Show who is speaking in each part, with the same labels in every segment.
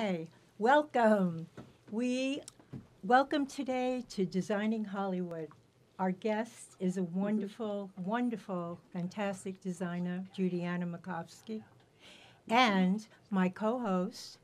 Speaker 1: Hey, welcome. We welcome today to Designing Hollywood. Our guest is a wonderful, wonderful, fantastic designer, Judianna Makovsky, and my co-host,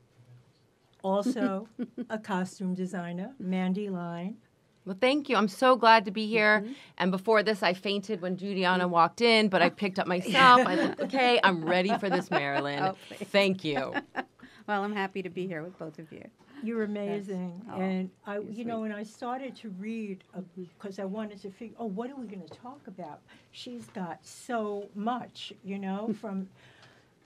Speaker 1: also a costume designer, Mandi Line.
Speaker 2: Well, thank you. I'm so glad to be here. Mm-hmm. And before this, I fainted when Judianna mm. walked in, but I picked up myself. I look okay. I'm ready for this, Marilyn.
Speaker 3: Oh,
Speaker 2: thank you.
Speaker 3: Well, I'm happy to be here with both of you.
Speaker 1: You're amazing,
Speaker 3: Oh,
Speaker 1: and I, you know, when I started to read, because I wanted to figure, oh, what are we going to talk about? She's got so much, you know, from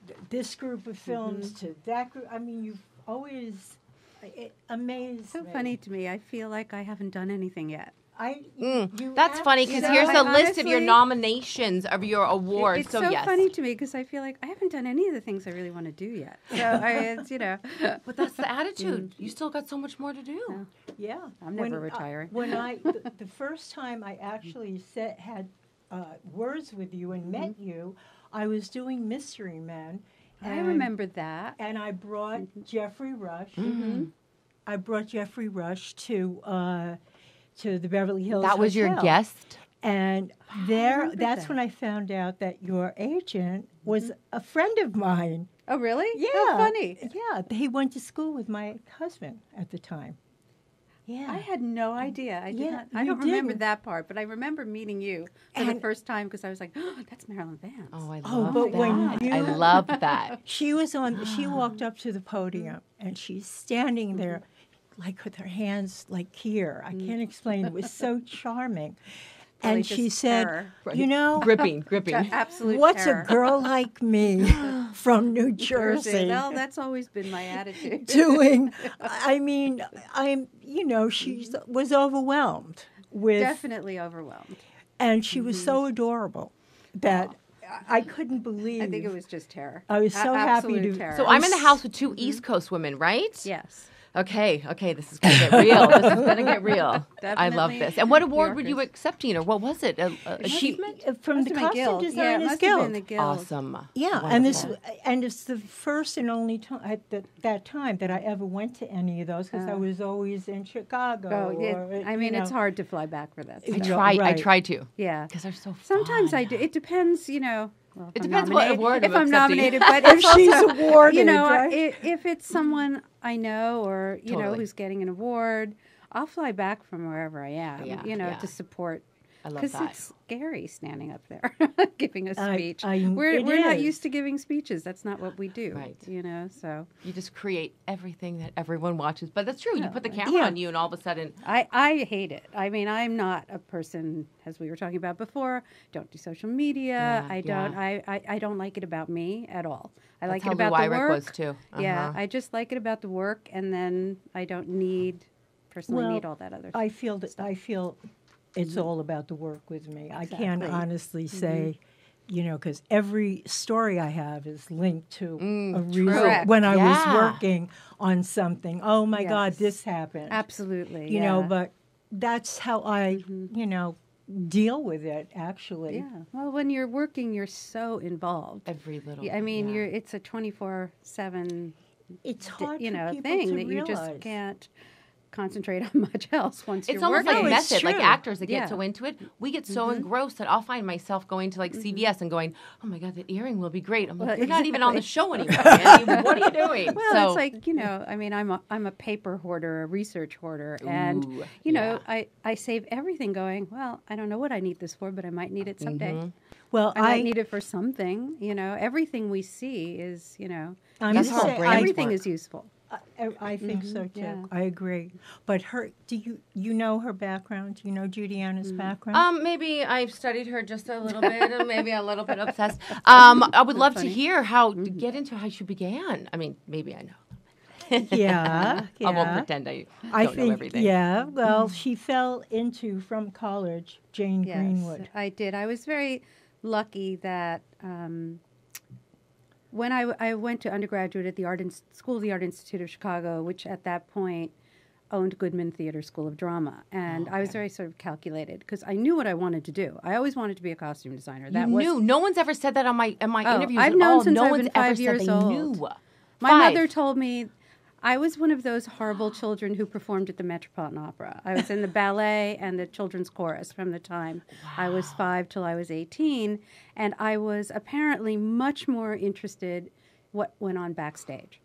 Speaker 1: th- this group of films
Speaker 3: Mm-hmm.
Speaker 1: to that group. I mean, you've always it amazed
Speaker 3: So
Speaker 1: me.
Speaker 3: funny to me. I feel like I haven't done anything yet.
Speaker 1: I,
Speaker 2: Mm,
Speaker 1: you
Speaker 2: That's funny because
Speaker 1: actually-
Speaker 2: here's
Speaker 3: I
Speaker 2: the list of your nominations of your
Speaker 3: It-
Speaker 2: awards.
Speaker 3: it's
Speaker 2: so,
Speaker 3: so
Speaker 2: yes.
Speaker 3: funny to me because I feel like I haven't done any of the things I really want to do yet. So I, it's you know,
Speaker 2: But that's the attitude. You still got so much more to do.
Speaker 1: Yeah,
Speaker 3: I'm
Speaker 1: When
Speaker 3: never
Speaker 1: I-
Speaker 3: retiring.
Speaker 1: when I the, the first time I actually said had uh, words with you and met you, I was doing Mystery Men.
Speaker 3: I remember that.
Speaker 1: and I brought
Speaker 3: Mm-hmm.
Speaker 1: Geoffrey Rush. I brought Geoffrey Rush to uh, to the Beverly Hills.
Speaker 2: That was your guest.
Speaker 1: and there, that's
Speaker 3: that.
Speaker 1: when I found out that your agent was a friend of mine.
Speaker 3: Oh, really?
Speaker 1: Yeah,
Speaker 3: How funny.
Speaker 1: Yeah, he went to school with my husband at the time. Yeah,
Speaker 3: I had no idea. I did
Speaker 1: Yeah,
Speaker 3: not. I don't remember
Speaker 1: didn't.
Speaker 3: that part, but I remember meeting you for the first time because I was like, oh, "That's Marilyn Vance."
Speaker 2: Oh, I
Speaker 1: oh,
Speaker 2: love Oh,
Speaker 1: but
Speaker 2: that.
Speaker 1: when
Speaker 2: I love that.
Speaker 1: She was on. She walked up to the podium and she's standing there, like with her hands like here. I mm. can't explain. It was so charming.
Speaker 3: Probably
Speaker 1: and she said,
Speaker 3: terror.
Speaker 1: "You know,
Speaker 2: gripping, gripping.
Speaker 3: Absolute
Speaker 1: what's
Speaker 3: terror.
Speaker 1: a girl like me from New Jersey
Speaker 3: Well, that's always been my attitude.
Speaker 1: doing?" I mean, I'm. You know, she mm-hmm. was overwhelmed with,
Speaker 3: Definitely overwhelmed.
Speaker 1: and she was so mm-hmm. adorable that I I couldn't believe.
Speaker 3: I think it was just terror.
Speaker 1: I was
Speaker 3: A-
Speaker 1: so happy to-
Speaker 3: Terror.
Speaker 2: So I'm in the house with 2 mm-hmm. East Coast women, right?
Speaker 3: yes.
Speaker 2: Okay, okay, this is gonna get real. this is gonna get real. I love this. And what
Speaker 3: New
Speaker 2: award were you accepting, or what was it? A, a achievement?
Speaker 1: Uh, from the
Speaker 3: have been
Speaker 1: costume
Speaker 3: Guild. Yeah,
Speaker 1: designers
Speaker 3: must
Speaker 1: guild.
Speaker 3: the Guild.
Speaker 2: Awesome.
Speaker 1: Yeah, and this and it's the first and only time at the, that time that I ever went to any of those because I
Speaker 3: Uh.
Speaker 1: was always in Chicago.
Speaker 3: Oh, yeah.
Speaker 1: or,
Speaker 3: I
Speaker 1: you
Speaker 3: mean, it's
Speaker 1: know.
Speaker 3: hard to fly back for that.
Speaker 2: I
Speaker 1: Yeah,
Speaker 3: stuff.
Speaker 2: try. I try to
Speaker 3: Yeah.
Speaker 2: because they're so.
Speaker 3: Sometimes
Speaker 2: fun.
Speaker 3: I do. It depends, you know. Well,
Speaker 2: It depends what award
Speaker 3: If
Speaker 2: I'm
Speaker 3: nominated, but
Speaker 1: If she's awarded,
Speaker 3: you know,
Speaker 1: right?
Speaker 3: i- if it's someone I know or you know who's getting an award, I'll fly back from wherever I am.
Speaker 2: Yeah,
Speaker 3: you know,
Speaker 2: yeah.
Speaker 3: to support.
Speaker 2: I love
Speaker 3: Because
Speaker 2: that.
Speaker 3: it's scary standing up there giving a speech.
Speaker 1: I-
Speaker 3: we're we're not used to giving speeches. That's not what we do.
Speaker 2: Right.
Speaker 3: You know, so
Speaker 2: You just create everything that everyone watches. But that's true. You put the camera
Speaker 1: Yeah.
Speaker 2: on you, and all of a sudden,
Speaker 3: I, I hate it. I mean, I'm not a person, as we were talking about before, don't do social media.
Speaker 2: Yeah,
Speaker 3: I don't,
Speaker 2: yeah.
Speaker 3: I, I, I don't like it about me at all. I
Speaker 2: That's
Speaker 3: like
Speaker 2: how
Speaker 3: it
Speaker 2: Lou
Speaker 3: about the
Speaker 2: Eyrick
Speaker 3: work.
Speaker 2: was too.
Speaker 3: Yeah,
Speaker 2: Uh-huh.
Speaker 3: I just like it about the work, and then I don't need, personally
Speaker 1: Well,
Speaker 3: need all that other
Speaker 1: I feel that I feel it's mm-hmm. all about the work with me. I can't
Speaker 3: Exactly.
Speaker 1: honestly mm-hmm. say. You know, because every story I have is linked to
Speaker 2: Mm,
Speaker 1: a
Speaker 2: true.
Speaker 1: reason.
Speaker 3: Correct.
Speaker 1: When I
Speaker 2: Yeah.
Speaker 1: was working on something, oh my God, this happened.
Speaker 3: Absolutely.
Speaker 1: you know but that's how i mm-hmm. you know deal with it actually
Speaker 3: Yeah. Well, when you're working, you're so involved.
Speaker 2: every little.
Speaker 3: I mean,
Speaker 2: yeah.
Speaker 3: you're it's a 24 seven,
Speaker 1: it's
Speaker 3: d-
Speaker 1: hard
Speaker 3: you know,
Speaker 1: people
Speaker 3: thing
Speaker 1: to
Speaker 3: that you just can't concentrate on much else once
Speaker 2: It's
Speaker 3: you're
Speaker 2: almost
Speaker 3: working.
Speaker 2: like a
Speaker 1: No,
Speaker 2: method, like actors that
Speaker 3: Yeah.
Speaker 2: get so into it. We get so engrossed that I'll find myself going to like CVS and going, "Oh my god, that earring will be great." I'm like,
Speaker 3: Well,
Speaker 2: "You're not even on the show anymore. Annie. what are you doing?"
Speaker 3: Well,
Speaker 2: so,
Speaker 3: it's like you know, I mean, I'm a I'm a paper hoarder, a research hoarder, and
Speaker 2: Ooh,
Speaker 3: you know,
Speaker 2: yeah.
Speaker 3: I I save everything. Going, well, I don't know what I need this for, but I might need it someday.
Speaker 2: Mm-hmm.
Speaker 1: well
Speaker 3: I might
Speaker 1: i
Speaker 3: need it for something. You know, everything we see is you know,
Speaker 1: i'm
Speaker 2: That's
Speaker 1: just
Speaker 2: how
Speaker 1: say-
Speaker 3: everything
Speaker 2: work.
Speaker 3: is useful.
Speaker 1: I, I think so too
Speaker 3: yeah.
Speaker 1: i agree but her do you you know her background do you know judianna's background
Speaker 2: um, maybe I've studied her just a little bit, and maybe a little bit obsessed. Um, I would love to hear how to get into how she began. I mean, maybe I know.
Speaker 1: yeah,
Speaker 2: I won't pretend I don't
Speaker 1: I
Speaker 2: know everything.
Speaker 1: yeah. Well, she fell into from college Jane
Speaker 3: Yes,
Speaker 1: Greenwood.
Speaker 3: I did. I was very lucky that um, when I, I went to undergraduate at the Art Ins- School of the Art Institute of Chicago, which at that point owned Goodman Theater School of Drama, and oh, I was very sort of calculated because I knew what I wanted to do. I always wanted to be a costume designer. That
Speaker 2: you
Speaker 3: was
Speaker 2: knew. No one's ever said that on my in my
Speaker 3: Oh,
Speaker 2: interviews
Speaker 3: I've
Speaker 2: at
Speaker 3: known
Speaker 2: all.
Speaker 3: since
Speaker 2: no
Speaker 3: I've been five years old.
Speaker 2: knew.
Speaker 3: My
Speaker 2: Five.
Speaker 3: mother told me I was one of those horrible children who performed at the Metropolitan Opera. I was in the ballet and the children's chorus from the time I was five till I was 18. And I was apparently much more interested what went on backstage.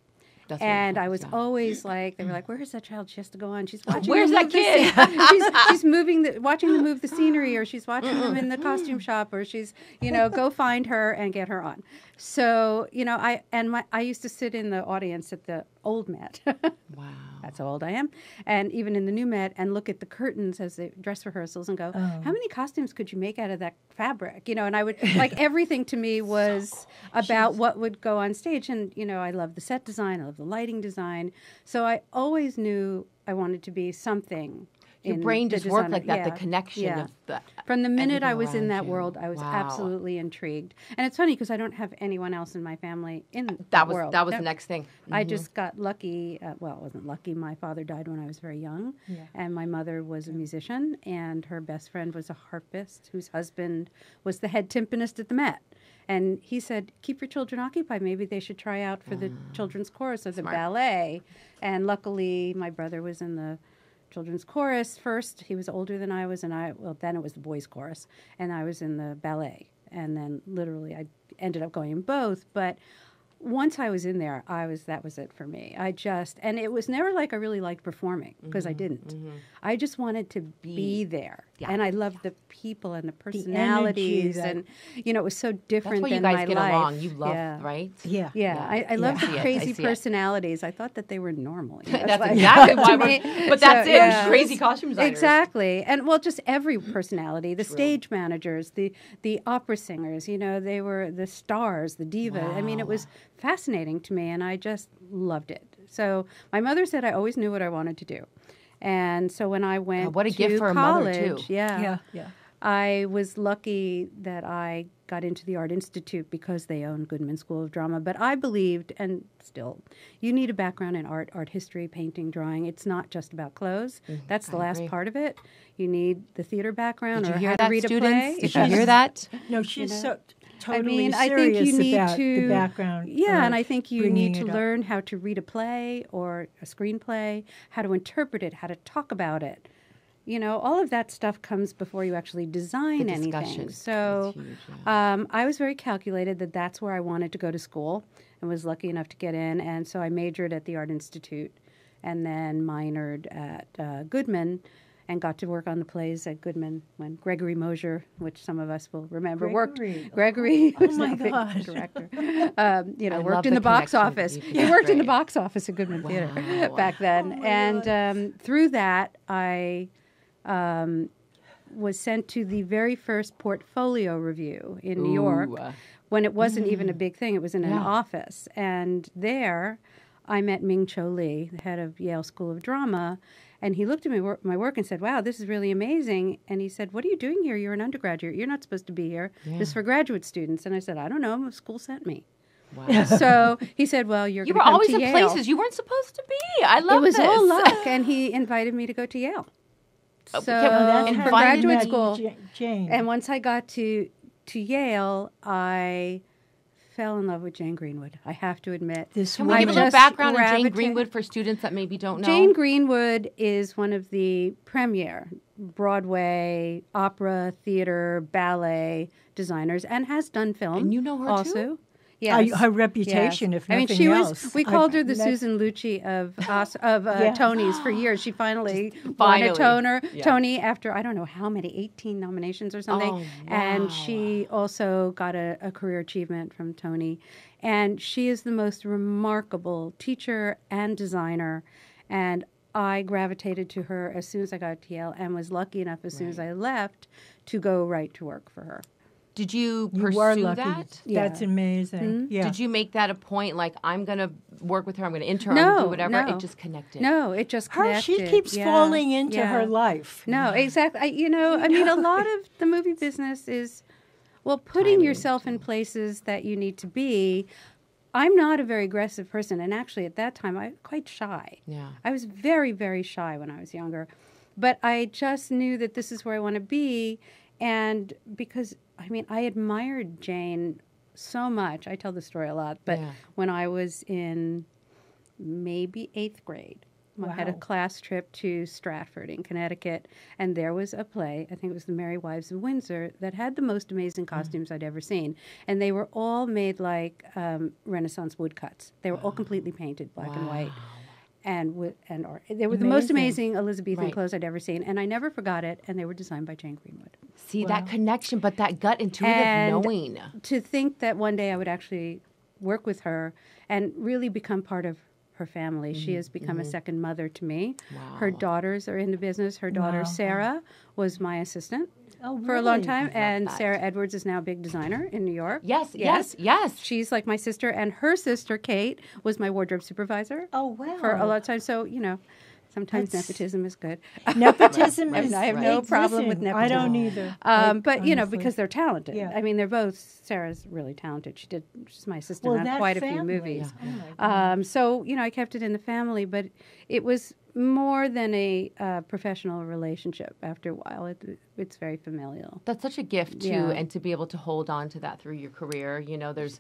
Speaker 2: That's
Speaker 3: and I was
Speaker 2: yeah.
Speaker 3: always like, they were like, "Where's that child? She has to go on. She's oh, watching.
Speaker 2: Where's that
Speaker 3: the
Speaker 2: kid?"
Speaker 3: she's, she's moving, the, watching them move the scenery, or she's watching them in the costume shop, or she's, you know, go find her and get her on." So, you know, I and my I used to sit in the audience at the old Met.
Speaker 2: Wow.
Speaker 3: That's how old I am. And even in the new Met, and look at the curtains as they dress rehearsals and go, how oh. many costumes could you make out of that fabric? You know, and I would, like, everything to me was about what would go on stage. And, you know, I love the set design, I love the lighting design. So I always knew I wanted to be something.
Speaker 2: Your
Speaker 3: in
Speaker 2: brain just worked like that. The connection
Speaker 3: yeah.
Speaker 2: of the
Speaker 3: From the minute I was in that
Speaker 2: you.
Speaker 3: world, I was
Speaker 2: Wow.
Speaker 3: absolutely intrigued. And it's funny because I don't have anyone else in my family in that,
Speaker 2: That was
Speaker 3: world.
Speaker 2: that was
Speaker 3: No.
Speaker 2: the next thing.
Speaker 3: I just got lucky. Uh, well, I wasn't lucky. My father died when I was very young,
Speaker 1: Yeah.
Speaker 3: and my mother was a musician, and her best friend was a harpist whose husband was the head timpanist at the Met. And he said, "Keep your children occupied. Maybe they should try out for the children's chorus or the
Speaker 2: Smart.
Speaker 3: ballet." And luckily, my brother was in the children's chorus first. He was older than I was, and I well then it was the boys' chorus, and I was in the ballet. And then literally, I ended up going in both, but once I was in there, I was that was it for me. I just and it was never like I really liked performing because I mm-hmm. didn't. Mm-hmm. I just wanted to be, there,
Speaker 2: Yeah.
Speaker 3: and I loved the people and the personalities,
Speaker 1: that-
Speaker 3: and you know it was so different.
Speaker 2: That's
Speaker 3: different
Speaker 2: why you guys
Speaker 3: my
Speaker 2: get
Speaker 3: life.
Speaker 2: along. You love,
Speaker 3: yeah.
Speaker 2: right?
Speaker 1: Yeah.
Speaker 3: Yeah,
Speaker 2: Yeah.
Speaker 3: I, I love
Speaker 2: Yeah.
Speaker 3: The
Speaker 2: see it. I
Speaker 3: crazy
Speaker 2: it.
Speaker 3: personalities. I thought that they were normal. you know,
Speaker 2: That's
Speaker 3: like-
Speaker 2: exactly why we're. But that's
Speaker 3: So,
Speaker 2: it.
Speaker 3: yeah.
Speaker 2: Crazy costume designers.
Speaker 3: Exactly, and well, just every personality. The stage managers, the the opera singers. You know, they were the stars, the diva. I mean, it was fascinating to me, and I just loved it. So my mother said I always knew what I wanted to do, and so when I went,
Speaker 2: what a
Speaker 3: to
Speaker 2: gift for a mother,
Speaker 3: college,
Speaker 2: too.
Speaker 3: Yeah,
Speaker 1: Yeah. Yeah.
Speaker 3: I was lucky that I got into the Art Institute because they own Goodman School of Drama. But I believed, and still, you need a background in art, art history, painting, drawing. It's not just about clothes. That's the
Speaker 2: Mm-hmm. I
Speaker 3: last
Speaker 2: agree.
Speaker 3: part of it. You need the theater background
Speaker 2: Did you
Speaker 3: or
Speaker 2: hear
Speaker 3: how
Speaker 2: that,
Speaker 3: to read a play.
Speaker 2: students? Did you hear that?
Speaker 1: No, she's
Speaker 3: know?
Speaker 1: so totally
Speaker 3: mean, I think you need
Speaker 1: about
Speaker 3: to
Speaker 1: the background.
Speaker 3: Yeah, and I think you need to learn how to read a play or a screenplay, how to interpret it, how to talk about it. You know, all of that stuff comes before you actually design
Speaker 2: The
Speaker 3: anything. So,
Speaker 2: huge, yeah.
Speaker 3: um, I was very calculated that that's where I wanted to go to school, and was lucky enough to get in. And so I majored at the Art Institute, and then minored at uh, Goodman, and got to work on the plays at Goodman when Gregory Mosher, which some of us will remember, worked.
Speaker 1: Gregory.
Speaker 3: Gregory
Speaker 1: Oh my gosh.
Speaker 3: director. Um, you know,
Speaker 2: I
Speaker 3: worked in
Speaker 2: the
Speaker 3: the box office.
Speaker 2: you.
Speaker 3: He
Speaker 2: That's
Speaker 3: worked in the box office at Goodman Theater back then,
Speaker 1: Oh
Speaker 3: and um, through that, I um, was sent to the very first portfolio review in New York when it wasn't even a big thing. It was in an
Speaker 2: Yeah.
Speaker 3: office, and there I met Ming Cho Lee, the head of Yale School of Drama. And he looked at my work, my work and said, "Wow, this is really amazing." And he said, "What are you doing here? You're an undergraduate. You're not supposed to be here. This is for graduate students." And I said, "I don't know. School sent me."
Speaker 2: Wow.
Speaker 3: so he said, "Well, you're
Speaker 2: You were always in
Speaker 3: Yale."
Speaker 2: places you weren't supposed to be. I love
Speaker 3: it was
Speaker 2: this.
Speaker 3: all luck, and he invited me to go to Yale.
Speaker 2: Oh,
Speaker 3: So
Speaker 2: yeah,
Speaker 3: for graduate school,
Speaker 1: Ja- Jane.
Speaker 3: and once I got to to Yale, I fell in love with Jane Greenwood. I have to admit.
Speaker 1: this
Speaker 2: Can we
Speaker 3: I
Speaker 2: give a little background on Jane Greenwood for students that maybe don't know?
Speaker 3: Jane Greenwood is one of the premier Broadway, opera, theater, ballet designers, and has done film.
Speaker 2: And you know her,
Speaker 3: also.
Speaker 2: too?
Speaker 3: Yes.
Speaker 1: Uh, her reputation, if nothing
Speaker 3: I mean, she
Speaker 1: else.
Speaker 3: was. We
Speaker 1: I-
Speaker 3: called her the
Speaker 1: that's-
Speaker 3: Susan Lucci of Os- of uh,
Speaker 1: Yeah.
Speaker 3: Tonys for years. She finally won
Speaker 2: finally.
Speaker 3: a toner
Speaker 2: Yeah.
Speaker 3: Tony after I don't know how many, eighteen nominations or something.
Speaker 2: Oh, wow.
Speaker 3: And she also got a, a career achievement from Tony. And she is the most remarkable teacher and designer. And I gravitated to her as soon as I got to Yale, and was lucky enough as soon as I left to go right to work for her.
Speaker 2: Did you
Speaker 1: You
Speaker 2: pursue
Speaker 1: were lucky.
Speaker 2: that?
Speaker 1: That's
Speaker 3: Yeah.
Speaker 1: amazing. Hmm? Yeah.
Speaker 2: Did you make that a point? Like, I'm going to work with her. I'm going to intern.
Speaker 3: No,
Speaker 2: do whatever.
Speaker 3: no.
Speaker 2: It just connected.
Speaker 3: No, it just
Speaker 1: her,
Speaker 3: connected.
Speaker 1: she keeps
Speaker 3: Yeah,
Speaker 1: falling into
Speaker 3: yeah.
Speaker 1: her life.
Speaker 3: No, exactly. I, you know, I mean, a lot of the movie business is, well, putting
Speaker 2: Timing,
Speaker 3: yourself in places that you need to be. I'm not a very aggressive person, and actually, at that time, I was quite shy.
Speaker 2: Yeah.
Speaker 3: I was very, very shy when I was younger, but I just knew that this is where I want to be, and because I mean, I admired Jane so much. I tell the story a lot, but
Speaker 2: Yeah.
Speaker 3: when I was in maybe eighth grade. I had a class trip to Stratford in Connecticut, and there was a play, I think it was The Merry Wives of Windsor, that had the most amazing
Speaker 1: Mm.
Speaker 3: costumes I'd ever seen. And they were all made like um, Renaissance woodcuts. They were all completely painted black and white. And with, and or, they were the most
Speaker 1: Amazing.
Speaker 3: amazing Elizabethan
Speaker 2: Right.
Speaker 3: clothes I'd ever seen, and I never forgot it. And they were designed by Jane Greenwood.
Speaker 2: See that connection, but that gut intuitive
Speaker 3: And-
Speaker 2: knowing.
Speaker 3: to think that one day I would actually work with her and really become part of her family. She mm-hmm. has become a mm-hmm. second mother to me. Her daughters are in the business. Her daughter
Speaker 1: Wow.
Speaker 3: Sarah was my assistant
Speaker 1: Oh,
Speaker 3: for a long time, and
Speaker 2: that.
Speaker 3: Sarah Edwards is now a big designer in New York.
Speaker 2: Yes, yes, yes.
Speaker 3: She's like my sister, and her sister Kate was my wardrobe supervisor
Speaker 1: Oh wow.
Speaker 3: for a lot of time. So you know, sometimes
Speaker 1: That's-
Speaker 3: nepotism is good.
Speaker 1: Nepotism
Speaker 3: I
Speaker 1: is.
Speaker 3: have no
Speaker 1: Listen,
Speaker 3: problem with nepotism.
Speaker 1: I don't either.
Speaker 3: Um,
Speaker 1: like,
Speaker 3: but you know, because they're talented.
Speaker 1: Yeah.
Speaker 3: I mean, they're both. Sarah's really talented. She did. She's my assistant
Speaker 1: well,
Speaker 3: on
Speaker 1: that
Speaker 3: quite a few movies.
Speaker 1: Oh.
Speaker 3: Um, so you know, I kept it in the family, but it was more than a uh, professional relationship. After a while, it, it's very familial.
Speaker 2: That's such a gift too,
Speaker 3: Yeah.
Speaker 2: and to be able to hold on to that through your career. You know, there's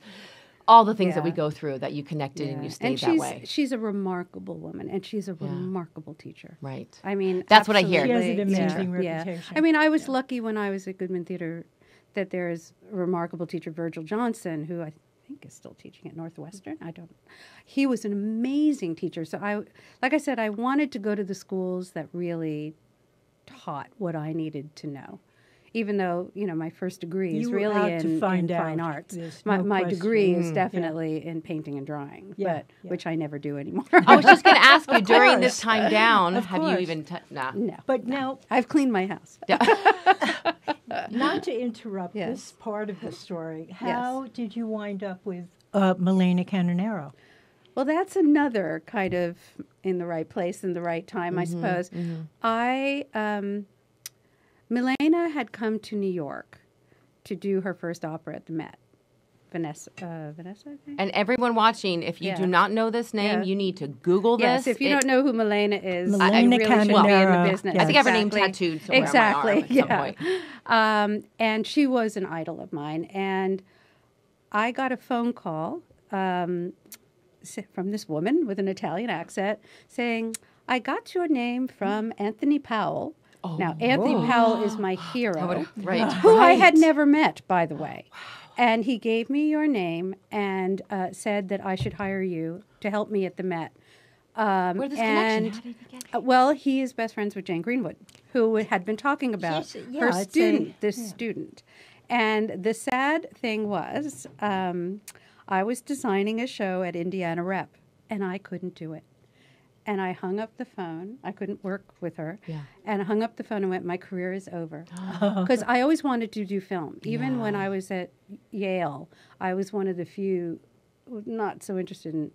Speaker 2: all the things that we go through that you connected and you stayed
Speaker 3: and
Speaker 2: that
Speaker 3: she's
Speaker 2: way.
Speaker 3: she's a remarkable woman, and she's a remarkable teacher.
Speaker 2: Right.
Speaker 3: I mean,
Speaker 2: That's what I hear.
Speaker 1: She has an
Speaker 3: absolutely, yeah,
Speaker 1: amazing
Speaker 3: yeah.
Speaker 1: reputation.
Speaker 3: I mean, I was lucky when I was at Goodman Theater that there is a remarkable teacher, Virgil Johnson, who I think is still teaching at Northwestern. I don't. He was an amazing teacher. So I, like I said, I wanted to go to the schools that really taught what I needed to know. Even though you know my first degree is
Speaker 1: You were
Speaker 3: really in,
Speaker 1: to find
Speaker 3: in fine arts.
Speaker 1: There's
Speaker 3: My,
Speaker 1: no
Speaker 3: my degree
Speaker 1: Mm.
Speaker 3: is
Speaker 1: Yeah.
Speaker 3: definitely in painting and drawing,
Speaker 1: Yeah,
Speaker 3: but
Speaker 1: yeah.
Speaker 3: which I never do anymore.
Speaker 2: I was just going to ask you during this time down, have you even? T- nah.
Speaker 3: no,
Speaker 1: But now,
Speaker 3: I've cleaned my house.
Speaker 1: not to interrupt
Speaker 3: Yes.
Speaker 1: this part of the story, how did you wind up with uh, Milena Canonero?
Speaker 3: Well, that's another kind of in the right place in the right time, I suppose. I, um, Milena had come to New York to do her first opera at the Met. Vanessa, uh, Vanessa, I think.
Speaker 2: And everyone watching, if you
Speaker 3: Yeah.
Speaker 2: do not know this name,
Speaker 3: Yeah.
Speaker 2: you need to Google
Speaker 3: Yes,
Speaker 2: this.
Speaker 3: if you
Speaker 2: It-
Speaker 3: don't know who Milena is,
Speaker 1: Milena
Speaker 3: I really should be in the business.
Speaker 1: yes.
Speaker 2: I think I have her name
Speaker 3: Exactly.
Speaker 2: tattooed somewhere
Speaker 3: exactly.
Speaker 2: on my arm at
Speaker 3: yeah.
Speaker 2: some point.
Speaker 3: Um, and she was an idol of mine. And I got a phone call um, from this woman with an Italian accent saying, I got your name from Anthony Powell. now, Anthony
Speaker 1: Oh.
Speaker 3: Powell is my
Speaker 2: I
Speaker 3: hero,
Speaker 2: would- right.
Speaker 3: who I had never met, by the way. And he gave me your name and uh, said that I should hire you to help me at the Met. Um,
Speaker 2: Where this
Speaker 3: and,
Speaker 2: connection? How did you get
Speaker 3: uh, well, he is best friends with Jane Greenwood, who had been talking about
Speaker 1: Yes, yeah,
Speaker 3: her
Speaker 1: I'd say-
Speaker 3: student, this
Speaker 1: yeah.
Speaker 3: student. And the sad thing was, um, I was designing a show at Indiana Rep, and I couldn't do it. And I hung up the phone. I couldn't work with her.
Speaker 2: Yeah.
Speaker 3: And I hung up the phone and went, My career is over. Because I always wanted to do film. Even when I was at Yale, I was one of the few not so interested in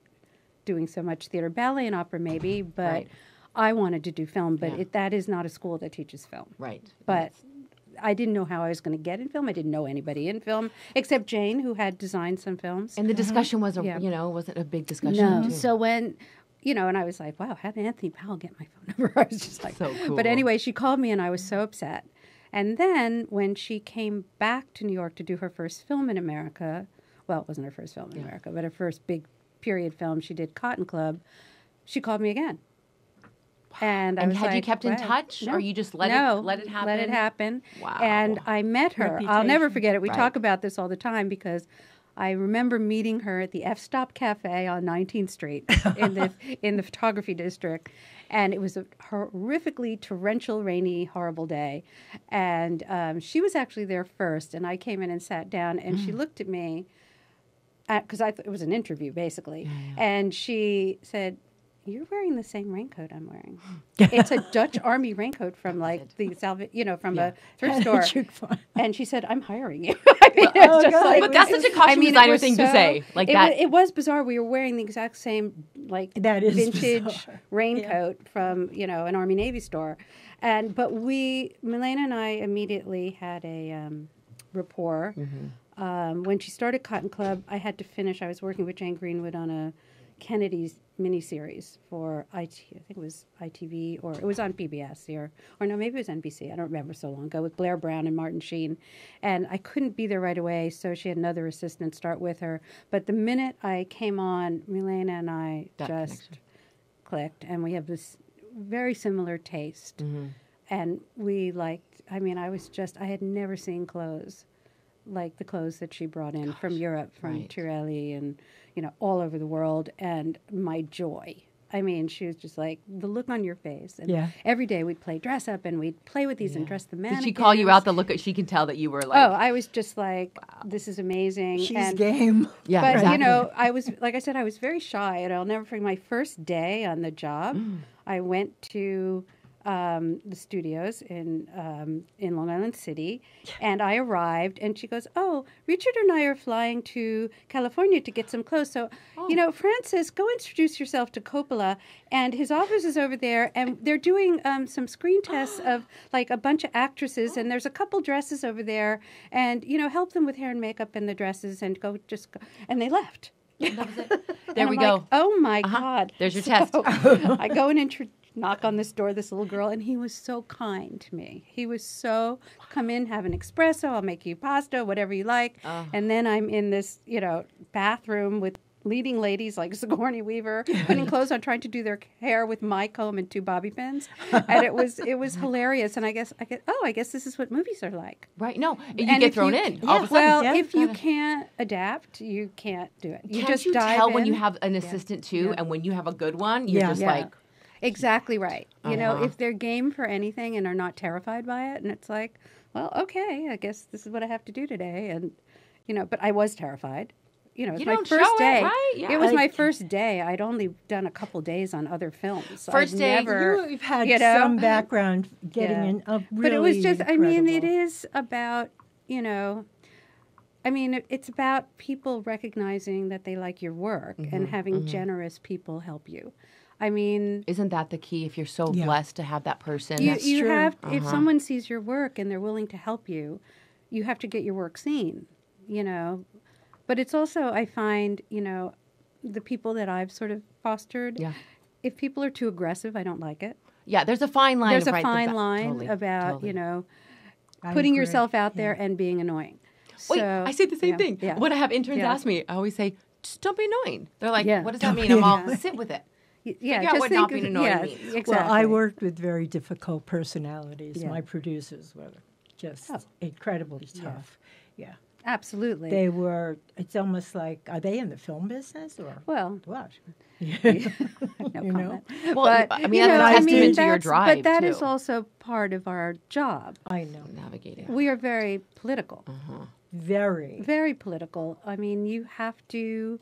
Speaker 3: doing so much theater, ballet, and opera, maybe, but
Speaker 2: Right.
Speaker 3: I wanted to do film. But
Speaker 2: Yeah.
Speaker 3: it, that is not a school that teaches film.
Speaker 2: Right.
Speaker 3: But I didn't know how I was going to get in film. I didn't know anybody in film except Jane, who had designed some films.
Speaker 2: And the discussion was, a.
Speaker 3: Yeah.
Speaker 2: you know, wasn't a big discussion.
Speaker 3: No.
Speaker 2: too.
Speaker 3: So when, you know, and I was like, wow, how did Anthony Powell get my phone number? I was just like,
Speaker 2: So cool.
Speaker 3: But anyway, she called me and I was so upset. And then when she came back to New York to do her first film in America, well, it wasn't her first film in America, but her first big period film, she did Cotton Club, she called me again. And, I
Speaker 2: And had you
Speaker 3: like,
Speaker 2: kept in
Speaker 3: wow.
Speaker 2: touch, or you just let it-
Speaker 3: no,
Speaker 2: let it happen?
Speaker 3: Let it
Speaker 2: happen? Wow.
Speaker 3: And I met her. I'll never forget it. We
Speaker 2: Right.
Speaker 3: talk about this all the time because I remember meeting her at the F Stop Cafe on 19th Street in the in the photography district, and it was a horrifically torrential, rainy, horrible day, and um, she was actually there first, and I came in and sat down, and
Speaker 2: Mm.
Speaker 3: she looked at me because I thought it was an interview basically, and she said. You're wearing the same raincoat I'm wearing. it's a Dutch Army raincoat from like the Salva, you know, from a thrift store. And she said, "I'm hiring you." I mean, it's
Speaker 1: Oh,
Speaker 3: like-
Speaker 2: But that's such a costume
Speaker 3: mean,
Speaker 2: designer
Speaker 3: was
Speaker 2: thing to say, like
Speaker 3: it
Speaker 2: that.
Speaker 3: Was, it was bizarre. We were wearing the exact same like
Speaker 1: That is
Speaker 3: vintage
Speaker 1: bizarre.
Speaker 3: raincoat from you know an Army Navy store, and but we, Milena and I, immediately had a um, rapport.
Speaker 2: Mm-hmm.
Speaker 3: Um, when she started Cotton Club, I had to finish. I was working with Jane Greenwood on a Kennedy's miniseries for IT. I think it was ITV or it was on PBS here, or no, maybe it was NBC. I don't remember so long ago with Blair Brown and Martin Sheen, and I couldn't be there right away, so she had another assistant start with her. But the minute I came on, Milena and I
Speaker 2: That
Speaker 3: just
Speaker 2: connection.
Speaker 3: clicked, and we have this very similar taste, mm-hmm. and we liked. I mean, I was just I had never seen clothes like the clothes that she brought in from Europe, from
Speaker 2: right.
Speaker 3: Tirelli, and you know all over the world, and my joy. I mean, she was just like the look on your face, and
Speaker 1: Yeah.
Speaker 3: every day we'd play dress up, and we'd play with these and dress the men.
Speaker 2: Did she call you out the look? At, she can tell that you were like,
Speaker 3: Oh, I was just like, this is amazing.
Speaker 1: She's
Speaker 3: and,
Speaker 1: game.
Speaker 2: yeah,
Speaker 3: but
Speaker 2: exactly.
Speaker 3: you know, I was like I said, I was very shy, and I'll never forget my first day on the job.
Speaker 2: Mm.
Speaker 3: I went to um, the studios in um, in Long Island City, and I arrived, and she goes, "Oh, Richard and I are flying to California to get some clothes. So,
Speaker 2: Oh.
Speaker 3: you know, Francis, go introduce yourself to Coppola, and his office is over there, and they're doing um, some screen tests of like a bunch of actresses, and there's a couple dresses over there, and you know, help them with hair and makeup and the dresses, and go just go. And they left.
Speaker 2: there we go.
Speaker 3: oh my
Speaker 2: Uh-huh.
Speaker 3: God.
Speaker 2: There's your
Speaker 3: So
Speaker 2: test.
Speaker 3: I go and intro- knock on this door, this little girl, and he was so kind to me. He was so, come in, have an espresso, I'll make you pasta, whatever you like.
Speaker 2: Oh.
Speaker 3: And then I'm in this, you know, bathroom with leading ladies like Sigourney Weaver putting clothes on trying to do their hair with my comb and two bobby pins and it was it was hilarious and i guess i get oh i guess this is what movies are like
Speaker 2: right? No, you
Speaker 3: and
Speaker 2: get thrown
Speaker 3: you-
Speaker 2: in. All of a
Speaker 3: well
Speaker 1: yeah.
Speaker 3: if you
Speaker 2: Gotta-
Speaker 3: can't adapt you can't do it you
Speaker 2: Can't
Speaker 3: just
Speaker 2: you tell when you have an assistant too, and when you have a good one, you're
Speaker 1: Yeah.
Speaker 2: just
Speaker 3: Yeah.
Speaker 2: like,
Speaker 3: Exactly right. You know,
Speaker 2: Uh-huh.
Speaker 3: if they're game for anything and are not terrified by it, and it's like, well, okay, I guess this is what I have to do today, and you know, but I was terrified. You know, it was my first
Speaker 2: show it,
Speaker 3: day.
Speaker 2: right? Yeah.
Speaker 3: It was my first day. I'd only done a couple days on other films.
Speaker 2: First
Speaker 3: I'd
Speaker 2: day,
Speaker 3: never,
Speaker 1: You've had
Speaker 3: you know?
Speaker 1: some background getting
Speaker 3: Yeah.
Speaker 1: in. A really
Speaker 3: but it was just. I mean, it is about you know. I mean, it's about people recognizing that they like your work
Speaker 2: Mm-hmm,
Speaker 3: and having generous people help you. I mean,
Speaker 2: isn't that the key? If you're so
Speaker 1: Yeah.
Speaker 2: blessed to have that person,
Speaker 3: you,
Speaker 2: that's
Speaker 3: you
Speaker 1: true.
Speaker 3: have if
Speaker 2: Uh-huh.
Speaker 3: someone sees your work and they're willing to help you you have to get your work seen you know but it's also i find you know the people that i've sort of fostered
Speaker 2: yeah,
Speaker 3: if people are too aggressive i don't like it
Speaker 2: yeah. There's a fine line.
Speaker 3: there's a
Speaker 2: right, the
Speaker 3: fine
Speaker 2: ba-
Speaker 3: line
Speaker 2: totally,
Speaker 3: about
Speaker 2: totally.
Speaker 3: you know
Speaker 1: I
Speaker 3: putting
Speaker 1: agree.
Speaker 3: yourself out there and being annoying
Speaker 2: Wait, I say the same
Speaker 3: yeah,
Speaker 2: thing.
Speaker 3: yeah.
Speaker 2: When I have interns
Speaker 3: Yeah.
Speaker 2: ask me, I always say, just don't be annoying. They're like,
Speaker 3: Yeah.
Speaker 2: what does that mean? I'm all, sit with it.
Speaker 3: Y- yeah
Speaker 2: Figure out
Speaker 3: just
Speaker 2: what
Speaker 3: think
Speaker 2: not being
Speaker 3: of-
Speaker 2: annoying
Speaker 3: yeah,
Speaker 2: means.
Speaker 3: exactly
Speaker 1: Well, I worked with very difficult personalities.
Speaker 3: Yeah.
Speaker 1: My producers were just
Speaker 3: Oh.
Speaker 1: incredibly tough. Yeah.
Speaker 3: absolutely
Speaker 1: They were, it's almost like, are they in the film business or
Speaker 3: well
Speaker 1: what?
Speaker 3: no
Speaker 1: You know?
Speaker 3: comment.
Speaker 2: Well,
Speaker 3: but,
Speaker 2: I mean,
Speaker 3: you
Speaker 2: that's
Speaker 3: know,
Speaker 2: a
Speaker 3: I
Speaker 2: testament
Speaker 3: mean,
Speaker 2: to your
Speaker 3: that's-
Speaker 2: drive,
Speaker 3: But that is
Speaker 2: too.
Speaker 3: also part of our job.
Speaker 1: I know.
Speaker 2: Navigating.
Speaker 3: We are very political,
Speaker 2: Uh-huh.
Speaker 1: Very.
Speaker 3: very political. I mean, you have to,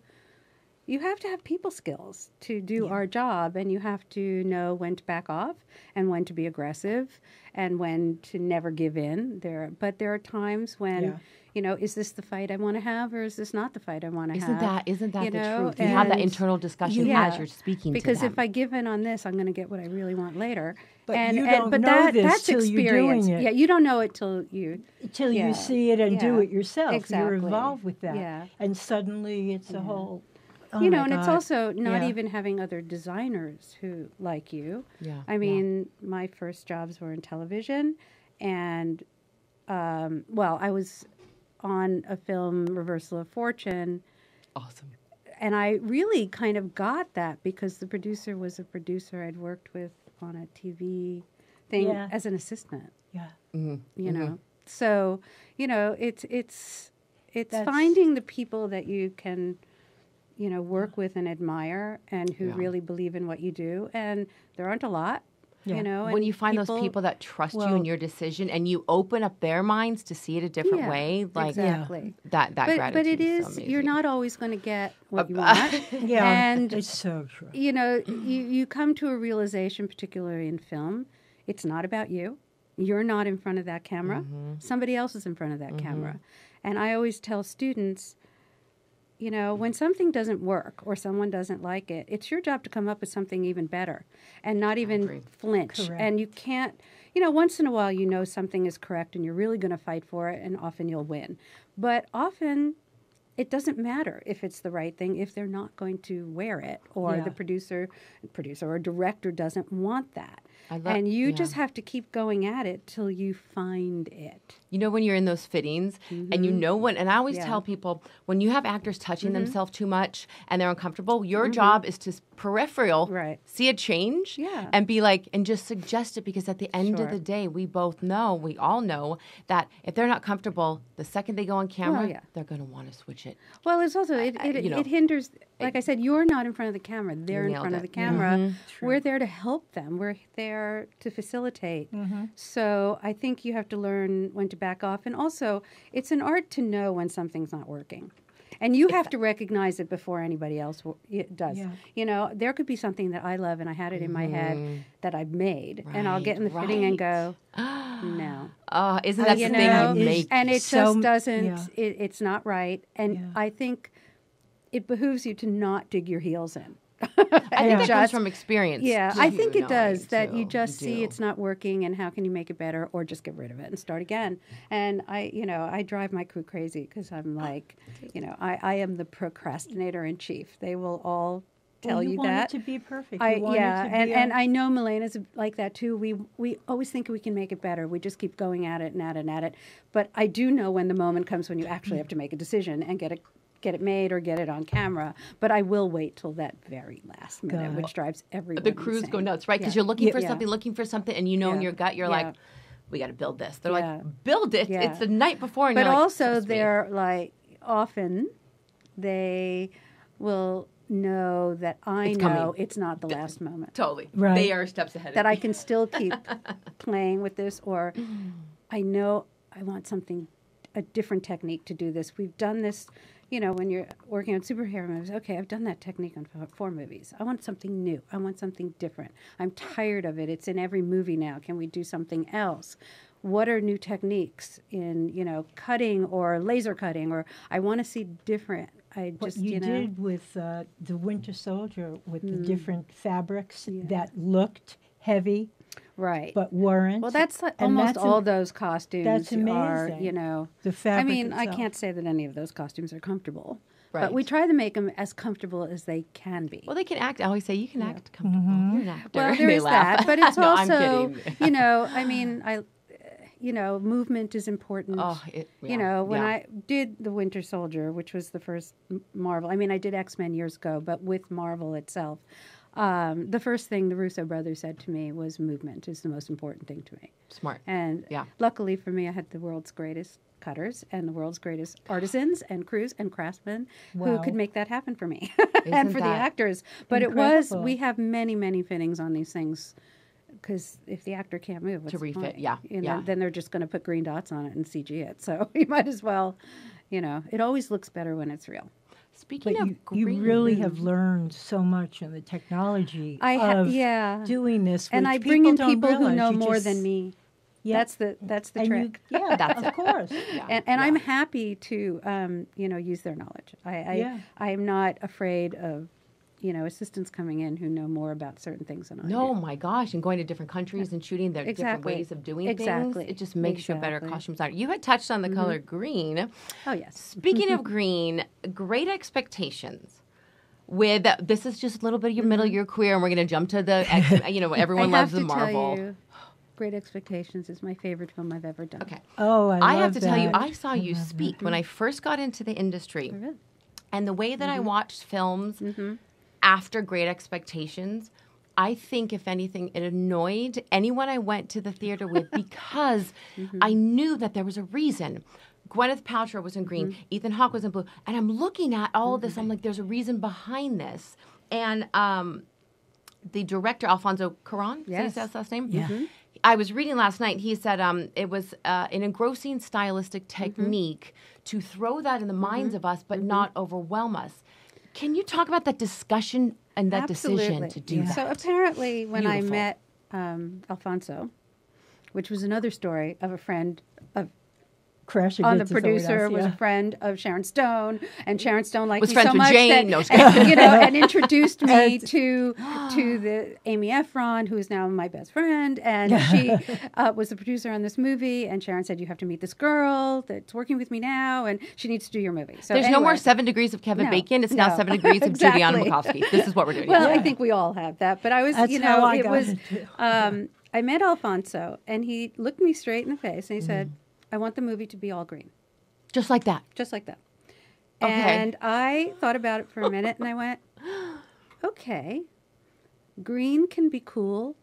Speaker 3: you have to have people skills to do our job, and you have to know when to back off and when to be aggressive and when to never give in. There, but there are times when.
Speaker 1: Yeah.
Speaker 3: You know, is this the fight I want to have, or is this not the fight I want to have?
Speaker 2: Isn't that isn't that
Speaker 3: you
Speaker 2: the
Speaker 3: know,
Speaker 2: truth? You have that internal discussion
Speaker 3: Yeah.
Speaker 2: as you're speaking
Speaker 3: because
Speaker 2: to them.
Speaker 3: if I give in on this, I'm going to get what I really want later.
Speaker 1: But
Speaker 3: and,
Speaker 1: you
Speaker 3: and-
Speaker 1: don't
Speaker 3: but
Speaker 1: know
Speaker 3: that,
Speaker 1: this
Speaker 3: that's
Speaker 1: till you're
Speaker 3: experience.
Speaker 1: doing it.
Speaker 3: Yeah, you don't know it till you.
Speaker 1: Till
Speaker 3: Yeah.
Speaker 1: you see it and do it yourself.
Speaker 3: Exactly.
Speaker 1: You're involved with that.
Speaker 3: Yeah.
Speaker 1: And suddenly it's a whole. Oh
Speaker 3: you know,
Speaker 1: my
Speaker 3: and it's also not
Speaker 1: Yeah.
Speaker 3: even having other designers who like you.
Speaker 2: yeah,
Speaker 3: I mean, my first jobs were in television, and um, well, I was on a film, Reversal of Fortune,
Speaker 2: awesome.
Speaker 3: and I really kind of got that because the producer was a producer I'd worked with on a TV thing
Speaker 1: Yeah.
Speaker 3: as an assistant.
Speaker 1: Yeah.
Speaker 2: hmm
Speaker 3: you know so you know it's it's it's
Speaker 1: That's-
Speaker 3: finding the people that you can you know work with and admire and who
Speaker 2: Yeah.
Speaker 3: really believe in what you do and there aren't a lot
Speaker 1: Yeah.
Speaker 3: you know
Speaker 2: when you find those people that trust you
Speaker 1: well-
Speaker 2: in your decision and you open up their minds to see it a different
Speaker 3: Yeah,
Speaker 2: way, like
Speaker 3: exactly
Speaker 2: that that
Speaker 3: but,
Speaker 2: gratitude.
Speaker 3: but it
Speaker 2: is,
Speaker 3: is
Speaker 2: so
Speaker 3: you're not always going to get what you want
Speaker 1: Yeah.
Speaker 3: and
Speaker 1: it's so true.
Speaker 3: you know you, you come to a realization particularly in film it's not about you you're not in front of that camera
Speaker 2: Mm-hmm.
Speaker 3: somebody else is in front of that camera and i always tell students you know when mm-hmm. something doesn't work or someone doesn't like it it's your job to come up with something even better and not even flinch
Speaker 1: Correct.
Speaker 3: and you can't you know once in a while you know something is correct and you're really going to fight for it and often you'll win but often it doesn't matter if it's the right thing if they're not going to wear it or
Speaker 1: Yeah.
Speaker 3: the producer producer or director doesn't want that.
Speaker 2: I love-
Speaker 3: and you
Speaker 2: yeah.
Speaker 3: just have to keep going at it till you find it.
Speaker 2: You know when you're in those fittings and you know when and I always
Speaker 3: Mm-hmm. Yeah.
Speaker 2: tell people when you have actors touching
Speaker 3: Mm-hmm.
Speaker 2: themselves too much and they're uncomfortable, your job is to peripheral
Speaker 3: Right.
Speaker 2: see a change
Speaker 3: Yeah.
Speaker 2: and be like and just suggest it because at the end
Speaker 3: Sure.
Speaker 2: of the day we both know, we all know that if they're not comfortable, the second they go on camera,
Speaker 3: yeah.
Speaker 2: they're going to want to switch it.
Speaker 3: Well, it's also it, it,
Speaker 2: you know.
Speaker 3: it hinders. Like I said, you're not in front of the camera; they're in front of the camera.
Speaker 2: Mm-hmm.
Speaker 3: We're there to help them. We're there to facilitate.
Speaker 2: Mm-hmm.
Speaker 3: So I think you have to learn when to back off, and also it's an art to know when something's not working. And you have to recognize it before anybody else does.
Speaker 1: Yeah.
Speaker 3: You know, there could be something that I love and I had it in my head that I've made, and I'll get in the
Speaker 2: Mm-hmm. Right,
Speaker 3: fitting and go, no.
Speaker 2: Uh, isn't that
Speaker 3: you
Speaker 2: the
Speaker 3: know,
Speaker 2: thing you make?
Speaker 3: and it
Speaker 1: so-
Speaker 3: just doesn't.
Speaker 1: yeah.
Speaker 3: It, it's not right, and
Speaker 1: Yeah.
Speaker 3: I think it behooves you to not dig your heels in.
Speaker 2: I think that comes from experience.
Speaker 3: Yeah, I think it does. That you
Speaker 2: too.
Speaker 3: just see
Speaker 2: do.
Speaker 3: it's not working, and how can you make it better, or just get rid of it and start again. And I, you know, I drive my crew crazy because I'm oh, like, you know, I, I am the procrastinator in chief. They will all tell
Speaker 1: well, you,
Speaker 3: you
Speaker 1: want
Speaker 3: that.
Speaker 1: it to be perfect.
Speaker 3: I
Speaker 1: You want it
Speaker 3: yeah,
Speaker 1: to
Speaker 3: and,
Speaker 1: be
Speaker 3: and
Speaker 1: a-
Speaker 3: I know Milena's like that too. We we always think we can make it better. We just keep going at it and at it and at it. But I do know when the moment comes when you actually mm. have to make a decision and get it get it made or get it on camera. But I will wait till that very last minute,
Speaker 1: Got it.
Speaker 3: which drives everyone.
Speaker 2: the crews go nuts, right? Because
Speaker 3: Yeah.
Speaker 2: you're looking
Speaker 3: Yeah.
Speaker 2: for
Speaker 3: Yeah.
Speaker 2: something, looking for something, and you know in your gut, you're
Speaker 3: Yeah.
Speaker 2: like, we got to build this. They're
Speaker 3: Yeah.
Speaker 2: like, build it.
Speaker 3: Yeah.
Speaker 2: It's the night before. And
Speaker 3: But
Speaker 2: you're like,
Speaker 3: also,
Speaker 2: "Trust
Speaker 3: they're like often they will know that I
Speaker 2: It's
Speaker 3: know
Speaker 2: coming.
Speaker 3: it's not the last moment.
Speaker 2: totally.
Speaker 1: Right.
Speaker 2: They are steps ahead
Speaker 3: that
Speaker 2: of
Speaker 3: I can still keep playing with this, or mm. I know I want something, a different technique to do this. We've done this, you know, when you're working on superhero movies. Okay, I've done that technique on four, movies. I want something new. I want something different. I'm tired of it. It's in every movie now. Can we do something else? What are new techniques in, you know, cutting or laser cutting? Or I want to see different. I
Speaker 1: what
Speaker 3: just,
Speaker 1: you,
Speaker 3: you, know, Mm.
Speaker 1: did with uh, the Winter Soldier with the different fabrics that looked heavy
Speaker 3: right.
Speaker 1: but weren't.
Speaker 3: Well, that's like almost
Speaker 1: that's
Speaker 3: all
Speaker 1: am-
Speaker 3: those costumes
Speaker 1: that's
Speaker 3: are,
Speaker 1: amazing.
Speaker 3: you know.
Speaker 1: the fabric.
Speaker 3: I
Speaker 1: fabric.
Speaker 3: mean, I can't say that any of those costumes are comfortable,
Speaker 2: Right.
Speaker 3: but we try to make them as comfortable as they can be.
Speaker 2: Well, they can act. I always say you can act comfortable.
Speaker 1: Mm-hmm.
Speaker 2: You're an actor.
Speaker 3: Well,
Speaker 2: And
Speaker 3: there
Speaker 2: they
Speaker 3: is
Speaker 2: laugh.
Speaker 3: that, but it's
Speaker 2: no, I'm
Speaker 3: also, you know, I mean, I, uh, you know, movement is important.
Speaker 2: Oh, it, yeah,
Speaker 3: you know, when
Speaker 2: yeah.
Speaker 3: I did the Winter Soldier, which was the first Marvel. I mean, I did X Men years ago, but with Marvel itself, um, the first thing the Russo brothers said to me was movement is the most important thing to me.
Speaker 2: smart.
Speaker 3: And
Speaker 2: Yeah.
Speaker 3: luckily for me, I had the world's greatest cutters and the world's greatest artisans and crews and craftsmen who could make that happen for me and for the actors. But it was, we have many, many fittings on these things because if the actor can't move, what's the
Speaker 2: refit,
Speaker 3: point?
Speaker 2: yeah,
Speaker 3: You know,
Speaker 2: yeah.
Speaker 3: then they're just going to put green dots on it and CG it. So you might as well, you know, it always looks better when it's real.
Speaker 2: Speaking
Speaker 1: But
Speaker 2: of
Speaker 1: you, you
Speaker 2: green,
Speaker 1: really have learned so much in the technology
Speaker 3: I ha-
Speaker 1: of
Speaker 3: yeah.
Speaker 1: doing this,
Speaker 3: and
Speaker 1: which
Speaker 3: I bring in people who know more
Speaker 1: just-
Speaker 3: than me.
Speaker 1: Yeah.
Speaker 3: That's the that's the
Speaker 1: and
Speaker 3: trick.
Speaker 1: You, yeah,
Speaker 2: That's
Speaker 1: of course.
Speaker 2: Yeah,
Speaker 3: and, and I'm happy to um, you know use their knowledge. I I,
Speaker 1: Yeah.
Speaker 3: I am not afraid of you know assistants coming in who know more about certain things than I
Speaker 2: No,
Speaker 3: do.
Speaker 2: my gosh, and going to different countries and shooting their different ways of doing
Speaker 3: Exactly.
Speaker 2: things. It just makes you a better
Speaker 3: Mm-hmm.
Speaker 2: costume designer. You had touched on the color green.
Speaker 3: Oh yes.
Speaker 2: Speaking of green, great expectations. With this is just a little bit of your middle of your career, and we're going to jump to the X, you know everyone
Speaker 3: Mm-hmm. I
Speaker 2: loves
Speaker 3: have
Speaker 2: the Marvel.
Speaker 3: Tell you, Great Expectations is my favorite film I've ever done.
Speaker 2: Okay,
Speaker 1: Oh, I,
Speaker 2: I, have
Speaker 1: love
Speaker 2: to tell you. I saw you speak when I first got into the industry,
Speaker 3: Really?
Speaker 2: and the way that
Speaker 3: Mm-hmm.
Speaker 2: I watched films after Great Expectations. I think, if anything, it annoyed anyone I went to the theater with because
Speaker 3: Mm-hmm.
Speaker 2: I knew that there was a reason. Gwyneth Paltrow was in green,
Speaker 3: Mm-hmm.
Speaker 2: Ethan Hawke was in blue, and I'm looking at all of this. I'm like, there's a reason behind this. And um, the director Alfonso Cuarón,
Speaker 3: Yes.
Speaker 2: his last name.
Speaker 1: Yeah. Mhm.
Speaker 2: I was reading last night. He said um, it was uh, an engrossing stylistic
Speaker 3: Mm-hmm.
Speaker 2: technique to throw that in the minds of us, but not overwhelm us. Can you talk about that discussion and that decision to do that?
Speaker 3: So apparently, when I met um, Alfonso, which was another story of a friend of
Speaker 1: Crashing
Speaker 3: on the
Speaker 1: Bits is someone
Speaker 3: producer
Speaker 1: else,
Speaker 3: was a friend of Sharon Stone, and Sharon Stone liked
Speaker 2: Was
Speaker 3: me so much
Speaker 2: Jane?
Speaker 3: that
Speaker 2: No,
Speaker 3: and, you know, and introduced me to to the Amy Ephron, who is now my best friend, and she uh, was the producer on this movie. And Sharon said, "You have to meet this girl that's working with me now, and she needs to do your movie." So
Speaker 2: There's no more seven degrees of Kevin
Speaker 3: No,
Speaker 2: Bacon. It's now seven degrees of Juliana
Speaker 3: Exactly.
Speaker 2: Makovsky. This is what we're doing.
Speaker 3: Well,
Speaker 2: here.
Speaker 3: I think we all have that, but I was,
Speaker 1: That's
Speaker 3: you
Speaker 1: how
Speaker 3: know,
Speaker 1: I
Speaker 3: it
Speaker 1: got
Speaker 3: was.
Speaker 1: it.
Speaker 3: Um, I met Alfonso, and he looked me straight in the face, and he said,
Speaker 2: Mm-hmm.
Speaker 3: "I want the movie to be all green."
Speaker 2: Just like that.
Speaker 3: just like that.
Speaker 2: Okay.
Speaker 3: And I thought about it for a minute and I went, okay, green can be cool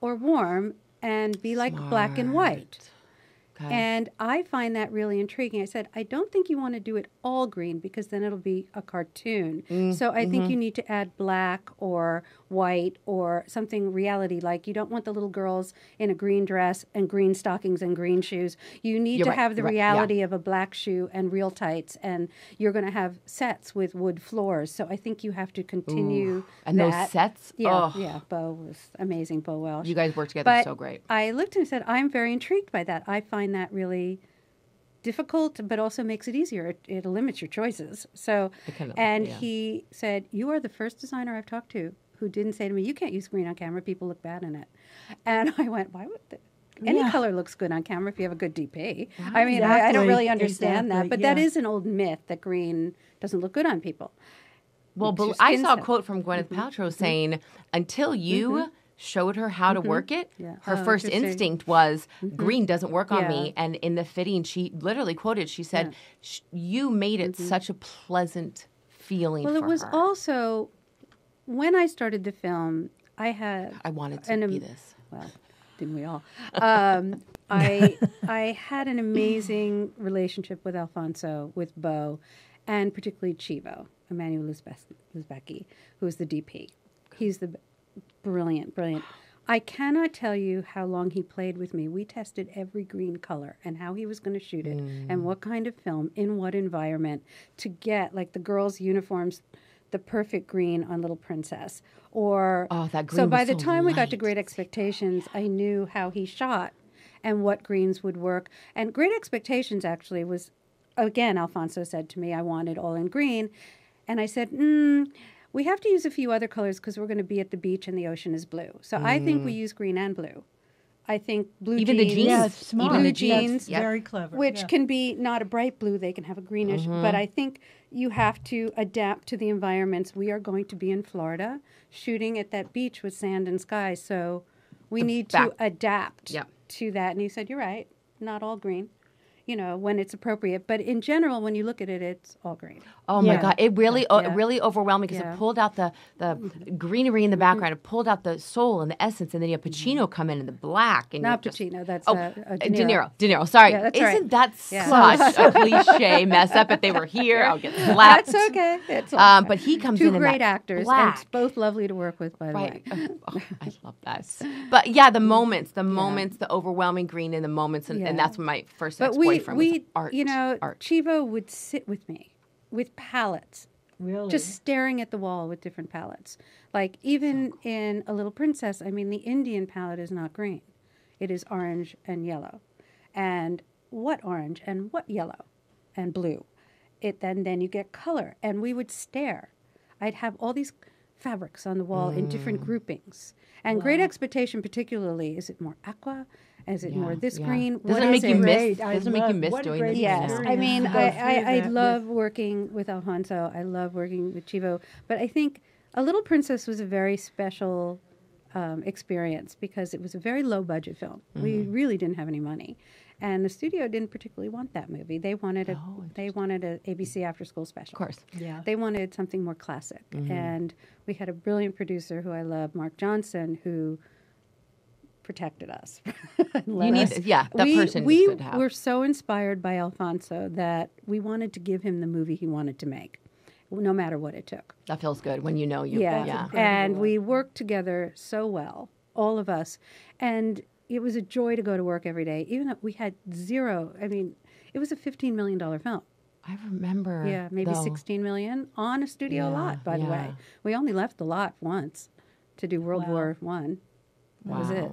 Speaker 3: or warm and be like black and white.
Speaker 2: Okay.
Speaker 3: And I find that really intriguing. I said, I don't think you want to do it all green because then it'll be a cartoon.
Speaker 2: Mm,
Speaker 3: so I
Speaker 2: mm-hmm.
Speaker 3: think you need to add black or white or something reality like you don't want the little girls in a green dress and green stockings and green shoes. You need
Speaker 2: You're
Speaker 3: to
Speaker 2: right,
Speaker 3: have the
Speaker 2: you're right, yeah.
Speaker 3: reality of a black shoe and real tights and you're going to have sets with wood floors. So I think you have to continue
Speaker 2: and those sets.
Speaker 3: Yeah,
Speaker 2: oh,
Speaker 3: yeah. Bo was amazing. Bo Welch.
Speaker 2: You guys work together
Speaker 3: But
Speaker 2: so great.
Speaker 3: I looked and said, I'm very intrigued by that. I find that really difficult, but also makes it easier. It, it limits your choices. So,
Speaker 2: kind of-
Speaker 3: and
Speaker 2: yeah.
Speaker 3: he said, You are the first designer I've talked to who didn't say to me, You can't use green on camera. People look bad in it. And I went, Why would the, any
Speaker 1: Yeah.
Speaker 3: color looks good on camera if you have a good DP. I mean, I, I don't really understand that, but that
Speaker 1: yeah.
Speaker 3: is an old myth that green doesn't look good on people.
Speaker 2: Well, I saw a quote from Gwyneth mm-hmm. Paltrow mm-hmm. saying, "Until you mm-hmm. showed her how to work it,
Speaker 3: Yeah.
Speaker 2: her
Speaker 3: Oh,
Speaker 2: first instinct was green doesn't work on me." And in the fitting, she literally quoted, "She said, "Sh- you made it such a pleasant feeling."
Speaker 3: Well, it was
Speaker 2: her.
Speaker 3: also when I started the film, I had
Speaker 2: I wanted to
Speaker 3: an
Speaker 2: be this.
Speaker 3: well, didn't we all? Um, I I had an amazing relationship with Alfonso, with Bo, and particularly Chivo, Emmanuel Luzbe- Luzbecki, who is the DP. He's the brilliant, brilliant. I cannot tell you how long he played with me. We tested every green color and how he was going to shoot it and what kind of film in what environment to get like the girls' uniforms the perfect green on Little Princess or
Speaker 2: Oh, that
Speaker 3: so by the
Speaker 2: so
Speaker 3: time we got to. Great Expectations, I knew how he shot and what greens would work. And Great Expectations actually was, again, Alfonso said to me, I wanted all in green. And I said, mm, we have to use a few other colors because we're going to be at the beach and the ocean is blue. So I think we use green and blue. I think blue
Speaker 2: Even the
Speaker 3: jeans,
Speaker 2: jeans.
Speaker 1: Yeah, smart.
Speaker 3: Blue
Speaker 2: jeans.
Speaker 3: jeans,
Speaker 2: Yep.
Speaker 1: Very clever.
Speaker 3: which
Speaker 1: yeah.
Speaker 3: can be not a bright blue, they can have a greenish,
Speaker 2: Mm-hmm.
Speaker 3: but I think you have to adapt to the environments. We are going to be in Florida shooting at that beach with sand and sky, so we need
Speaker 2: back-
Speaker 3: to adapt
Speaker 2: Yep.
Speaker 3: to that. And he said, You're right, not all green, you know, when it's appropriate. But in general, when you look at it, it's all green.
Speaker 2: Oh my god! It really, oh, it really overwhelmed me because
Speaker 3: Yeah.
Speaker 2: it pulled out the the greenery in the background. It pulled out the soul and the essence, and then you have Pacino come in in the black and
Speaker 3: Not
Speaker 2: you're just-
Speaker 3: Pacino, that's
Speaker 2: Oh,
Speaker 3: uh, uh,
Speaker 2: uh, De Niro. De Niro. Sorry,
Speaker 3: Yeah,
Speaker 2: isn't
Speaker 3: right.
Speaker 2: that
Speaker 3: Yeah.
Speaker 2: such a cliche mess up? If they were here, I'll get slapped.
Speaker 3: That's okay. It's all
Speaker 2: Um, but he comes
Speaker 3: Two
Speaker 2: in in
Speaker 3: great
Speaker 2: that
Speaker 3: actors,
Speaker 2: black.
Speaker 3: and both lovely to work with, by the
Speaker 2: Right.
Speaker 3: way.
Speaker 2: Oh, I love that. But yeah, the moments, the moments, the overwhelming green and the moments, and, and that's when my first
Speaker 3: But we,
Speaker 2: ex-boyfriend was
Speaker 3: we,
Speaker 2: art.
Speaker 3: you know,
Speaker 2: art.
Speaker 3: Chivo would sit with me with palettes,
Speaker 1: really
Speaker 3: just staring at the wall with different palettes. Like even in A Little Princess, I mean, the Indian palette is not green; it is orange and yellow, and what orange and what yellow, and blue. It then then you get color, and we would stare. I'd have all these fabrics on the wall in different
Speaker 2: Mm.
Speaker 3: groupings. And Great Expectation, particularly, is it more aqua? Is it more this
Speaker 2: yeah.
Speaker 3: green?
Speaker 2: Doesn't
Speaker 3: What
Speaker 2: it
Speaker 3: is
Speaker 2: make you
Speaker 3: it?
Speaker 2: miss-
Speaker 1: Great. I
Speaker 2: doesn't it make you miss doing this?
Speaker 3: Yes,
Speaker 2: Yeah.
Speaker 3: I mean, I, I, I
Speaker 1: that with-
Speaker 3: love working with Alfonso. I love working with Chivo. But I think A Little Princess was a very special um, experience because it was a very low budget film. We
Speaker 2: Mm-hmm.
Speaker 3: really didn't have any money. And the studio didn't particularly want that movie. They wanted a
Speaker 2: Oh,
Speaker 3: they wanted a ABC after school special.
Speaker 2: Of course.
Speaker 1: yeah
Speaker 3: They wanted something more classic.
Speaker 2: Mm-hmm.
Speaker 3: And we had a brilliant producer who I love, Mark Johnson, who protected us.
Speaker 2: You need,
Speaker 3: us-
Speaker 2: yeah, that
Speaker 3: we,
Speaker 2: person
Speaker 3: we
Speaker 2: good to have.
Speaker 3: were so inspired by Alfonso that we wanted to give him the movie he wanted to make, no matter what it took.
Speaker 2: that feels good when you know you.
Speaker 3: Yeah,
Speaker 2: yeah.
Speaker 3: and we worked together so well, all of us, and it was a joy to go to work every day, even though we had zero. I mean, it was a fifteen million dollar film.
Speaker 2: I remember.
Speaker 3: Yeah, maybe
Speaker 2: though.
Speaker 3: 16 million on a studio
Speaker 2: Yeah,
Speaker 3: lot, by the way. We only left the lot once to do World
Speaker 1: Wow.
Speaker 3: War One. That was it.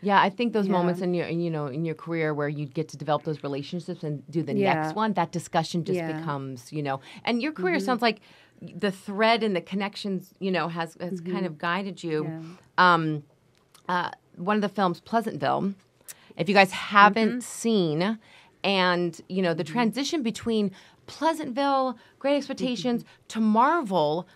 Speaker 2: Yeah, I think those
Speaker 3: Yeah.
Speaker 2: moments in your, in, you know, in your career where you get to develop those relationships and do the
Speaker 3: Yeah.
Speaker 2: next one, that discussion just
Speaker 3: Yeah. Mm-hmm.
Speaker 2: becomes, you know, and your career sounds like the thread and the connections, you know, has has kind of guided you.
Speaker 3: Mm-hmm. Yeah.
Speaker 2: Um, uh, one of the films, Pleasantville, if you guys haven't
Speaker 3: Mm-hmm.
Speaker 2: seen, and you know the transition between Pleasantville, Great Expectations
Speaker 3: Mm-hmm.
Speaker 2: to Marvel.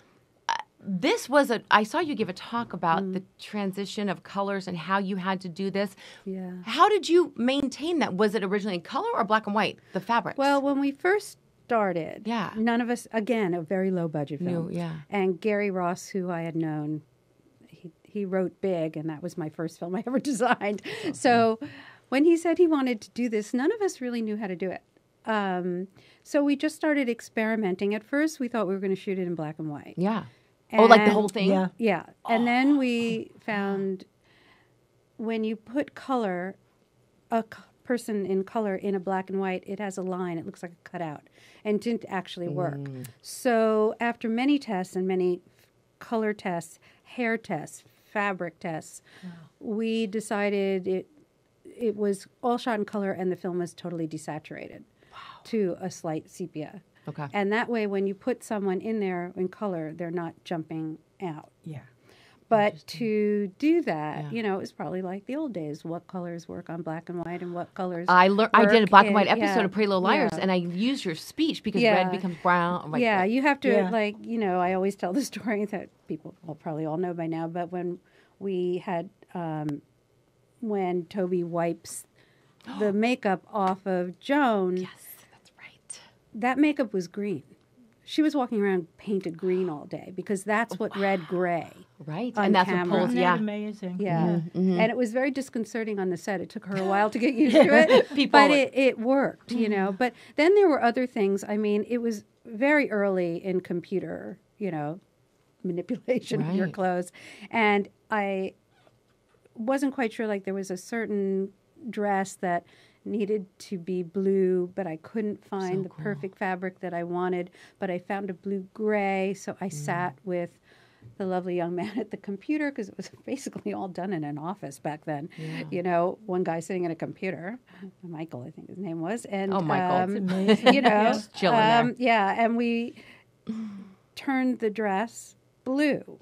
Speaker 2: uh, This was a. I saw you give a talk about the transition of colors and how you had to do this.
Speaker 3: Yeah.
Speaker 2: How did you maintain that? Was it originally in color or black and white? The fabrics.
Speaker 3: Well, when we first started,
Speaker 2: Yeah.
Speaker 3: none of us, again, a very low budget film.
Speaker 2: Knew, yeah.
Speaker 3: And Gary Ross, who I had known, he, he wrote Big, and that was my first film I ever designed. So when he said he wanted to do this, none of us really knew how to do it. Um, so we just started experimenting. At first, we thought we were going to shoot it in black and white.
Speaker 2: yeah. oh, like the whole thing.
Speaker 1: Yeah.
Speaker 3: Yeah. And then we found when you put color, a c- person in color in a black and white, it has a line. It looks like a cutout and didn't actually work. So after many tests and many color tests, hair tests, fabric tests, we decided it it was all shot in color and the film was totally desaturated to a slight sepia.
Speaker 2: Okay.
Speaker 3: And that way, when you put someone in there in color, they're not jumping out.
Speaker 1: Yeah.
Speaker 3: But to do that,
Speaker 2: Yeah.
Speaker 3: you know, it was probably like the old days. What colors work on black and white, and what colors?
Speaker 2: I learned. I did a black and white episode
Speaker 3: yeah,
Speaker 2: of Pretty Little Liars,
Speaker 3: yeah.
Speaker 2: and I used your speech because red becomes brown. Like,
Speaker 3: yeah, you have to like you know. I always tell the story that people will probably all know by now. But when we had um, when Tobey wipes the makeup off of Joan,
Speaker 2: Yes, that's right.
Speaker 3: that makeup was green. She was walking around painted green all day because that's what red gray.
Speaker 2: Right,
Speaker 3: On
Speaker 2: and that's
Speaker 3: camera.
Speaker 2: what pulls. Yeah,
Speaker 1: amazing?
Speaker 3: Yeah.
Speaker 2: Mm-hmm,
Speaker 3: And it was very disconcerting on the set. It took her a while to get used to it.
Speaker 2: People
Speaker 3: but it, it worked, you know. But then there were other things. I mean, it was very early in computer, you know, manipulation of your clothes. And I wasn't quite sure like there was a certain dress that needed to be blue but i couldn't find
Speaker 2: So
Speaker 3: the
Speaker 2: cool.
Speaker 3: perfect fabric that i wanted but i found a blue gray so
Speaker 2: Mm.
Speaker 3: i sat with the lovely young man at the computer because it was basically all done in an office back then Yeah. you know one guy sitting at a computer michael i think his name was and
Speaker 2: Oh, Michael.
Speaker 3: um,
Speaker 1: amazing.
Speaker 3: you know
Speaker 1: Yeah.
Speaker 2: Just chilling there.
Speaker 3: um, yeah and we turned the dress blue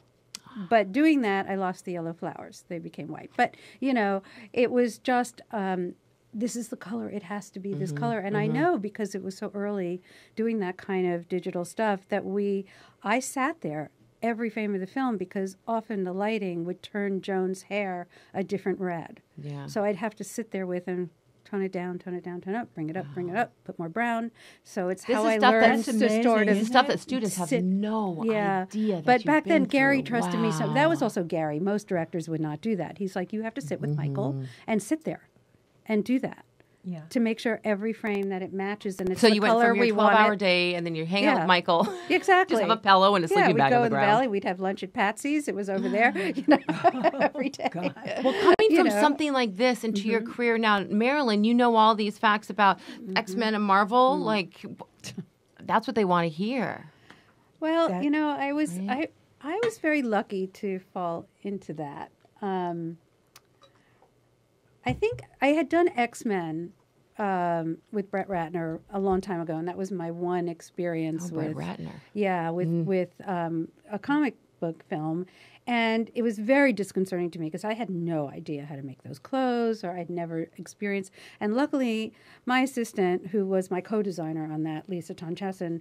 Speaker 3: but doing that i lost the yellow flowers they became white but you know it was just um, this is the color it has to be this color and i know because it was so early doing that kind of digital stuff that we i sat there every frame of the film because often the lighting would turn joan's hair a different red
Speaker 2: Yeah.
Speaker 3: so i'd have to sit there with and tone it down tone it down tone it up bring it up bring it up put more brown so it's
Speaker 2: This
Speaker 3: how i
Speaker 2: stuff
Speaker 3: learned to
Speaker 1: amazing,
Speaker 3: sort
Speaker 1: isn't
Speaker 3: of
Speaker 2: This is stuff that students have
Speaker 3: sit-
Speaker 2: no
Speaker 3: yeah.
Speaker 2: idea. That
Speaker 3: but back then, Gary
Speaker 2: through.
Speaker 3: trusted me. So that was also Gary. Most directors would not do that. He's like, you have to sit with Michael
Speaker 2: Mm-hmm.
Speaker 3: and sit there and do that
Speaker 1: Yeah.
Speaker 3: to make sure every frame that it matches and it's
Speaker 2: So
Speaker 3: the
Speaker 2: you went from your
Speaker 3: we
Speaker 2: twelve-hour
Speaker 3: want.
Speaker 2: day, and then you're hanging out with Michael.
Speaker 3: Exactly.
Speaker 2: Just have a pillow and a
Speaker 3: yeah,
Speaker 2: sleeping
Speaker 3: we'd
Speaker 2: bag
Speaker 3: go
Speaker 2: on the
Speaker 3: in the
Speaker 2: ground.
Speaker 3: valley. We'd have lunch at Patsy's. It was over there, you know, every day.
Speaker 2: Well, coming
Speaker 3: You
Speaker 2: from
Speaker 3: know? Mm-hmm.
Speaker 2: something like this into your career now, Marilyn, you know all these facts about
Speaker 3: Mm-hmm.
Speaker 2: X Men and Marvel. Like, that's what they want to hear.
Speaker 3: Well,
Speaker 1: That-
Speaker 3: you know, I was I I was very lucky to fall into that. Um, I think I had done X Men um, with Brett Ratner a long time ago, and that was my one experience
Speaker 2: Oh, Brett
Speaker 3: with
Speaker 2: Ratner.
Speaker 3: yeah with with um, a comic book film. And it was very disconcerting to me because I had no idea how to make those clothes or I'd never experienced. And luckily, my assistant, who was my co designer on that, Lisa Tomczeszyn,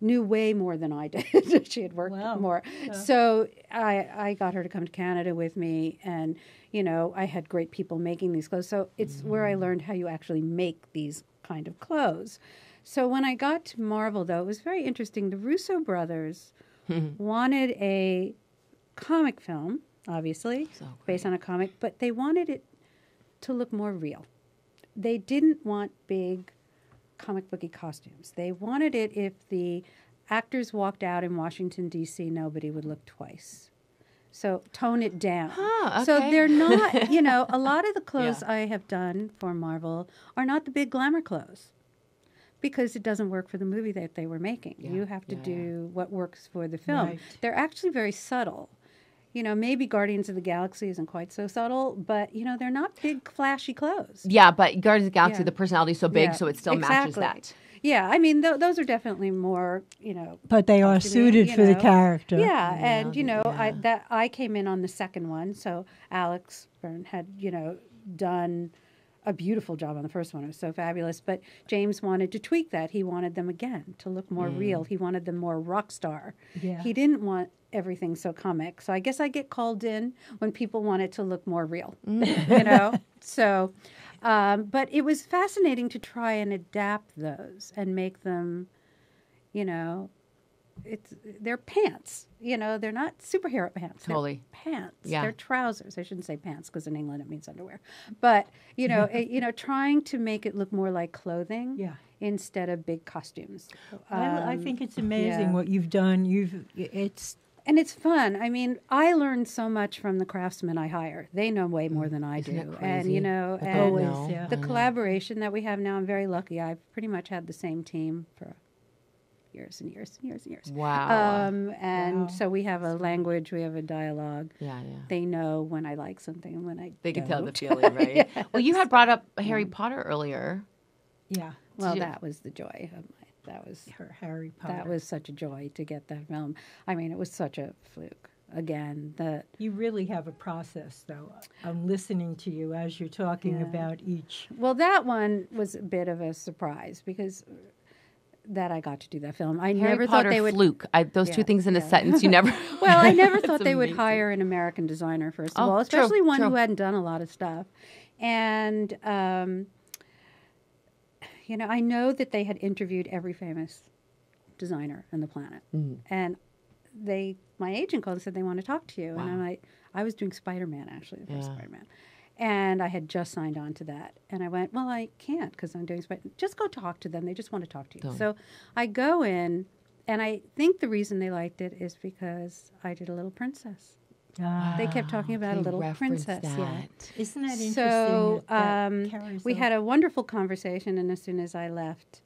Speaker 3: knew way more than I did. she had worked
Speaker 1: Wow.
Speaker 3: more. So I, I got her to come to Canada with me. And, you know, I had great people making these clothes. So it's where I mm. learned how you actually make these kind of clothes. So when I got to Marvel, though, it was very interesting. The Russo brothers wanted a comic film, obviously,
Speaker 2: So
Speaker 3: based on a comic, but they wanted it to look more real. They didn't want big comic booky costumes. They wanted it if the actors walked out in Washington D.C., nobody would look twice. So tone it down.
Speaker 2: Huh,
Speaker 3: So they're not, you know, a lot of the clothes
Speaker 2: Yeah.
Speaker 3: I have done for Marvel are not the big glamour clothes because it doesn't work for the movie that they were making.
Speaker 2: Yeah,
Speaker 3: You have to
Speaker 2: yeah.
Speaker 3: do what works for the film.
Speaker 1: Right.
Speaker 3: They're actually very subtle. You know, maybe Guardians of the Galaxy isn't quite so subtle, but you know, they're not big flashy clothes.
Speaker 2: Yeah, but Guardians of the Galaxy,
Speaker 3: Yeah.
Speaker 2: the personality is so big,
Speaker 3: Yeah,
Speaker 2: so it still matches that.
Speaker 3: Yeah, I mean, th- those are definitely more, you know,
Speaker 1: But they are suited
Speaker 3: you
Speaker 1: for the character.
Speaker 3: Yeah, and you know, I that I came in on the second one, so Alex Byrne had you know done a beautiful job on the first one. It was so fabulous, but James wanted to tweak that. He wanted them again to look more mm. real. He wanted them more rock star.
Speaker 1: Yeah.
Speaker 3: He didn't want everything so comic. So I guess I get called in when people want it to look more real. you know, so. Um, but it was fascinating to try and adapt those and make them, you know, it's they're pants. You know, they're not superhero pants. They're pants.
Speaker 2: Yeah.
Speaker 3: They're trousers. I shouldn't say pants because in England it means underwear. But you know, it, you know, trying to make it look more like clothing.
Speaker 1: Yeah.
Speaker 3: Instead of big costumes.
Speaker 1: I, I
Speaker 3: Um,
Speaker 1: think it's amazing
Speaker 3: yeah.
Speaker 1: what you've done. You've it's
Speaker 3: and it's fun. I mean, I learned so much from the craftsmen I hire. They know way more than I
Speaker 2: Isn't it
Speaker 3: do. And
Speaker 2: crazy
Speaker 3: you know,
Speaker 2: what
Speaker 3: and
Speaker 1: Always,
Speaker 2: know?
Speaker 1: yeah.
Speaker 3: the
Speaker 2: I
Speaker 3: collaboration that we have now, I'm very lucky. I've pretty much had the same team for years and years and years and years.
Speaker 2: Wow.
Speaker 3: Um, and
Speaker 1: Wow.
Speaker 3: so we have a language, we have a dialogue.
Speaker 2: yeah, yeah.
Speaker 3: They know when I like something and when I
Speaker 2: They can tell the
Speaker 3: don't.
Speaker 2: feeling, right? Well, you had brought up Harry Potter earlier.
Speaker 1: yeah.
Speaker 3: Well,
Speaker 2: you-
Speaker 3: that was the joy of my. That was
Speaker 1: Her Harry Potter.
Speaker 3: that was such a joy to get that film. I mean, it was such a fluke. Again, that
Speaker 1: You really have a process, though. I'm listening to you as you're talking
Speaker 3: Yeah.
Speaker 1: about each.
Speaker 3: well, that one was a bit of a surprise because that I got to do that film. I
Speaker 2: Harry
Speaker 3: never
Speaker 2: Potter
Speaker 3: thought they would.
Speaker 2: fluke. I, those two things in a sentence, you never.
Speaker 3: Well, I never thought they would hire an American designer first of
Speaker 2: Oh,
Speaker 3: all,
Speaker 2: true,
Speaker 3: especially one
Speaker 2: true.
Speaker 3: who hadn't done a lot of stuff. And um, you know, I know that they had interviewed every famous designer on the planet,
Speaker 2: Mm-hmm.
Speaker 3: and they, my agent called and said they want to talk to you, and I'm like, I was doing Spider Man actually, the first Spider Man. And I had just signed on to that. And I went, Well, I can't because I'm doing Spider Just go talk to them. They just want to talk to you.
Speaker 2: Don't.
Speaker 3: So I go in, and I think the reason they liked it is because I did a little princess. They kept talking about a little
Speaker 2: referenced
Speaker 3: princess. Yeah.
Speaker 1: Ah, Isn't that interesting?
Speaker 3: So
Speaker 1: that- that
Speaker 3: um, we had a wonderful conversation, and as soon as I left,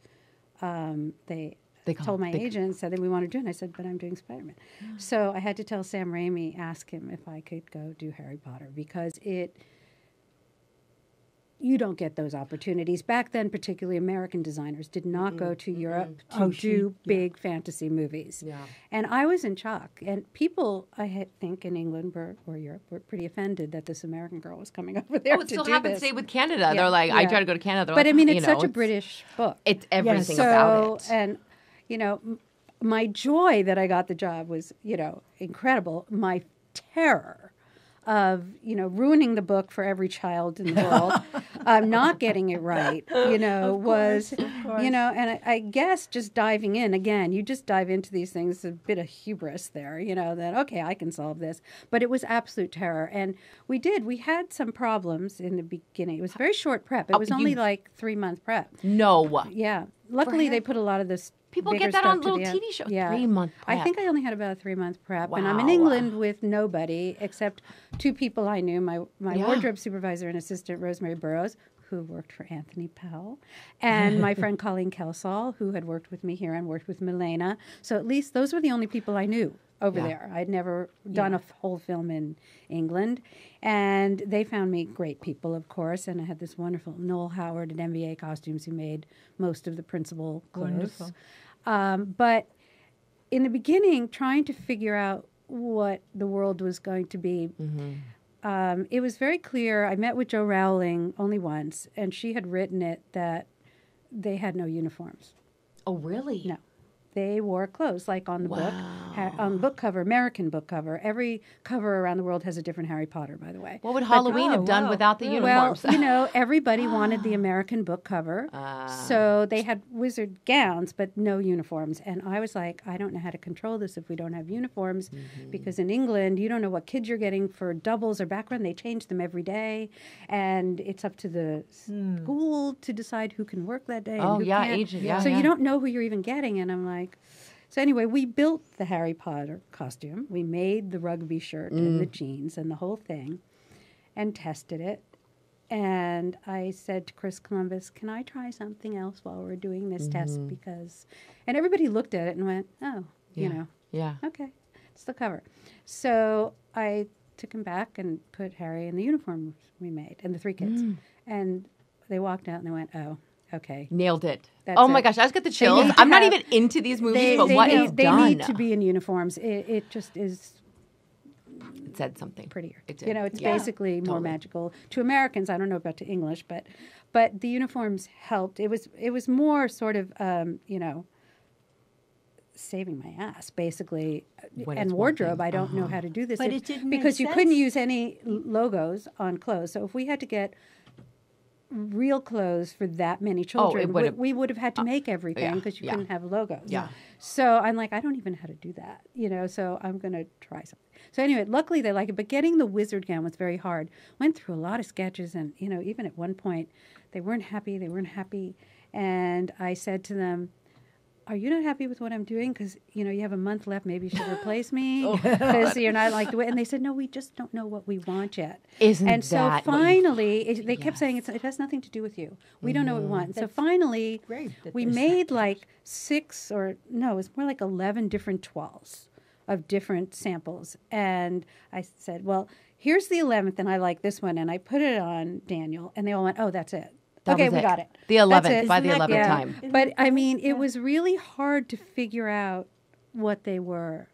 Speaker 3: um, they
Speaker 2: They
Speaker 3: told my
Speaker 2: they-
Speaker 3: agent said that we want to do it. And I said, but I'm doing Spider Man. So I had to tell Sam Raimi, ask him if I could go do Harry Potter because it. You don't get those opportunities. Back then, particularly American designers did not go to mm-hmm. Europe mm-hmm. to
Speaker 1: Oh,
Speaker 3: do
Speaker 1: she- yeah.
Speaker 3: big fantasy movies.
Speaker 2: Yeah.
Speaker 3: And I was in shock. And people, I think, in England were, or Europe were pretty offended that this American girl was coming over there
Speaker 2: Oh, it
Speaker 3: to
Speaker 2: still happens today with Canada.
Speaker 3: Yeah,
Speaker 2: They're like, I
Speaker 3: yeah.
Speaker 2: try to go to Canada.
Speaker 3: But
Speaker 2: like,
Speaker 3: I mean, it's
Speaker 2: know,
Speaker 3: such a British book.
Speaker 2: It's everything
Speaker 3: so,
Speaker 2: about it.
Speaker 3: and you know, m- my joy that I got the job was, you know, incredible. My terror of, you know, ruining the book for every child in the world, um, not getting it right, you know,
Speaker 1: Of
Speaker 3: was,
Speaker 1: course.
Speaker 3: you know, and I, I guess just diving in again, you just dive into these things, a bit of hubris there, you know, that, okay, I can solve this. But it was absolute terror. And we did, we had some problems in the beginning. It was very short prep. It
Speaker 2: Oh,
Speaker 3: was
Speaker 2: you-
Speaker 3: only like three month prep.
Speaker 2: no.
Speaker 3: Yeah. Luckily, they put a lot of this.
Speaker 2: People get that on little
Speaker 3: the end.
Speaker 2: TV shows.
Speaker 3: Yeah.
Speaker 2: Three-month
Speaker 3: I think I only had about a three month prep, and I'm in England with nobody except two people I knew: my my
Speaker 2: Yeah.
Speaker 3: wardrobe supervisor and assistant Rosemary Burrows, who worked for Anthony Powell, and my friend Colleen Kelsall, who had worked with me here and worked with Milena. So at least those were the only people I knew over
Speaker 2: Yeah.
Speaker 3: there. I'd never done a f- whole film in England, and they found me great people, of course. And I had this wonderful Noel Howard at MVA Costumes who made most of the principal clothes.
Speaker 1: Wonderful.
Speaker 3: Um, but in the beginning, trying to figure out what the world was going to be, um, it was very clear. I met with Jo Rowling only once, and she had written it that they had no uniforms.
Speaker 2: Oh, really?
Speaker 3: No. They wore clothes like on the book, ha- on the book cover, American book cover. Every cover around the world has a different Harry Potter, by the way.
Speaker 2: What would Halloween
Speaker 1: oh,
Speaker 2: have done
Speaker 1: wow.
Speaker 2: without the
Speaker 1: Really?
Speaker 3: Well, you know, everybody wanted the American book cover.
Speaker 2: Ah.
Speaker 3: so they had wizard gowns, but no uniforms. And I was like, I don't know how to control this if we don't have uniforms.
Speaker 2: Mm-hmm.
Speaker 3: Because in England, you don't know what kids you're getting for doubles or background. They change them every day. And it's up to the school to decide who can work that day. and
Speaker 2: Oh,
Speaker 3: who
Speaker 2: yeah,
Speaker 3: can't.
Speaker 2: agent, yeah,
Speaker 3: So
Speaker 2: yeah.
Speaker 3: you don't know who you're even getting. And I'm like, so anyway, we built the Harry Potter costume. We made the rugby shirt and
Speaker 2: Mm.
Speaker 3: the jeans and the whole thing and tested it. And I said to Chris Columbus, Can I try something else while we're doing this test? Because, and everybody looked at it and went, Oh, you
Speaker 2: Mm-hmm.
Speaker 3: Know,
Speaker 2: yeah.
Speaker 3: okay. It's the cover. So I took him back and put Harry in the uniform we made and the three kids.
Speaker 2: Mm.
Speaker 3: And they walked out and they went, oh, okay.
Speaker 2: Nailed it.
Speaker 3: That's
Speaker 2: oh my
Speaker 3: it.
Speaker 2: gosh, I just got the chills. I'm not even into these movies,
Speaker 3: They,
Speaker 2: but
Speaker 3: they
Speaker 2: what
Speaker 3: need,
Speaker 2: is
Speaker 3: they
Speaker 2: done?
Speaker 3: need to be in uniforms. It, it just is
Speaker 2: it said something.
Speaker 3: prettier.
Speaker 2: It did.
Speaker 3: You know, it's
Speaker 2: Yeah,
Speaker 3: basically more magical to Americans. I don't know about to English, but but the uniforms helped. It was it was more sort of um, you know saving my ass basically
Speaker 2: When
Speaker 3: and wardrobe.
Speaker 2: working.
Speaker 3: I don't know
Speaker 2: Uh-huh.
Speaker 3: how to do this
Speaker 1: But
Speaker 3: if-
Speaker 1: it didn't make
Speaker 3: because you couldn't use any l- logos on clothes. So if we had to get real clothes for that many oh, children, we,
Speaker 2: would've-
Speaker 3: we would have had to uh, make everything
Speaker 2: yeah,
Speaker 3: because you
Speaker 2: yeah.
Speaker 3: couldn't have logos.
Speaker 2: Yeah.
Speaker 3: So I'm like, I don't even know how to do that, you know. So I'm gonna try something. So anyway, luckily they like it, but getting the wizard gown was very hard. Went through a lot of sketches, and you know, even at one point, they weren't happy. They weren't happy, and I said to them. Are you not happy with what I'm doing? Because you know you have a month left. Maybe you should replace me
Speaker 2: Oh.
Speaker 3: because you're not like the way. And they said, no, we just don't know what we want yet.
Speaker 2: Isn't
Speaker 3: and so finally, it, they kept saying it's, it has nothing to do with you. We don't know what we want. So finally, we made like six or no, it was more like eleven different twirls of different samples. And I said, well, here's the eleventh, and I like this one, and I put it on Daniel, and they all went, oh, that's it.
Speaker 2: That
Speaker 3: okay,
Speaker 2: was
Speaker 3: we
Speaker 2: it.
Speaker 3: got it.
Speaker 2: The 11th,
Speaker 3: it.
Speaker 2: by the
Speaker 1: Isn't that
Speaker 2: 11th
Speaker 1: good?
Speaker 2: time.
Speaker 1: Isn't
Speaker 3: But I mean, it
Speaker 1: Yeah.
Speaker 3: was really hard to figure out what they were,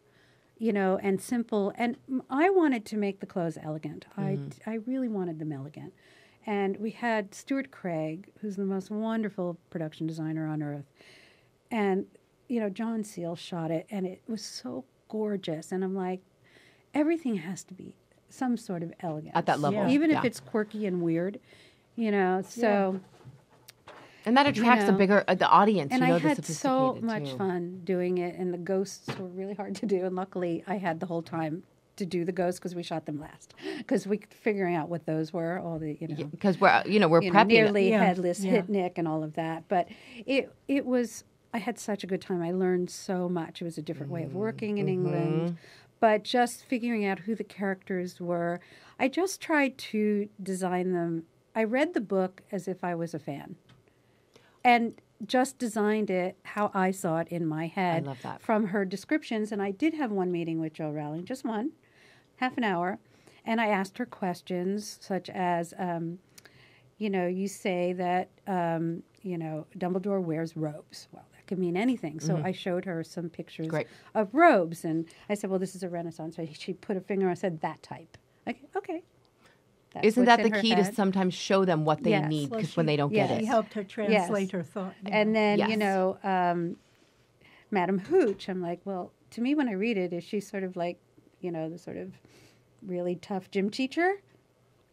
Speaker 3: you know, and simple. And I wanted to make the clothes elegant. I, mm-hmm. I really wanted them elegant. And we had Stuart Craig, who's the most wonderful production designer on earth. And, you know, John Seale shot it, and it was so gorgeous. And I'm like, everything has to be some sort of elegance.
Speaker 2: At that level,
Speaker 1: Yeah.
Speaker 3: Even
Speaker 2: yeah.
Speaker 3: if it's quirky and weird, you know. So.
Speaker 2: And that attracts a
Speaker 3: know.
Speaker 2: bigger uh, the audience.
Speaker 3: And
Speaker 2: you know,
Speaker 3: I had so much
Speaker 2: too.
Speaker 3: fun doing it, and the ghosts were really hard to do. And luckily, I had the whole time to do the ghosts because we shot them last. Because we figuring out what those were, all the you know,
Speaker 2: because we're you know we're
Speaker 3: you know,
Speaker 2: prepping.
Speaker 3: nearly
Speaker 1: Yeah,
Speaker 3: headless
Speaker 1: yeah.
Speaker 3: hit Nick and all of that. But it it was I had such a good time. I learned so much. It was a different way of working in England. But just figuring out who the characters were, I just tried to design them. I read the book as if I was a fan, and just designed it how I saw it in my head
Speaker 2: love that.
Speaker 3: from her descriptions. And I did have one meeting with Jo Rowling, just one, half an hour, and I asked her questions such as, um, you know, you say that um, you know Dumbledore wears robes. Well, that could mean anything. So I showed her some pictures
Speaker 2: Mm-hmm. Great.
Speaker 3: of robes, and I said, "Well, this is a Renaissance." She put a finger. I said, "That type." Okay, okay. That's
Speaker 2: Isn't that the
Speaker 3: her
Speaker 2: key to sometimes show them what they
Speaker 3: Yes.
Speaker 2: need
Speaker 1: Well,
Speaker 2: because when they don't
Speaker 3: yes.
Speaker 2: get
Speaker 1: He
Speaker 2: it.
Speaker 1: helped her translate her thought. you
Speaker 3: And
Speaker 1: know.
Speaker 3: then, you know, um, Madam Hooch, I'm like, well, to me, when I read it, is she sort of like, you know, the sort of really tough gym teacher?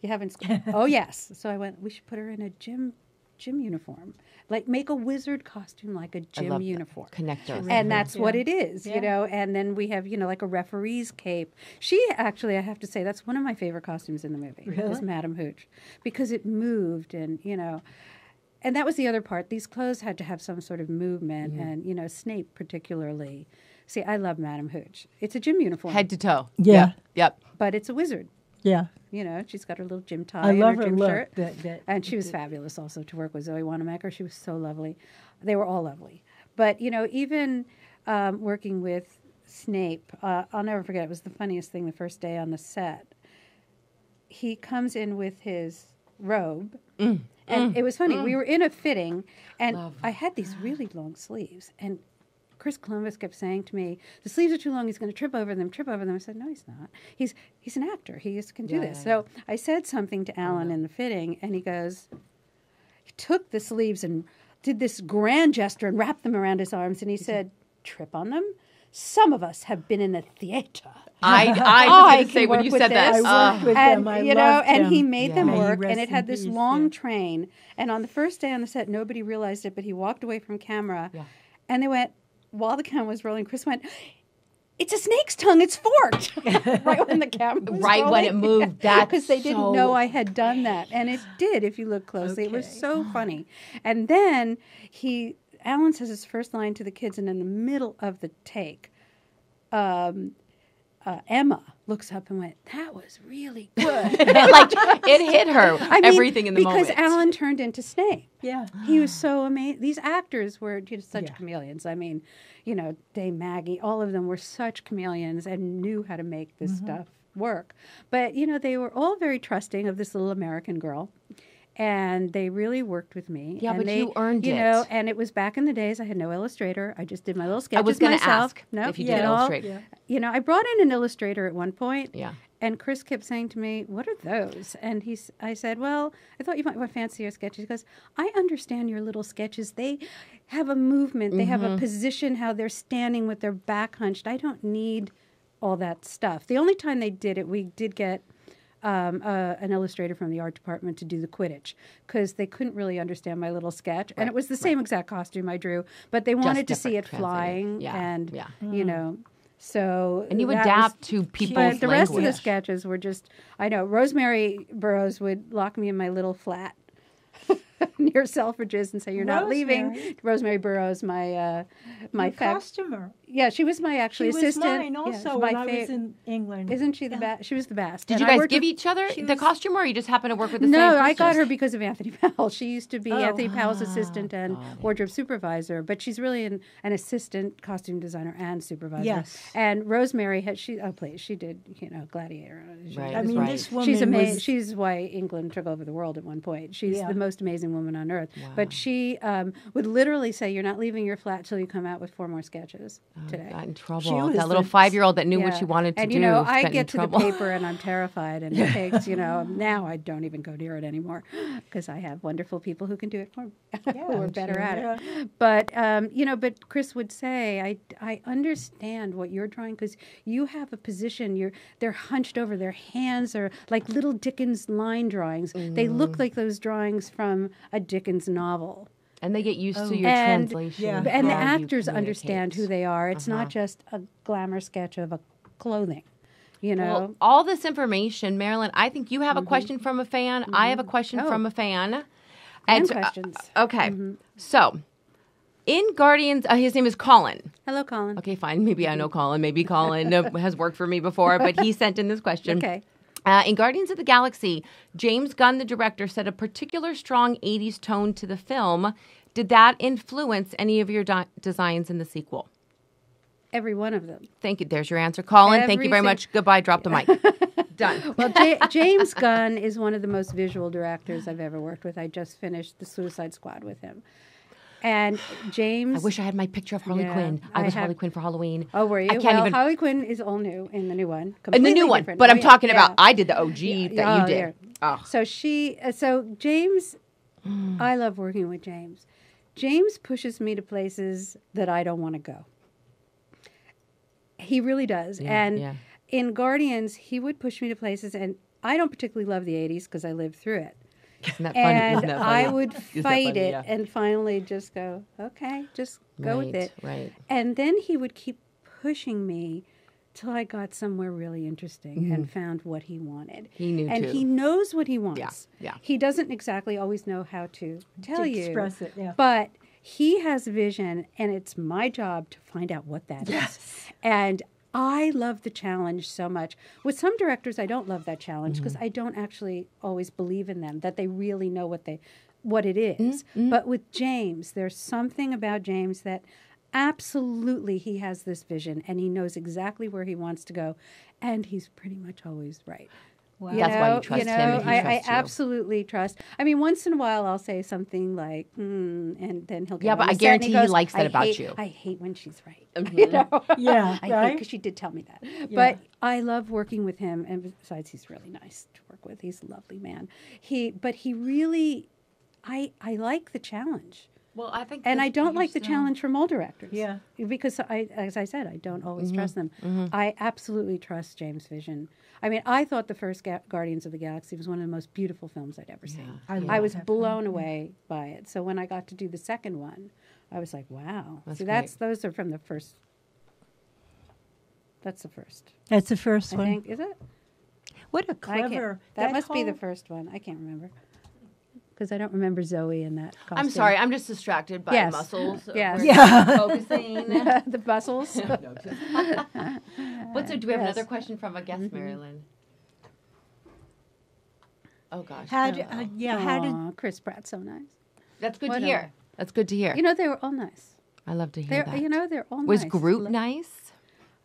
Speaker 3: You haven't, sc- oh, yes. So I went, we should put her in a gym gym uniform. Like, make a wizard costume like a gym
Speaker 2: love that.
Speaker 3: uniform.
Speaker 2: Connect those.
Speaker 3: And that's what it is,
Speaker 1: Yeah.
Speaker 3: you know. And then we have, you know, like a referee's cape. She actually, I have to say, that's one of my favorite costumes in the movie. Is
Speaker 1: Really?
Speaker 3: Madam Hooch, because it moved, and you know, and that was the other part. These clothes had to have some sort of movement,
Speaker 2: Mm-hmm.
Speaker 3: and you know, Snape particularly. See, I love Madam Hooch. It's a gym uniform,
Speaker 2: head to toe.
Speaker 1: Yeah.
Speaker 2: Yep. yep.
Speaker 3: but it's a wizard.
Speaker 1: yeah,
Speaker 3: You know, she's got her little gym tie
Speaker 1: I
Speaker 3: and
Speaker 1: love
Speaker 3: her
Speaker 1: her
Speaker 3: gym
Speaker 1: look.
Speaker 3: shirt.
Speaker 1: That, that,
Speaker 3: And she was fabulous also to work with Zoe Wanamaker. She was so lovely. They were all lovely. But, you know, even um, working with Snape, uh, I'll never forget, it was the funniest thing the first day on the set. He comes in with his robe. and it was funny. We were in a fitting, and
Speaker 2: Love
Speaker 3: I had these really long sleeves. And Chris Columbus kept saying to me, "The sleeves are too long. He's going to trip over them. Trip over them." I said, "No, he's not. He's he's an actor. He is, can do
Speaker 2: Yeah,
Speaker 3: this."
Speaker 2: yeah,
Speaker 3: so I said something to Alan in the fitting, and he goes, he took the sleeves and did this grand gesture and wrapped them around his arms, and he said, "Trip on them." Some of us have been in the theater.
Speaker 2: I I
Speaker 3: I
Speaker 2: was going
Speaker 3: can
Speaker 2: to say when you said that.
Speaker 3: this.
Speaker 1: I
Speaker 2: uh,
Speaker 3: and.
Speaker 1: I
Speaker 3: you know, and he made
Speaker 2: Yeah.
Speaker 3: them work, and it had this
Speaker 1: peace,
Speaker 3: long
Speaker 1: yeah.
Speaker 3: train. And on the first day on the set, nobody realized it, but he walked away from camera,
Speaker 2: Yeah.
Speaker 3: and they went while the camera was rolling. Chris went. It's a snake's tongue. It's forked. right when the camera was
Speaker 2: Right when it moved. That's
Speaker 3: because they didn't know I had done that, and it did. If you look closely, it was so funny. And then he, Alan says his first line to the kids, and in the middle of the take, um, uh, Emma, looks up and went, "That was really good."
Speaker 2: like it hit her.
Speaker 3: I mean,
Speaker 2: everything in the
Speaker 3: because
Speaker 2: moment.
Speaker 3: Because Alan turned into Snape.
Speaker 1: Yeah.
Speaker 3: He was so amazing. These actors were just such
Speaker 1: Yeah.
Speaker 3: chameleons. I mean, you know, Dame Maggie, all of them were such chameleons and knew how to make this
Speaker 2: Mm-hmm.
Speaker 3: stuff work. But, you know, they were all very trusting of this little American girl. And they really worked with me.
Speaker 2: Yeah,
Speaker 3: and
Speaker 2: but
Speaker 3: they,
Speaker 2: you earned
Speaker 3: you know, and it was back in the days I had no illustrator. I just did my little sketches
Speaker 2: I was going to
Speaker 3: myself.
Speaker 2: ask
Speaker 3: No,
Speaker 2: if you
Speaker 1: Yeah.
Speaker 2: did
Speaker 3: it
Speaker 2: illustrate.
Speaker 1: Yeah.
Speaker 3: You know, I brought in an illustrator at one point.
Speaker 2: Yeah.
Speaker 3: And Chris kept saying to me, "What are those?" And he's, I said, "Well, I thought you might want fancier sketches." He goes, "I understand your little sketches. They have a movement. They have
Speaker 2: Mm-hmm.
Speaker 3: a position. How they're standing with their back hunched. I don't need all that stuff." The only time they did it, we did get um, uh, an illustrator from the art department to do the Quidditch because they couldn't really understand my little sketch, and it was the same exact costume I drew, but they wanted to see it flying,
Speaker 2: Yeah,
Speaker 3: and
Speaker 2: yeah.
Speaker 3: you know. So
Speaker 2: And you
Speaker 3: that was-
Speaker 2: adapt to people's
Speaker 3: but the rest of the sketches were just I know Rosemary Burrows would lock me in my little flat near Selfridges and say you're not leaving.
Speaker 1: Rosemary?
Speaker 3: Rosemary Burrows, my uh, my
Speaker 1: My
Speaker 3: fac-
Speaker 1: customer.
Speaker 3: Yeah, she was my actually
Speaker 1: She was
Speaker 3: assistant.
Speaker 1: mine
Speaker 3: Yeah,
Speaker 1: also
Speaker 3: she's
Speaker 1: when
Speaker 3: my
Speaker 1: I was in England.
Speaker 3: Isn't she the
Speaker 1: Yeah.
Speaker 3: best? She was the best.
Speaker 2: Did
Speaker 3: And
Speaker 2: you guys give
Speaker 3: with-
Speaker 2: each other the
Speaker 1: was-
Speaker 2: costume, or you just happen to work with the
Speaker 3: no,
Speaker 2: same?
Speaker 3: I got her because of Anthony Powell. She used to be
Speaker 1: Oh.
Speaker 3: Anthony Powell's assistant and wardrobe supervisor, but she's really an, an assistant costume designer and supervisor.
Speaker 1: Yes.
Speaker 3: And Rosemary had she oh please she did you know Gladiator. She
Speaker 2: Right.
Speaker 1: I mean,
Speaker 2: right.
Speaker 1: this woman
Speaker 3: She's amazing.
Speaker 1: was
Speaker 3: She's why England took over the world at one point. She's
Speaker 1: Yeah.
Speaker 3: the most amazing woman on earth.
Speaker 2: Wow.
Speaker 3: But she um, would literally say, "You're not leaving your flat till you come out with four more sketches today."
Speaker 2: Got in trouble. That little
Speaker 1: the-
Speaker 2: five-year-old that knew what she wanted to
Speaker 3: and
Speaker 2: do.
Speaker 3: you know, I get to
Speaker 2: trouble.
Speaker 3: the paper and I'm terrified, and it takes you know now I don't even go near it anymore because I have wonderful people who can do it for me, Yeah, who are better at it. But um, you know, but Chris would say, I I understand what you're drawing because you have a position. You're they're hunched over. Their hands are like little Dickens line drawings. They
Speaker 2: Mm.
Speaker 3: look like those drawings from a Dickens novel.
Speaker 2: And they get used to your
Speaker 3: And-
Speaker 2: translation.
Speaker 1: Yeah.
Speaker 3: And the actors understand who they are. It's
Speaker 2: Uh-huh.
Speaker 3: not just a glamour sketch of a clothing. You know,
Speaker 2: Well, all this information, Marilyn. I think you have a question from a fan. I have a question
Speaker 3: Oh.
Speaker 2: from a fan.
Speaker 3: And
Speaker 2: so- uh,
Speaker 3: questions.
Speaker 2: okay, so in Guardians, uh, his name is Colin.
Speaker 3: Hello, Colin.
Speaker 2: Okay, fine. Maybe I know Colin. Maybe Colin uh, has worked for me before, but he sent in this question.
Speaker 3: Okay.
Speaker 2: Uh, in Guardians of the Galaxy, James Gunn, the director, said a particular strong 80s tone to the film. Did that influence any of your di- designs in the sequel?
Speaker 3: Every one of them.
Speaker 2: Thank you. There's your answer, Colin. Thank you very
Speaker 3: sing-
Speaker 2: much. Goodbye. Drop the mic. Done.
Speaker 3: Well, J- James Gunn is one of the most visual directors I've ever worked with. I just finished The Suicide Squad with him. And James.
Speaker 2: I wish I had my picture of Harley
Speaker 3: Yeah,
Speaker 2: Quinn. I
Speaker 3: I
Speaker 2: was
Speaker 3: have-
Speaker 2: Harley Quinn for Halloween.
Speaker 3: Oh, were you?
Speaker 2: I can't
Speaker 3: well,
Speaker 2: even.
Speaker 3: Harley Quinn is all new in the new one.
Speaker 2: in the new one,
Speaker 3: different.
Speaker 2: but
Speaker 3: Oh,
Speaker 2: I'm
Speaker 3: yeah,
Speaker 2: talking
Speaker 3: yeah.
Speaker 2: about I did the OG that
Speaker 3: Oh,
Speaker 2: you did. Oh.
Speaker 3: So she, uh, so James, I love working with James. James pushes me to places that I don't want to go. He really does. And in Guardians, he would push me to places, and I don't particularly love the 80s because I lived through it.
Speaker 2: Isn't that funny?
Speaker 3: And
Speaker 2: Isn't that
Speaker 3: I would fight it
Speaker 2: Yeah.
Speaker 3: and finally just go, okay, just go with it.
Speaker 2: right.
Speaker 3: And then he would keep pushing me till I got somewhere really interesting and found what he wanted.
Speaker 2: Mm-hmm. He knew
Speaker 3: and
Speaker 2: too.
Speaker 3: he knows what he wants.
Speaker 2: yeah. yeah.
Speaker 3: He doesn't exactly always know how to tell
Speaker 1: To
Speaker 3: you.
Speaker 1: express it, yeah.
Speaker 3: But he has vision and it's my job to find out what that is. And I love the challenge so much. With some directors I don't love that challenge mm-hmm. because I don't actually always believe in them that they really know what they what it is. Mm-hmm. Mm-hmm. But with James, there's something about James that absolutely he has this vision and he knows exactly where he wants to go and he's pretty much always right.
Speaker 1: Wow.
Speaker 3: You
Speaker 2: That's why you
Speaker 3: know,
Speaker 2: trust
Speaker 3: you
Speaker 2: him and he
Speaker 3: I, I
Speaker 2: trusts you.
Speaker 3: absolutely trust. I mean, once in a while I'll say something like, hmm, and then he'll get
Speaker 2: Yeah, but I guarantee he
Speaker 3: goes,
Speaker 2: likes that
Speaker 3: "I
Speaker 2: about
Speaker 3: hate-
Speaker 2: you."
Speaker 3: I hate when she's right. you know?
Speaker 1: Yeah,
Speaker 3: I
Speaker 1: right?
Speaker 3: because she did tell me that. But I love working with him, and besides, he's really nice to work with. He's a lovely man. He, but he really, I, I like the challenge.
Speaker 2: Well, I think,
Speaker 3: And I don't like the challenge from all directors.
Speaker 1: Yeah.
Speaker 3: Because I, as I said, I don't always
Speaker 2: Mm-hmm.
Speaker 3: trust them. I absolutely trust James' vision. I mean, I thought the first Ga- Guardians of the Galaxy was one of the most beautiful films I'd ever seen.
Speaker 1: I
Speaker 3: I was
Speaker 1: that
Speaker 3: blown away by it. So when I got to do the second one, I was like, wow.
Speaker 2: That's
Speaker 3: See, that's those are from the first. That's the first.
Speaker 1: That's the first
Speaker 3: I
Speaker 1: one.
Speaker 3: think is it?
Speaker 1: What a
Speaker 3: I can't-
Speaker 1: clever.
Speaker 3: That, must be the first one. I can't remember. Because I don't remember Zoe in that. Costume.
Speaker 2: I'm sorry, I'm just distracted by
Speaker 3: Yes.
Speaker 2: muscles.
Speaker 3: Yes.
Speaker 2: We're
Speaker 1: Yeah.
Speaker 2: Focusing.
Speaker 3: the bustles.
Speaker 2: What's a, do we have
Speaker 3: Yes.
Speaker 2: another question from a guest, Marilyn? Oh gosh.
Speaker 1: How did, uh, yeah, how did,
Speaker 3: Aw, Chris Pratt so nice.
Speaker 2: That's good to
Speaker 3: Whatever.
Speaker 2: hear. That's good to hear.
Speaker 3: You know, they were all nice.
Speaker 2: I love to hear
Speaker 3: They're,
Speaker 2: that.
Speaker 3: you know, they're all
Speaker 2: was
Speaker 3: nice.
Speaker 2: Groot
Speaker 3: Lo-
Speaker 2: nice?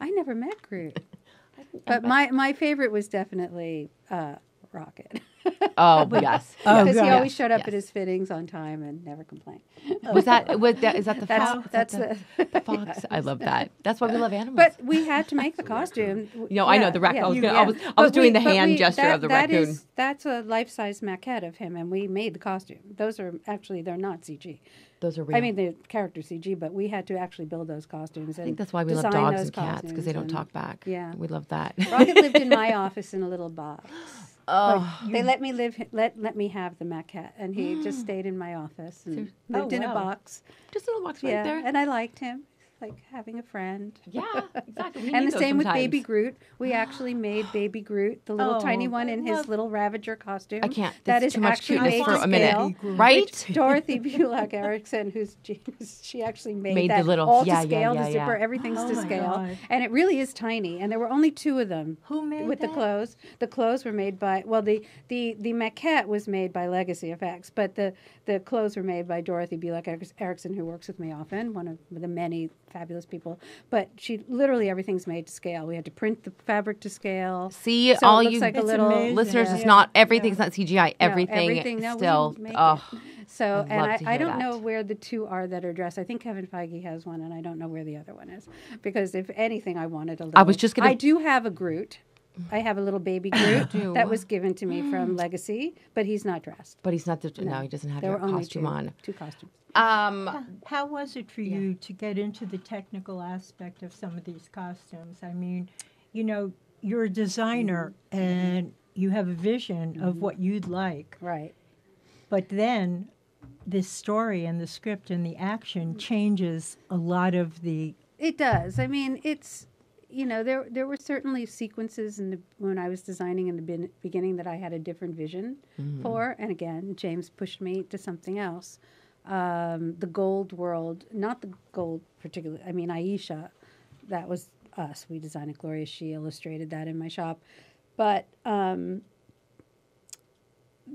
Speaker 3: I never met Groot, but my my favorite was definitely uh, Rocket.
Speaker 2: Oh, oh yes.
Speaker 1: Oh,
Speaker 3: because he always showed up
Speaker 2: Yes.
Speaker 3: at his fittings on time and never complained.
Speaker 2: Was that was that is that the
Speaker 3: That's
Speaker 2: fox?
Speaker 3: That's
Speaker 2: that
Speaker 3: the,
Speaker 2: the fox. I love that. That's why we love animals.
Speaker 3: But we had to make the costume.
Speaker 2: No, know, I know the raccoon. I was gonna- I was, I was doing
Speaker 3: we-
Speaker 2: the hand
Speaker 3: we-
Speaker 2: gesture
Speaker 3: that-
Speaker 2: of the
Speaker 3: that
Speaker 2: raccoon.
Speaker 3: is- that's a life-size maquette of him, and we made the costume. Those are actually they're not CG.
Speaker 2: Those are real.
Speaker 3: I mean, the character CG, but we had to actually build those costumes.
Speaker 2: I think that's why we love dogs and cats because they don't talk back.
Speaker 3: Yeah.
Speaker 2: we love that.
Speaker 3: Rocket lived in my office in a little box.
Speaker 2: Oh,
Speaker 3: They let me live. Let let me have the maquette, and he just stayed in my office and oh, lived
Speaker 1: Oh,
Speaker 3: in a box.
Speaker 2: just a little box right there.
Speaker 3: and I liked him, like having a friend.
Speaker 2: yeah, exactly.
Speaker 3: And the same with Baby. Groot. We actually made Baby Groot, the little
Speaker 1: Oh,
Speaker 3: tiny one in his little Ravager costume.
Speaker 2: I can't. Too much
Speaker 3: actually
Speaker 2: cuteness
Speaker 3: made
Speaker 2: for a minute,
Speaker 3: scale.
Speaker 1: Baby Groot.
Speaker 2: right?
Speaker 3: Dorothy Bullock Erickson, who's genius, she actually made,
Speaker 2: Made the
Speaker 3: that
Speaker 2: little-
Speaker 3: all
Speaker 2: yeah,
Speaker 3: to scale.
Speaker 2: yeah,
Speaker 3: the zipper,
Speaker 2: yeah.
Speaker 3: everything's
Speaker 1: Oh
Speaker 3: to scale,
Speaker 1: God.
Speaker 3: and it really is tiny. And there were only two of them.
Speaker 1: who made
Speaker 3: with the clothes. The clothes were made by well, the the the maquette was made by Legacy Effects, but the the clothes were made by Dorothy Eric- Erickson, who works with me often, one of the many fabulous people. But she literally everything's made to scale. We had to print the fabric to scale.
Speaker 2: See,
Speaker 3: So
Speaker 2: all you
Speaker 3: like a little
Speaker 2: listeners,
Speaker 1: Yeah.
Speaker 2: it's not everything's not CGI.
Speaker 3: No,
Speaker 2: Everything,
Speaker 3: everything, no,
Speaker 2: still.
Speaker 3: it.
Speaker 2: Oh,
Speaker 3: So,
Speaker 2: I'd
Speaker 3: and I,
Speaker 2: to
Speaker 3: I don't know where the two are that are dressed. I think Kevin Feige has one, and I don't know where the other one is. Because if anything, I wanted a little.
Speaker 2: I was just gonna-
Speaker 3: I do have a Groot. I have a little baby Groot
Speaker 2: do?
Speaker 3: that was given to me from Legacy, but he's not dressed.
Speaker 2: but he's not. The, no. he doesn't have
Speaker 3: There
Speaker 2: your costume
Speaker 3: two,
Speaker 2: on.
Speaker 3: two costumes.
Speaker 2: Um,
Speaker 1: How was it for you to get into the technical aspect of some of these costumes? I mean, you know, you're a designer
Speaker 3: Mm-hmm.
Speaker 1: and you have a vision of what you'd like,
Speaker 3: Right.
Speaker 1: but then this story and the script and the action changes a lot of the.
Speaker 3: It does. I mean, it's you know there there were certainly sequences in the when I was designing in the bin, beginning that I had a different vision for, and again, James pushed me to something else. Um, the gold world, not the gold particularly. I mean, Ayesha, that was us. We designed it. Gloria, she illustrated that in my shop, but. Um,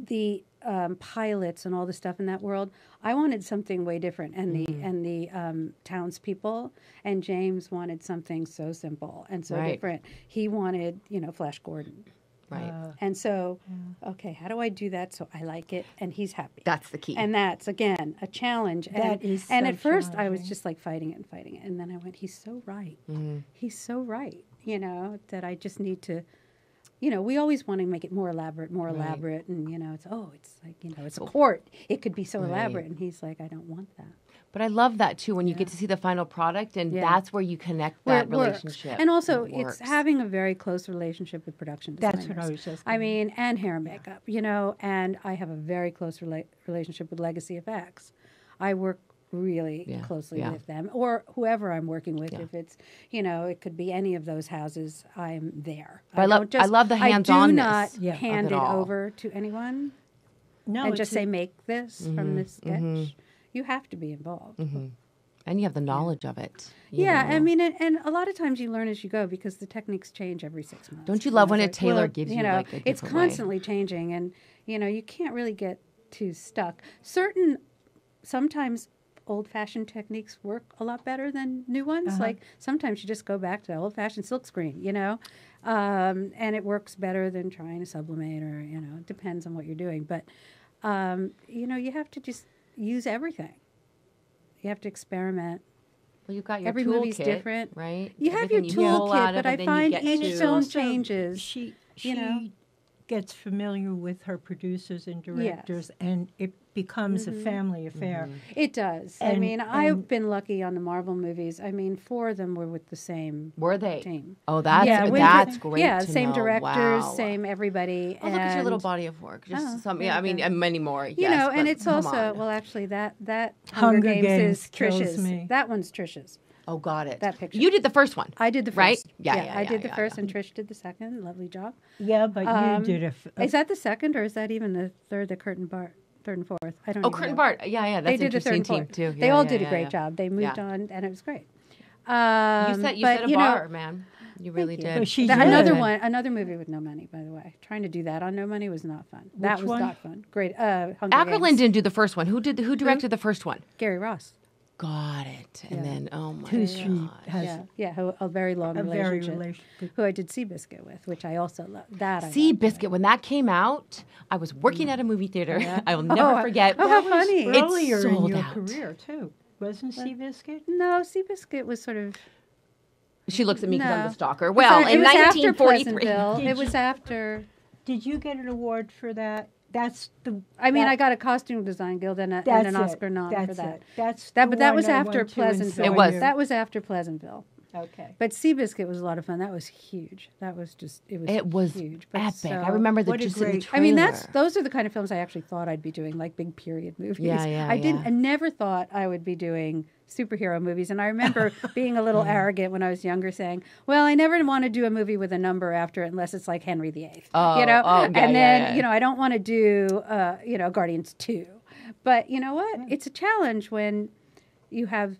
Speaker 3: the um, pilots and all the stuff in that world, I wanted something way different, and the and the um, townspeople and James wanted something so simple and so
Speaker 2: Right.
Speaker 3: different. He wanted, you know, Flash Gordon,
Speaker 2: right.
Speaker 1: Uh,
Speaker 3: and so, okay, how do I do that so I like it and he's happy?
Speaker 2: That's the key.
Speaker 3: and that's again a challenge. and,
Speaker 1: That is
Speaker 3: and
Speaker 1: so
Speaker 3: at first I was just like fighting it and fighting it, and then I went, he's so right.
Speaker 2: Mm-hmm.
Speaker 3: He's so right. You know that I just need to. You know, we always want to make it more elaborate, more
Speaker 2: Right.
Speaker 3: elaborate, and you know, it's oh, it's like you know, it's a court. It could be so
Speaker 2: Right.
Speaker 3: elaborate, and he's like, I don't want that.
Speaker 2: But I love that too when you get to see the final product, and
Speaker 3: Yeah.
Speaker 2: that's where you connect
Speaker 3: Where
Speaker 2: that
Speaker 3: it works.
Speaker 2: relationship.
Speaker 3: and also
Speaker 2: It
Speaker 3: it's having a very close relationship with production designers.
Speaker 1: That's what I was just
Speaker 3: I mean, and hair and makeup, you know, and I have a very close rela- relationship with Legacy FX. I work really
Speaker 2: Yeah,
Speaker 3: closely
Speaker 2: yeah.
Speaker 3: with them or whoever I'm working with.
Speaker 2: Yeah.
Speaker 3: If it's, you know, it could be any of those houses, I'm there.
Speaker 2: But I love-
Speaker 3: don't just-
Speaker 2: I love the
Speaker 3: I do
Speaker 2: hands-onness
Speaker 3: not
Speaker 1: Yeah.
Speaker 3: hand
Speaker 2: it
Speaker 3: it,
Speaker 2: all.
Speaker 3: over to anyone
Speaker 1: no,
Speaker 3: and just
Speaker 1: a-
Speaker 3: say, make this
Speaker 2: Mm-hmm,
Speaker 3: from this sketch. You have to be involved.
Speaker 2: and you have the knowledge of it.
Speaker 3: Yeah,
Speaker 2: know.
Speaker 3: I mean, and, and a lot of times you learn as you go because the techniques change every six months.
Speaker 2: Don't you love when a tailor
Speaker 3: well,
Speaker 2: gives you,
Speaker 3: you know,
Speaker 2: like, a
Speaker 3: it's
Speaker 2: different way?
Speaker 3: constantly changing, and you know you can't really get too stuck. Certain, sometimes old-fashioned techniques work a lot better than new ones.
Speaker 1: Uh-huh.
Speaker 3: Like sometimes you just go back to old-fashioned silkscreen, you know, um, and it works better than trying to sublimate, or you know, it depends on what you're doing. But um, you know, you have to just use everything. You have to experiment.
Speaker 2: well, you've got your
Speaker 3: every movie's
Speaker 2: toolkit,
Speaker 3: different.
Speaker 2: right?
Speaker 3: You have
Speaker 2: Everything
Speaker 3: your
Speaker 2: you pull out
Speaker 3: toolkit, but I
Speaker 2: and then you
Speaker 3: find each film changes,
Speaker 1: She, she
Speaker 3: you know?
Speaker 1: Gets familiar with her producers and directors, and it becomes
Speaker 3: Mm-hmm.
Speaker 1: a family affair.
Speaker 3: It does. I mean, I've been lucky on the Marvel movies. I mean, four of them were with the same
Speaker 2: Were they?
Speaker 3: team.
Speaker 2: Oh, that's
Speaker 3: yeah, Winter-
Speaker 2: that's great.
Speaker 3: Yeah,
Speaker 2: to
Speaker 3: same
Speaker 2: know.
Speaker 3: directors,
Speaker 2: Wow.
Speaker 3: same everybody.
Speaker 2: Oh, look at your little body of work. Just
Speaker 3: Oh,
Speaker 2: some, yeah. I mean, and many more.
Speaker 3: You
Speaker 2: yes,
Speaker 3: know, and it's
Speaker 2: come
Speaker 3: also
Speaker 2: on.
Speaker 3: well, actually, that that
Speaker 1: Hunger
Speaker 3: Hunger, Games,
Speaker 1: Games
Speaker 3: is
Speaker 1: kills
Speaker 3: Trish's.
Speaker 1: me.
Speaker 3: That one's Trish's.
Speaker 2: Oh, got it.
Speaker 3: that picture.
Speaker 2: You did the first one.
Speaker 3: I did the first.
Speaker 2: Right? Yeah, yeah,
Speaker 3: I
Speaker 2: yeah,
Speaker 3: did the
Speaker 2: yeah,
Speaker 3: first,
Speaker 2: yeah.
Speaker 3: and Trish did the second. Lovely job.
Speaker 1: Yeah, but
Speaker 3: Um,
Speaker 1: you did a. f-
Speaker 3: Is that the second, or is that even the third? The Kurt and Bart. third and fourth. I don't. Know.
Speaker 2: Oh,
Speaker 3: even
Speaker 2: Curtin
Speaker 3: know.
Speaker 2: Bart. Yeah, yeah, that's
Speaker 3: they did the third and
Speaker 2: team
Speaker 3: fourth.
Speaker 2: too.
Speaker 3: they all
Speaker 2: yeah,
Speaker 3: did
Speaker 2: yeah,
Speaker 3: a great
Speaker 2: yeah.
Speaker 3: job. They moved
Speaker 2: Yeah.
Speaker 3: on, and it was great.
Speaker 2: You
Speaker 3: Um,
Speaker 2: set you
Speaker 3: but,
Speaker 2: set a
Speaker 3: you
Speaker 2: bar,
Speaker 3: know,
Speaker 2: man. You really
Speaker 3: you.
Speaker 2: did.
Speaker 1: But she
Speaker 3: That-
Speaker 1: did.
Speaker 3: another one, another movie with no money, by the way. Trying to do that on no money was not fun. that was
Speaker 1: one?
Speaker 3: not fun. Great. Uh, Hunger
Speaker 2: Ackerland
Speaker 3: Games.
Speaker 2: didn't do the first one. Who did? Who directed the first one?
Speaker 3: Gary Ross.
Speaker 2: Got it. And
Speaker 3: Yeah.
Speaker 2: then oh my
Speaker 1: Who
Speaker 2: god.
Speaker 1: she has
Speaker 3: Yeah, yeah, who, a very long
Speaker 1: a very
Speaker 3: relationship.
Speaker 1: relationship.
Speaker 3: Who I did Seabiscuit with, which I also love. That I
Speaker 2: Sea
Speaker 3: loved.
Speaker 2: Biscuit. When that came out, I was working at a movie theater.
Speaker 3: Yeah.
Speaker 2: I will never
Speaker 3: Oh,
Speaker 2: forget.
Speaker 3: oh, how
Speaker 1: That was
Speaker 3: funny.
Speaker 2: It's
Speaker 1: Earlier in
Speaker 2: sold
Speaker 1: your
Speaker 2: out.
Speaker 1: career too, wasn't Seabiscuit?
Speaker 3: No, Seabiscuit was sort of.
Speaker 2: She looks at me because I'm
Speaker 3: No.
Speaker 2: the stalker.
Speaker 3: It was
Speaker 2: Well,
Speaker 3: it
Speaker 2: in
Speaker 3: was
Speaker 2: 1943.
Speaker 3: Pleasantville. It was after.
Speaker 1: Did you get an award for that? That's the.
Speaker 3: I mean,
Speaker 1: that-
Speaker 3: I got a costume design guild and, a, and an. Oscar nom for that.
Speaker 1: It. That's
Speaker 3: That, but that was after
Speaker 1: went to and
Speaker 3: Pleasantville.
Speaker 2: It was.
Speaker 3: That was after Pleasantville.
Speaker 1: Okay.
Speaker 3: But Seabiscuit was a lot of fun. That was huge. That was just it was.
Speaker 2: It was
Speaker 3: huge. But
Speaker 2: epic.
Speaker 3: so-
Speaker 2: I remember the
Speaker 1: what a
Speaker 2: just in the.
Speaker 3: I mean, that's those are the kind of films I actually thought I'd be doing, like big period movies.
Speaker 2: Yeah, yeah,
Speaker 3: I didn't.
Speaker 2: yeah.
Speaker 3: I never thought I would be doing superhero movies, and I remember being a little arrogant when I was younger, saying, "Well, I never want to do a movie with a number after it unless it's like Henry VIII."
Speaker 2: Oh,
Speaker 3: you know,
Speaker 2: oh, yeah,
Speaker 3: and
Speaker 2: yeah,
Speaker 3: then
Speaker 2: yeah.
Speaker 3: you know, I don't want to do, uh, you know, Guardians two, but you know what? It's a challenge when you have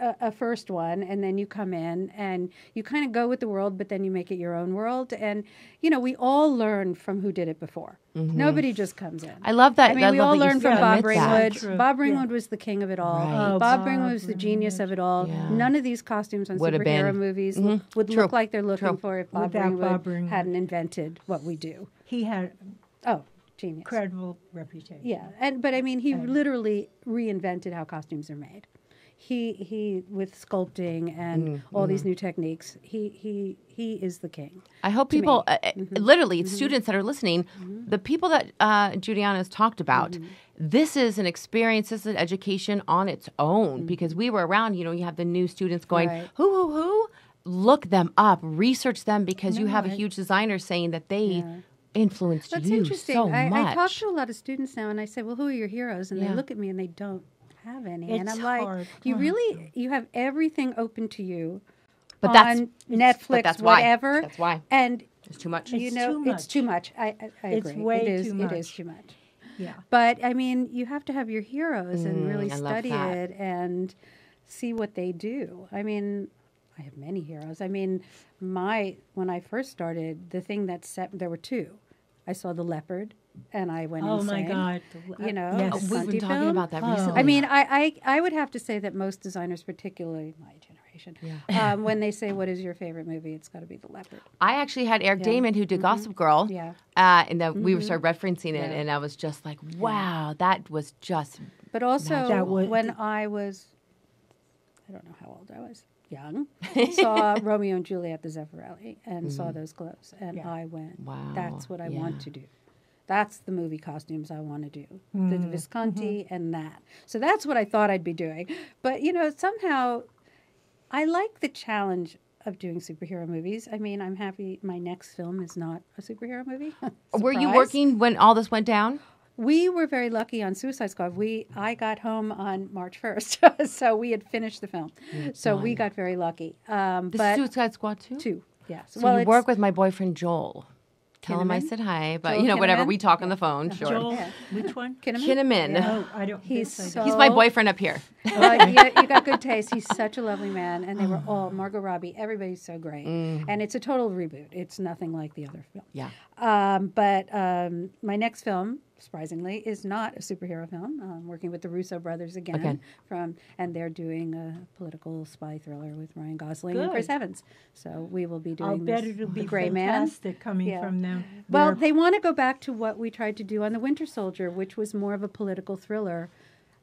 Speaker 3: a, a first one and then you come in and you kind of go with the world but then you make it your own world and you know we all learn from who did it before nobody just comes in
Speaker 2: Mm-hmm. I love that.
Speaker 3: I mean,
Speaker 2: I
Speaker 3: we all
Speaker 2: that you
Speaker 3: learned from Bob
Speaker 2: admit that.
Speaker 3: Ringwood. Bob
Speaker 1: Yeah.
Speaker 3: Ringwood was the king of it all.
Speaker 2: Right.
Speaker 1: Oh,
Speaker 3: Bob
Speaker 1: Bob
Speaker 3: Ringwood was the genius of it all.
Speaker 2: Yeah.
Speaker 3: None of these costumes on
Speaker 2: Would
Speaker 3: superhero
Speaker 2: been.
Speaker 3: movies
Speaker 2: Mhm.
Speaker 3: would
Speaker 2: True.
Speaker 3: look like they're looking
Speaker 2: True.
Speaker 3: for if Bob Ringwood,
Speaker 1: Bob Ringwood.
Speaker 3: hadn't invented what we do.
Speaker 1: He had
Speaker 3: Oh, genius.
Speaker 1: incredible reputation.
Speaker 3: Yeah, and but I mean, he
Speaker 1: And-
Speaker 3: literally reinvented how costumes are made. He he with sculpting and
Speaker 2: Mm-hmm.
Speaker 3: all these new techniques. He he he is the king.
Speaker 2: I hope people,
Speaker 3: me.
Speaker 2: uh, uh, literally, students that are listening, the people that uh, Judianna has talked about, this is an experience, this is an education on its own because we were around, you know, you have the new students going,
Speaker 3: Right.
Speaker 2: who, who, who? Look them up, research them because you have a
Speaker 1: I-
Speaker 2: huge designer saying that they
Speaker 3: Yeah.
Speaker 2: influenced
Speaker 3: That's
Speaker 2: you
Speaker 3: interesting.
Speaker 2: so
Speaker 3: I,
Speaker 2: much.
Speaker 3: I talk to a lot of students now, and I say, "Well, who are your heroes?" And
Speaker 2: Yeah.
Speaker 3: they look at me and they don't have any. and I'm like,
Speaker 1: hard.
Speaker 3: "You really you have everything open to you."
Speaker 2: But that's-
Speaker 3: on
Speaker 2: but
Speaker 3: Netflix,
Speaker 2: that's why.
Speaker 3: whatever.
Speaker 2: That's why.
Speaker 3: And
Speaker 2: it's too much.
Speaker 3: you
Speaker 1: It's
Speaker 3: know,
Speaker 1: too
Speaker 3: it's too much. I I, I
Speaker 1: It's
Speaker 3: agree.
Speaker 1: way
Speaker 3: it is.
Speaker 1: too
Speaker 3: It is
Speaker 1: much.
Speaker 3: too much.
Speaker 1: Yeah.
Speaker 3: But I mean, you have to have your heroes and really
Speaker 2: Mm, I
Speaker 3: study it and see what they do. I mean, I have many heroes. I mean, my when I first started, the thing that set there were two. I saw the leopard, and I went
Speaker 1: Oh my
Speaker 3: insane.
Speaker 1: God.
Speaker 3: You know,
Speaker 1: Yes.
Speaker 2: Oh, we've been talking
Speaker 3: film?
Speaker 2: about that
Speaker 1: Oh.
Speaker 2: recently.
Speaker 3: I mean, I, I I would have to say that most designers, particularly my generation,
Speaker 2: Yeah.
Speaker 3: um, when they say what is your favorite movie, it's got to be The Leopard.
Speaker 2: I actually had Eric
Speaker 3: Yeah.
Speaker 2: Daman who did Gossip Girl.
Speaker 3: Yeah.
Speaker 2: Uh, and that we were started referencing it,
Speaker 3: Yeah.
Speaker 2: and I was just like, "Wow, that was just
Speaker 3: But also
Speaker 1: That was-
Speaker 3: when I was, I don't know how old I was, young, saw Romeo and Juliet the Zeffirelli and saw those clothes, and
Speaker 1: Yeah.
Speaker 3: I went,
Speaker 2: Mm. Wow,
Speaker 3: that's what I
Speaker 2: yeah.
Speaker 3: want to do. That's the movie costumes I want to do. The
Speaker 1: Mm,
Speaker 3: Visconti
Speaker 1: mm-hmm.
Speaker 3: and that. So that's what I thought I'd be doing. But you know, somehow I like the challenge of doing superhero movies. I mean, I'm happy my next film is not a superhero movie.
Speaker 2: Were you working when all this went down?
Speaker 3: We were very lucky on Suicide Squad. We I got home on March first, so we had finished the film. So we got very lucky. Um,
Speaker 2: The
Speaker 3: but
Speaker 2: Suicide Squad too.
Speaker 3: two, yes.
Speaker 2: So
Speaker 3: well,
Speaker 2: you work with my boyfriend Joel. Tell him I said hi, but
Speaker 3: Joel
Speaker 2: you know whatever. We talk on the phone. Sure.
Speaker 1: Joel,
Speaker 3: Yeah.
Speaker 1: which one?
Speaker 3: Kinnaman.
Speaker 2: Kinnaman.
Speaker 1: Oh, I don't.
Speaker 3: He's so-
Speaker 2: He's my boyfriend up here.
Speaker 3: well, you, you got good taste. He's such a lovely man, and they were all Margot Robbie. Everybody's so great, and it's a total reboot. It's nothing like the other film.
Speaker 2: Yeah.
Speaker 3: Um, but um, my next film, surprisingly, is not a superhero film. I'm working with the Russo brothers again,
Speaker 2: Again.
Speaker 3: from, and they're doing a political spy thriller with Ryan Gosling and Chris Evans. So we will be doing.
Speaker 1: I'll bet
Speaker 3: this,
Speaker 1: it'll be
Speaker 3: The Gray Man.
Speaker 1: coming
Speaker 3: Yeah.
Speaker 1: from them.
Speaker 3: Well,
Speaker 1: They're-
Speaker 3: they want to go back to what we tried to do on The Winter Soldier, which was more of a political thriller.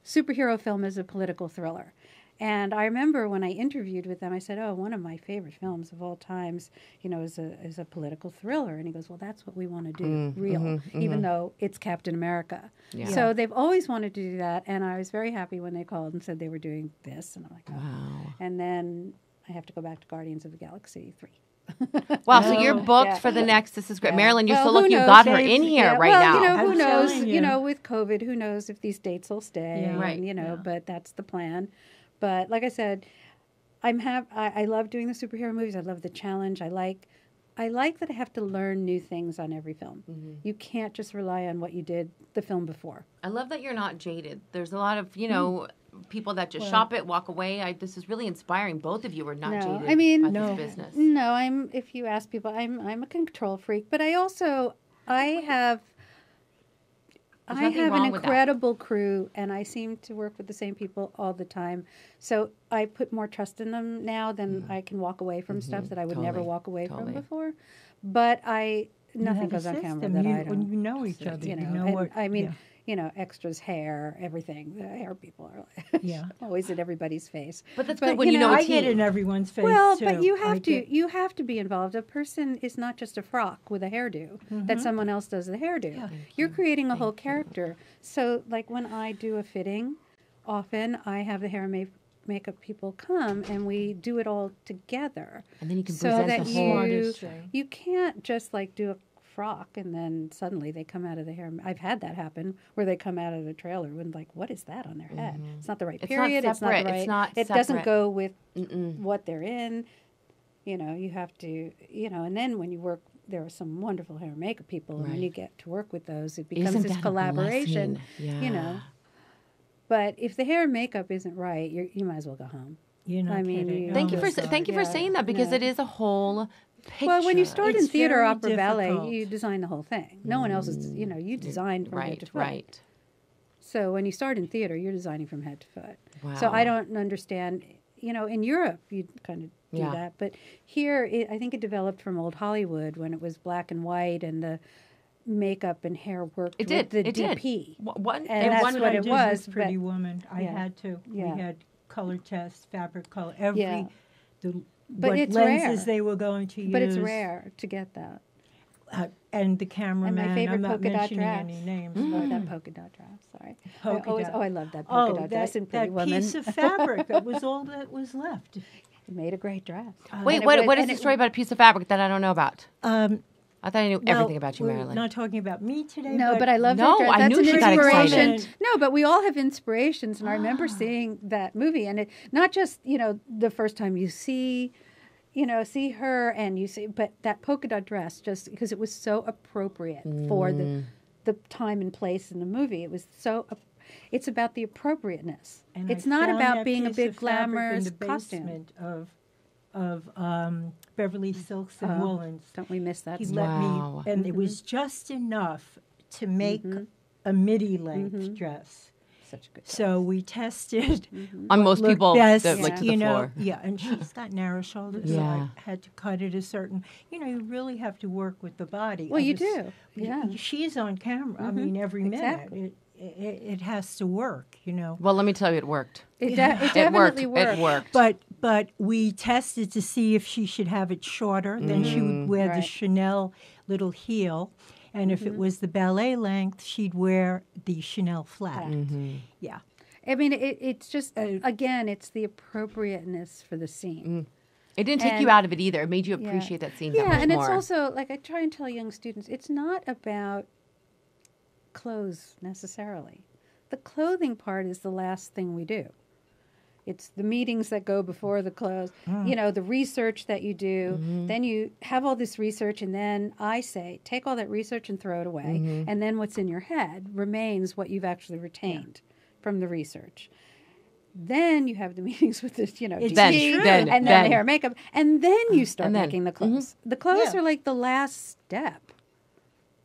Speaker 3: Superhero film is a political thriller. And I remember when I interviewed with them, I said, "Oh, one of my favorite films of all times, you know, is a is a political thriller." And he goes, "Well, that's what we want to do, mm, real, mm-hmm, mm-hmm. even though it's Captain America."
Speaker 2: Yeah.
Speaker 3: So they've always wanted to do that, and I was very happy when they called and said they were doing this, and I'm like, oh.
Speaker 2: Wow.
Speaker 3: And then I have to go back to Guardians of the Galaxy three.
Speaker 2: Wow. So you're booked
Speaker 3: yeah.
Speaker 2: for the next. This is great,
Speaker 3: Yeah.
Speaker 2: Marilyn. You
Speaker 3: Well,
Speaker 2: still look.
Speaker 3: who
Speaker 2: You got her in here
Speaker 3: Yeah,
Speaker 2: right
Speaker 3: well,
Speaker 2: now.
Speaker 3: you know, who
Speaker 1: I'm
Speaker 3: knows? You.
Speaker 1: you.
Speaker 3: know, with COVID, who knows if these dates will stay?
Speaker 1: Yeah.
Speaker 3: and,
Speaker 2: Right.
Speaker 3: You know,
Speaker 1: Yeah.
Speaker 3: but that's the plan. But like I said, I'm have I, I love doing the superhero movies. I love the challenge. I like. I like that I have to learn new things on every film.
Speaker 2: Mm-hmm.
Speaker 3: You can't just rely on what you did the film before.
Speaker 2: I love that you're not jaded. There's a lot of, you know, people that just
Speaker 1: Well-
Speaker 2: shop it, walk away. I, this is really inspiring. Both of you are not
Speaker 3: No,
Speaker 2: jaded
Speaker 3: I mean-
Speaker 2: about
Speaker 1: No.
Speaker 2: this business.
Speaker 3: No, I'm. If you ask people, I'm. I'm a control freak, but I also I have.
Speaker 2: There's
Speaker 3: I have an
Speaker 2: wrong that.
Speaker 3: incredible crew, and I seem to work with the same people all the time. So I put more trust in them now than I can walk away from stuff that I would never
Speaker 2: Mm-hmm.
Speaker 3: Walk away
Speaker 2: Totally.
Speaker 3: from before. But I nothing goes on camera that
Speaker 1: you,
Speaker 3: I
Speaker 1: When
Speaker 3: don't.
Speaker 1: When you know each other,
Speaker 3: You
Speaker 1: you
Speaker 3: know,
Speaker 1: know, what.
Speaker 3: I mean,
Speaker 1: yeah.
Speaker 3: You know, extras, hair, everything. The hair people are like
Speaker 1: Yeah.
Speaker 3: always in everybody's face.
Speaker 2: But that's
Speaker 3: But,
Speaker 2: good when
Speaker 3: you
Speaker 2: you,
Speaker 3: know,
Speaker 2: know, a
Speaker 1: I get in everyone's face
Speaker 3: Well,
Speaker 1: too.
Speaker 3: but you
Speaker 1: I
Speaker 3: have to
Speaker 1: get-
Speaker 3: you have to be involved. A person is not just a frock with a hairdo that mm-hmm. someone else does the hairdo.
Speaker 1: Yeah.
Speaker 3: You're creating a whole character. So, like when I do a fitting, often I have the hair and ma- makeup people come and we do it all together.
Speaker 2: and then you can
Speaker 3: so
Speaker 2: present
Speaker 3: that
Speaker 2: the
Speaker 3: you
Speaker 2: whole.
Speaker 1: Thing.
Speaker 3: you can't just like do a frock and then suddenly they come out of the hair. I've had that happen where they come out of the trailer and like, what is that on their head? It's not the right
Speaker 2: Mm-hmm. It's not
Speaker 3: period. It's not,
Speaker 2: separate.
Speaker 3: the
Speaker 2: It's not
Speaker 3: it doesn't go with
Speaker 2: Mm-mm.
Speaker 3: what they're in. You know, you have to, you know, and then when you work, there are some wonderful hair and makeup people, and when you get to work with those, it becomes
Speaker 2: Isn't
Speaker 3: this collaboration.
Speaker 2: blessing?
Speaker 3: You know, but if the hair and makeup isn't right, you you might as well go home.
Speaker 1: You're not
Speaker 3: I mean,
Speaker 1: kidding.
Speaker 3: you-
Speaker 2: Thank you for
Speaker 1: my
Speaker 2: sa-
Speaker 1: God.
Speaker 2: thank you for saying that because
Speaker 3: no.
Speaker 2: it is a whole picture.
Speaker 3: Well, when you start in theater, opera, ballet, you design the whole thing. No one else is, you know, you mm, design from head
Speaker 2: right,
Speaker 3: to foot.
Speaker 2: right.
Speaker 3: So when you start in theater, you're designing from head to foot.
Speaker 2: Wow.
Speaker 3: So I don't understand. You know, in Europe, you kind of do
Speaker 2: Yeah.
Speaker 3: that, but here, it, I think it developed from old Hollywood when it was black and white and the makeup and hair worked
Speaker 2: It did.
Speaker 3: with the
Speaker 2: it did.
Speaker 3: DP.
Speaker 2: Wha- One,
Speaker 3: And that's
Speaker 2: one,
Speaker 3: what it was,
Speaker 1: Pretty
Speaker 3: but-
Speaker 1: Woman. I
Speaker 3: Yeah.
Speaker 1: had to.
Speaker 3: Yeah.
Speaker 1: We had color tests, fabric color, every
Speaker 3: Yeah.
Speaker 1: the
Speaker 3: But
Speaker 1: what
Speaker 3: it's
Speaker 1: lenses
Speaker 3: rare.
Speaker 1: they were going to use.
Speaker 3: But it's rare to get that.
Speaker 1: Uh, and the cameraman.
Speaker 3: favorite
Speaker 1: I'm not
Speaker 3: polka dot
Speaker 1: mentioning
Speaker 3: dress.
Speaker 1: any names.
Speaker 3: Oh,
Speaker 1: but
Speaker 3: that polka dot dress. Sorry.
Speaker 1: Polka
Speaker 3: I always,
Speaker 1: dot.
Speaker 3: oh, I love that polka
Speaker 1: Oh,
Speaker 3: dot dress
Speaker 1: that,
Speaker 3: in Pretty
Speaker 1: that
Speaker 3: Woman.
Speaker 1: piece of fabric. that was all that was left.
Speaker 3: it made a great dress.
Speaker 2: Wait,
Speaker 3: And it
Speaker 2: what,
Speaker 3: was-
Speaker 2: what is
Speaker 3: and
Speaker 2: the
Speaker 3: it-
Speaker 2: story about a piece of fabric that I don't know about?
Speaker 1: Um,
Speaker 2: I thought I knew
Speaker 1: well,
Speaker 2: everything about you, Marilyn.
Speaker 1: Not talking about me today.
Speaker 3: No, but I love
Speaker 2: No,
Speaker 3: that dress.
Speaker 2: I
Speaker 3: That's
Speaker 2: knew
Speaker 3: an
Speaker 2: she got
Speaker 3: inspiration.
Speaker 1: excited.
Speaker 3: No, but we all have inspirations, and I remember seeing that movie, and it not just you know the first time you see, you know, see her and you see, but that polka dot dress just because it was so appropriate for
Speaker 2: Mm.
Speaker 3: the the time and place in the movie. It was so. It's about the appropriateness.
Speaker 1: And
Speaker 3: it's
Speaker 1: I
Speaker 3: not about being a big
Speaker 1: of fabric
Speaker 3: glamorous
Speaker 1: in the
Speaker 3: costume.
Speaker 1: of of um, Beverly Silks and
Speaker 3: Uh,
Speaker 1: Woolens.
Speaker 3: Don't we miss that?
Speaker 1: He
Speaker 3: stuff?
Speaker 1: let
Speaker 2: Wow.
Speaker 1: me, and it
Speaker 3: Mm-hmm.
Speaker 1: was just enough to make a midi length
Speaker 3: Mm-hmm.
Speaker 1: dress.
Speaker 3: Such a good. dress.
Speaker 1: So we tested
Speaker 2: On most people,
Speaker 1: best,
Speaker 2: that, like to
Speaker 1: you
Speaker 2: the
Speaker 1: know,
Speaker 2: floor.
Speaker 1: yeah, and she's got narrow shoulders, so
Speaker 2: Yeah.
Speaker 1: I had to cut it a certain. You know, you really have to work with the body.
Speaker 3: Well,
Speaker 1: I
Speaker 3: you
Speaker 1: was-
Speaker 3: do, yeah. Mm-hmm.
Speaker 1: She's on camera. I mean, every minute
Speaker 3: exactly.
Speaker 1: it, it it has to work. You know,
Speaker 2: Well, let me tell you, it worked.
Speaker 3: It, de- it
Speaker 2: It worked.
Speaker 3: definitely worked.
Speaker 2: It worked.
Speaker 1: but but we tested to see if she should have it shorter. Then she would mm. wear the Chanel little heel, and if it mm-hmm. was the ballet length, she'd wear the Chanel flat. Mm-hmm. Yeah.
Speaker 3: I mean, it, it's just uh, again, it's the appropriateness for the scene. Mm.
Speaker 2: It didn't take
Speaker 3: And-
Speaker 2: you out of it either. It made you
Speaker 3: Yeah.
Speaker 2: appreciate that scene
Speaker 3: Yeah,
Speaker 2: that much
Speaker 3: and
Speaker 2: more.
Speaker 3: it's also like I try and tell young students, it's not about clothes necessarily. The clothing part is the last thing we do. It's the meetings that go before the clothes, hmm. you know, the research that you do. Mm-hmm. Then you have all this research, and then I say, take all that research and throw it away. Mm-hmm. And then what's in your head remains what you've actually retained from the research. Then you have the meetings with this, you know,
Speaker 1: It's
Speaker 2: Then- then-
Speaker 3: and then,
Speaker 2: then.
Speaker 3: the hair, and makeup, and then you start
Speaker 2: And then.
Speaker 3: making the mm-hmm. clothes. The clothes
Speaker 1: Mm-hmm. Yeah.
Speaker 3: are like the last step,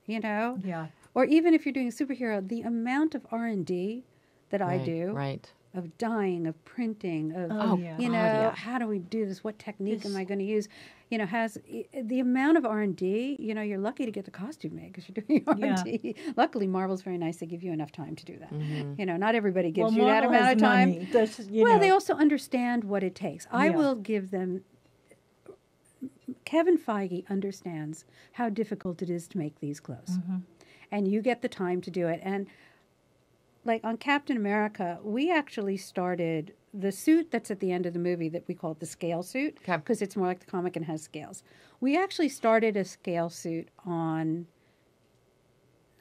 Speaker 3: you know.
Speaker 1: Yeah.
Speaker 3: Or even if you're doing a superhero, the amount of R and D that I do
Speaker 2: Right.
Speaker 3: of dyeing, of printing, of
Speaker 1: Oh, yeah.
Speaker 3: you
Speaker 2: God,
Speaker 3: know,
Speaker 2: yeah.
Speaker 3: how do we do this? What technique am I going to use? You know, has the amount of R and D. You know, you're lucky to get the costume made because you're doing R and D. Luckily, Marvel's very nice; they give you enough time to do that.
Speaker 2: Mm-hmm.
Speaker 3: You know, not everybody gives
Speaker 1: well,
Speaker 3: you that amount of time.
Speaker 1: money. You
Speaker 3: well,
Speaker 1: know,
Speaker 3: they also understand what it takes. I
Speaker 1: Yeah.
Speaker 3: will give them. Kevin Feige understands how difficult it is to make these clothes,
Speaker 1: Mm-hmm.
Speaker 3: And you get the time to do it. And like on Captain America, we actually started the suit that's at the end of the movie that we call the scale suit
Speaker 2: Okay.
Speaker 3: because it's more like the comic and has scales. We actually started a scale suit on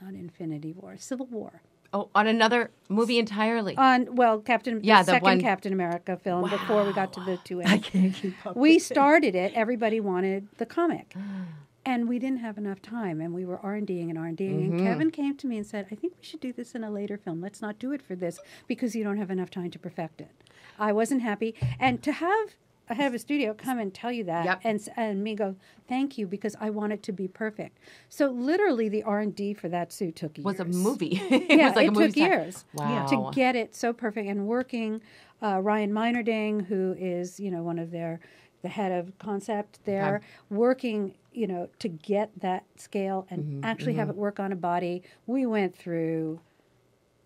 Speaker 3: not Infinity War, Civil War.
Speaker 2: Oh, on another movie entirely.
Speaker 3: On well, Captain
Speaker 2: Yeah,
Speaker 3: the
Speaker 2: the
Speaker 3: second
Speaker 2: one-
Speaker 3: Captain America film before we got to the two
Speaker 1: I can't keep up.
Speaker 3: we started it. Everybody wanted the comic, and we didn't have enough time. And we were R and Ding and R and Ding.
Speaker 2: Mm-hmm.
Speaker 3: And Kevin came to me and said, "I think we should do this in a later film. Let's not do it for this because you don't have enough time to perfect it." I wasn't happy, and to have a head of a studio come and tell you that,
Speaker 2: Yep.
Speaker 3: and and me go, "Thank you," because I want it to be perfect. So literally, the R and D for that suit took years
Speaker 2: was a movie. it
Speaker 3: yeah,
Speaker 2: was like
Speaker 3: it
Speaker 2: a
Speaker 3: took years
Speaker 2: Wow.
Speaker 3: to get it so perfect and working. Uh, Ryan Meinerding, who is you know one of their the head of concept there, working you know to get that scale and
Speaker 2: Mm-hmm,
Speaker 3: actually have it work on a body. We went through.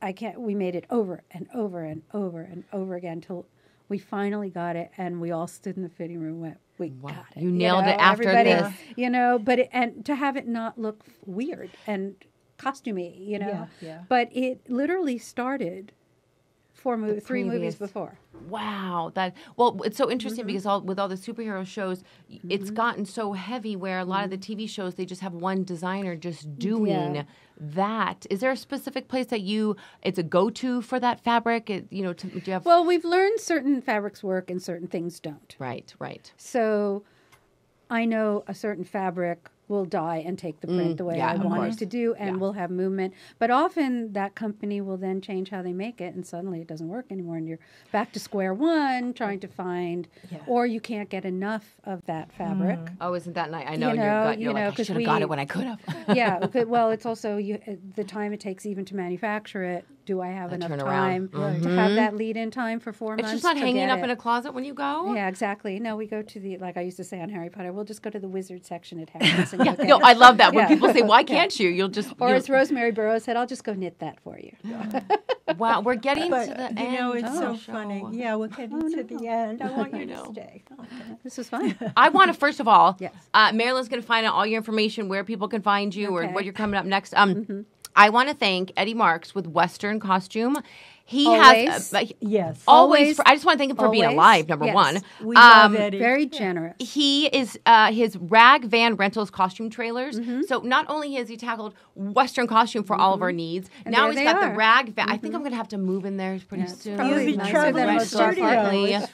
Speaker 3: I can't. We made it over and over and over and over again till we finally got it, and we all stood in the fitting room. and Went, we
Speaker 2: Wow.
Speaker 3: got it.
Speaker 2: You nailed it
Speaker 3: know,
Speaker 2: after
Speaker 3: everybody,
Speaker 2: this.
Speaker 3: You know, but it, and to have it not look weird and costumey, you know.
Speaker 1: Yeah, yeah.
Speaker 3: But it literally started four movies, three movies before.
Speaker 2: Wow, that well, it's so interesting
Speaker 3: Mm-hmm.
Speaker 2: because all with all the superhero shows, y it's gotten so heavy where a lot of the TV shows they just have one designer just doing
Speaker 3: Mm-hmm. Yeah.
Speaker 2: that. Is there a specific place that you it's a go to for that fabric? It, you know, to, do you have
Speaker 3: Well, we've learned certain fabrics work and certain things don't.
Speaker 2: right, right.
Speaker 3: So I know a certain fabric will dye and take the print the way
Speaker 2: Mm, yeah,
Speaker 3: I want it to do and
Speaker 2: Yeah.
Speaker 3: will have movement. But often that company will then change how they make it and suddenly it doesn't work anymore and you're back to square one trying to find
Speaker 1: Yeah.
Speaker 3: or you can't get enough of that fabric.
Speaker 2: Oh, isn't that nice? I know
Speaker 3: You
Speaker 2: you
Speaker 3: know.
Speaker 2: You're
Speaker 3: know,
Speaker 2: like, I should have got it when I could have.
Speaker 3: yeah, well, it's also you, uh, the time it takes even to manufacture it. Do I have
Speaker 2: A
Speaker 3: enough
Speaker 2: turnaround.
Speaker 3: time to have that lead in time for four
Speaker 2: it's
Speaker 3: months?
Speaker 2: just not
Speaker 3: to
Speaker 2: hanging up
Speaker 3: it?
Speaker 2: in a closet when you go.
Speaker 3: Yeah, exactly. No, we go to the like I used to say on Harry Potter. We'll just go to the wizard section at Harry's. And
Speaker 2: Yeah, no. I love that when
Speaker 3: Yeah.
Speaker 2: people say, "Why can't you?" You'll just
Speaker 3: Or
Speaker 2: you'll-
Speaker 3: as Rosemary Burrows said, "I'll just go knit that for you."
Speaker 2: wow. We're getting
Speaker 1: But
Speaker 2: to the
Speaker 1: you
Speaker 2: end.
Speaker 1: know, it's
Speaker 2: of
Speaker 1: so
Speaker 2: the
Speaker 1: funny. Yeah, we're getting to the end. I want
Speaker 2: I
Speaker 1: you
Speaker 2: know.
Speaker 1: to stay.
Speaker 3: This was fun.
Speaker 2: I want to first of all,
Speaker 3: Yes.
Speaker 2: uh, Marilyn's going to find out all your information, where people can find you, or what you're coming up next. Um,
Speaker 1: Mm-hmm.
Speaker 2: I want to thank Eddie Marks with Western Costume. He
Speaker 3: Always.
Speaker 2: has uh,
Speaker 1: Yes.
Speaker 2: always.
Speaker 3: Always.
Speaker 2: For, I just want to thank him for being alive. Number
Speaker 3: Yes.
Speaker 2: one,
Speaker 1: We love
Speaker 2: Um,
Speaker 1: Eddie.
Speaker 3: Very generous.
Speaker 2: he is uh, his rag van rentals costume trailers.
Speaker 3: Mm-hmm.
Speaker 2: So not only has he tackled Western costume for all of our needs,
Speaker 3: And
Speaker 2: now he's got
Speaker 3: are. Mm-hmm.
Speaker 2: the rag van. I think I'm going to have to move in there pretty
Speaker 3: Yeah,
Speaker 2: soon.
Speaker 3: probably
Speaker 1: You'll be
Speaker 3: nicer than
Speaker 1: the
Speaker 3: most of our
Speaker 1: studio.
Speaker 2: So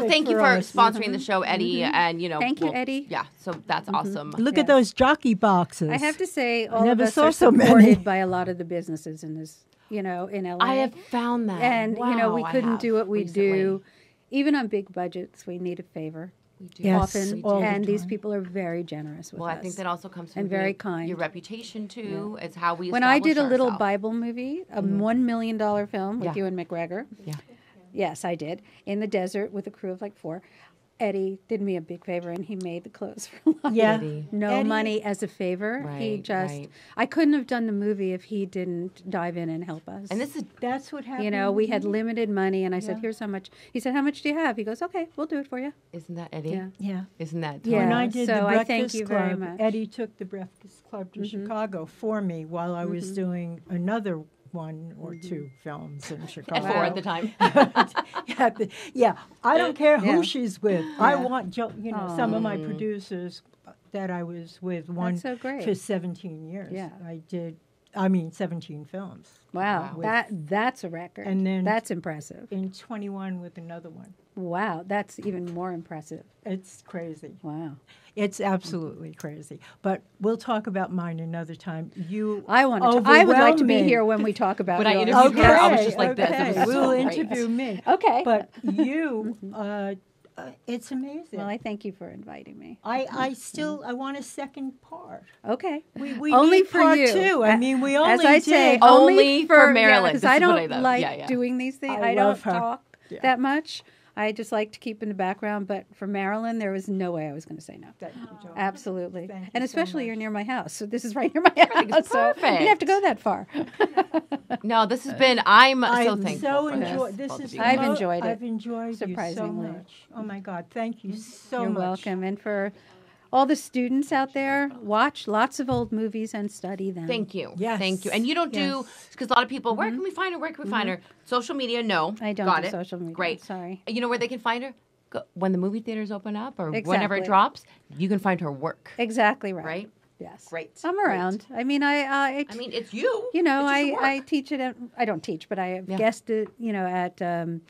Speaker 1: perfect
Speaker 2: thank you
Speaker 1: for
Speaker 2: for
Speaker 1: us.
Speaker 2: sponsoring the show, Eddie, and you know.
Speaker 3: Mm-hmm. Thank you,
Speaker 2: we'll-
Speaker 3: Eddie.
Speaker 2: Yeah, so that's awesome.
Speaker 1: Look
Speaker 3: Yes.
Speaker 1: at those jockey boxes.
Speaker 3: I have to say, all
Speaker 1: never
Speaker 3: of us
Speaker 1: saw
Speaker 3: are
Speaker 1: so many.
Speaker 3: supported by a lot of the businesses in this, you know, in LA.
Speaker 2: I have found that,
Speaker 3: and you know, we couldn't do what we
Speaker 2: recently.
Speaker 3: do. Even on big budgets, we need a favor.
Speaker 2: We do.
Speaker 1: Yes,
Speaker 3: often,
Speaker 1: all the
Speaker 3: and these people are very generous with
Speaker 2: Well,
Speaker 3: us.
Speaker 2: I think that also comes from
Speaker 3: And very
Speaker 2: your-
Speaker 3: kind.
Speaker 2: Your reputation too. is how we.
Speaker 3: when I did a little
Speaker 2: ourselves.
Speaker 3: Bible movie, a one million dollar film with
Speaker 2: Mm-hmm. Yeah.
Speaker 3: Ewan McGregor.
Speaker 2: Yeah.
Speaker 3: Yes, I did in the desert with a crew of like four. Eddie did me a big favor and he made the clothes for Lonnie.
Speaker 1: Yeah.
Speaker 2: Eddie.
Speaker 3: No
Speaker 1: Eddie-
Speaker 3: money as a favor.
Speaker 2: Right, he
Speaker 3: just
Speaker 2: right.
Speaker 3: I couldn't have done the movie if he didn't dive in and help us.
Speaker 2: And this is
Speaker 1: That's what happened.
Speaker 3: you know, we had
Speaker 1: mm-hmm.
Speaker 3: limited money and I said, Here's how much he said, How much do you have? He goes, Okay, we'll do it for you.
Speaker 2: isn't that Eddie?
Speaker 3: Yeah.
Speaker 1: Yeah.
Speaker 2: Isn't that
Speaker 3: Yeah.
Speaker 1: When I did
Speaker 3: so
Speaker 1: the
Speaker 3: I
Speaker 1: Breakfast
Speaker 3: thank you
Speaker 1: Club,
Speaker 3: very much.
Speaker 1: Eddie took the Breakfast Club to mm-hmm. Chicago for me while I was mm-hmm. doing another one or mm-hmm. two films in
Speaker 2: At
Speaker 1: Chicago.
Speaker 2: four at the time.
Speaker 1: yeah, the- yeah, I don't care who
Speaker 3: Yeah.
Speaker 1: she's with. I want jo- you know some of my producers that I was with one
Speaker 3: so great.
Speaker 1: for 17 years.
Speaker 3: Yeah.
Speaker 1: I did. I mean, 17 films.
Speaker 3: Wow.
Speaker 2: Wow.
Speaker 3: That that's a record.
Speaker 1: And then-
Speaker 3: that's impressive.
Speaker 1: In 21 with another one.
Speaker 3: Wow, that's even more impressive.
Speaker 1: It's crazy.
Speaker 3: Wow.
Speaker 1: It's absolutely crazy. But we'll talk about mine another time. You
Speaker 3: I want to. I would like to be here when we talk about.
Speaker 2: When I
Speaker 3: yours.
Speaker 2: interviewed her, I was just like this. It
Speaker 1: okay.
Speaker 2: was
Speaker 1: we'll
Speaker 2: great.
Speaker 1: interview me.
Speaker 3: Okay.
Speaker 1: But you, uh, uh, it's amazing.
Speaker 3: well, I thank you for inviting me.
Speaker 1: I, I still I want a second part.
Speaker 3: Okay.
Speaker 1: We, we
Speaker 3: only
Speaker 1: need
Speaker 3: for
Speaker 1: part
Speaker 3: you.
Speaker 1: two. I
Speaker 3: A-
Speaker 1: mean, we only
Speaker 3: As
Speaker 1: only
Speaker 3: I say,
Speaker 1: did.
Speaker 2: Only for
Speaker 3: yeah,
Speaker 2: Marilyn.
Speaker 3: because
Speaker 2: This
Speaker 3: I don't
Speaker 2: I love.
Speaker 3: like
Speaker 2: Yeah, yeah.
Speaker 3: doing these things.
Speaker 1: I
Speaker 3: I, don't
Speaker 1: her.
Speaker 3: talk
Speaker 1: Yeah.
Speaker 3: that much. I just like to keep in the background. But for Marilyn, there was no way I was going to say no.
Speaker 1: Thank you, Joan.
Speaker 3: Absolutely,
Speaker 1: Thank you
Speaker 3: and
Speaker 1: so
Speaker 3: especially
Speaker 1: much.
Speaker 3: you're near my house, so this is right near my house. So you didn't have to go that far.
Speaker 2: No, this has been. I'm so
Speaker 1: I'm
Speaker 2: thankful.
Speaker 1: so
Speaker 2: for
Speaker 1: enjoy.
Speaker 2: this.
Speaker 1: This is.
Speaker 3: I've enjoyed it,
Speaker 1: I've enjoyed you so
Speaker 3: surprisingly.
Speaker 1: much. Oh my God! Thank you mm-hmm.
Speaker 3: so
Speaker 1: much.
Speaker 3: you're welcome, and for all the students out there, watch lots of old movies and study them.
Speaker 2: Thank you.
Speaker 1: Yes.
Speaker 2: Thank you. And you don't do
Speaker 1: Yes.
Speaker 2: because a lot of people. Where can we find her? Where can we find her? Social media? No.
Speaker 3: Mm-hmm. I don't
Speaker 2: Got
Speaker 3: do
Speaker 2: it.
Speaker 3: social media,
Speaker 2: Great.
Speaker 3: sorry.
Speaker 2: You know where they can find her? Go, when the movie theaters open up or whenever it drops, you can find her work.
Speaker 3: Exactly right.
Speaker 2: Right.
Speaker 3: Yes.
Speaker 2: Great,
Speaker 3: I'm
Speaker 2: great.
Speaker 3: around. I mean, I, uh, I,
Speaker 2: I mean, it's you.
Speaker 3: you know, I, I teach it. At, I don't teach, but I have
Speaker 2: Yeah.
Speaker 3: guested, you know, at um,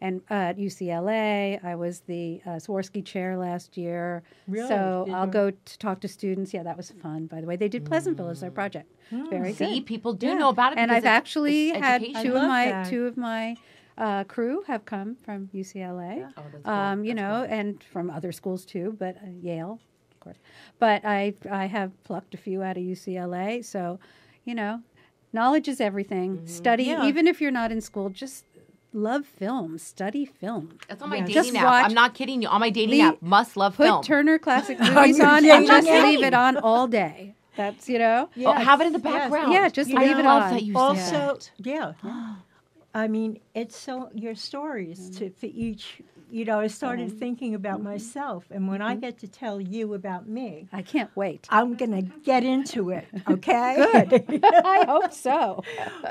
Speaker 3: and uh, at UCLA. I was the uh, Swarovski chair last year.
Speaker 1: Really?
Speaker 3: So
Speaker 1: Did
Speaker 3: I'll
Speaker 1: you?
Speaker 3: go to talk to students. Yeah, that was fun. By the way, they did Pleasantville as their project. Very
Speaker 2: Mm. See,
Speaker 3: good.
Speaker 2: people do
Speaker 3: Yeah.
Speaker 2: know about it.
Speaker 3: And I've
Speaker 2: it's-
Speaker 3: actually
Speaker 2: it's
Speaker 3: had two of my
Speaker 1: that.
Speaker 3: two of my uh, crew have come from UCLA.
Speaker 2: Oh, that's cool.
Speaker 3: Um, you
Speaker 2: That's
Speaker 3: know,
Speaker 2: cool.
Speaker 3: and from other schools too, but uh, Yale, of course. But I I have plucked a few out of UCLA, so you know, knowledge is everything.
Speaker 2: Mm-hmm.
Speaker 3: Study,
Speaker 1: Yeah.
Speaker 3: even if you're not in school, just love film, study film.
Speaker 2: That's on my
Speaker 1: Yeah.
Speaker 2: dating
Speaker 3: Just
Speaker 2: app.
Speaker 3: watch-
Speaker 2: I'm not kidding you. On my dating
Speaker 3: Lee-
Speaker 2: app, must love
Speaker 3: Put
Speaker 2: film.
Speaker 3: Turner Classic Movies on and just
Speaker 1: app.
Speaker 3: leave it on all day. That's you know.
Speaker 2: Oh, have it in the
Speaker 1: Yes, yes.
Speaker 2: background.
Speaker 3: Yeah, just
Speaker 1: You
Speaker 3: leave
Speaker 1: know,
Speaker 3: it on.
Speaker 2: that you
Speaker 1: also
Speaker 2: that.
Speaker 1: yeah i mean it's so your stories mm. to for each you know i started thinking about myself and when i get to tell you about me
Speaker 3: I can't wait.
Speaker 1: i'm gonna get into it okay Good.
Speaker 3: I hope so.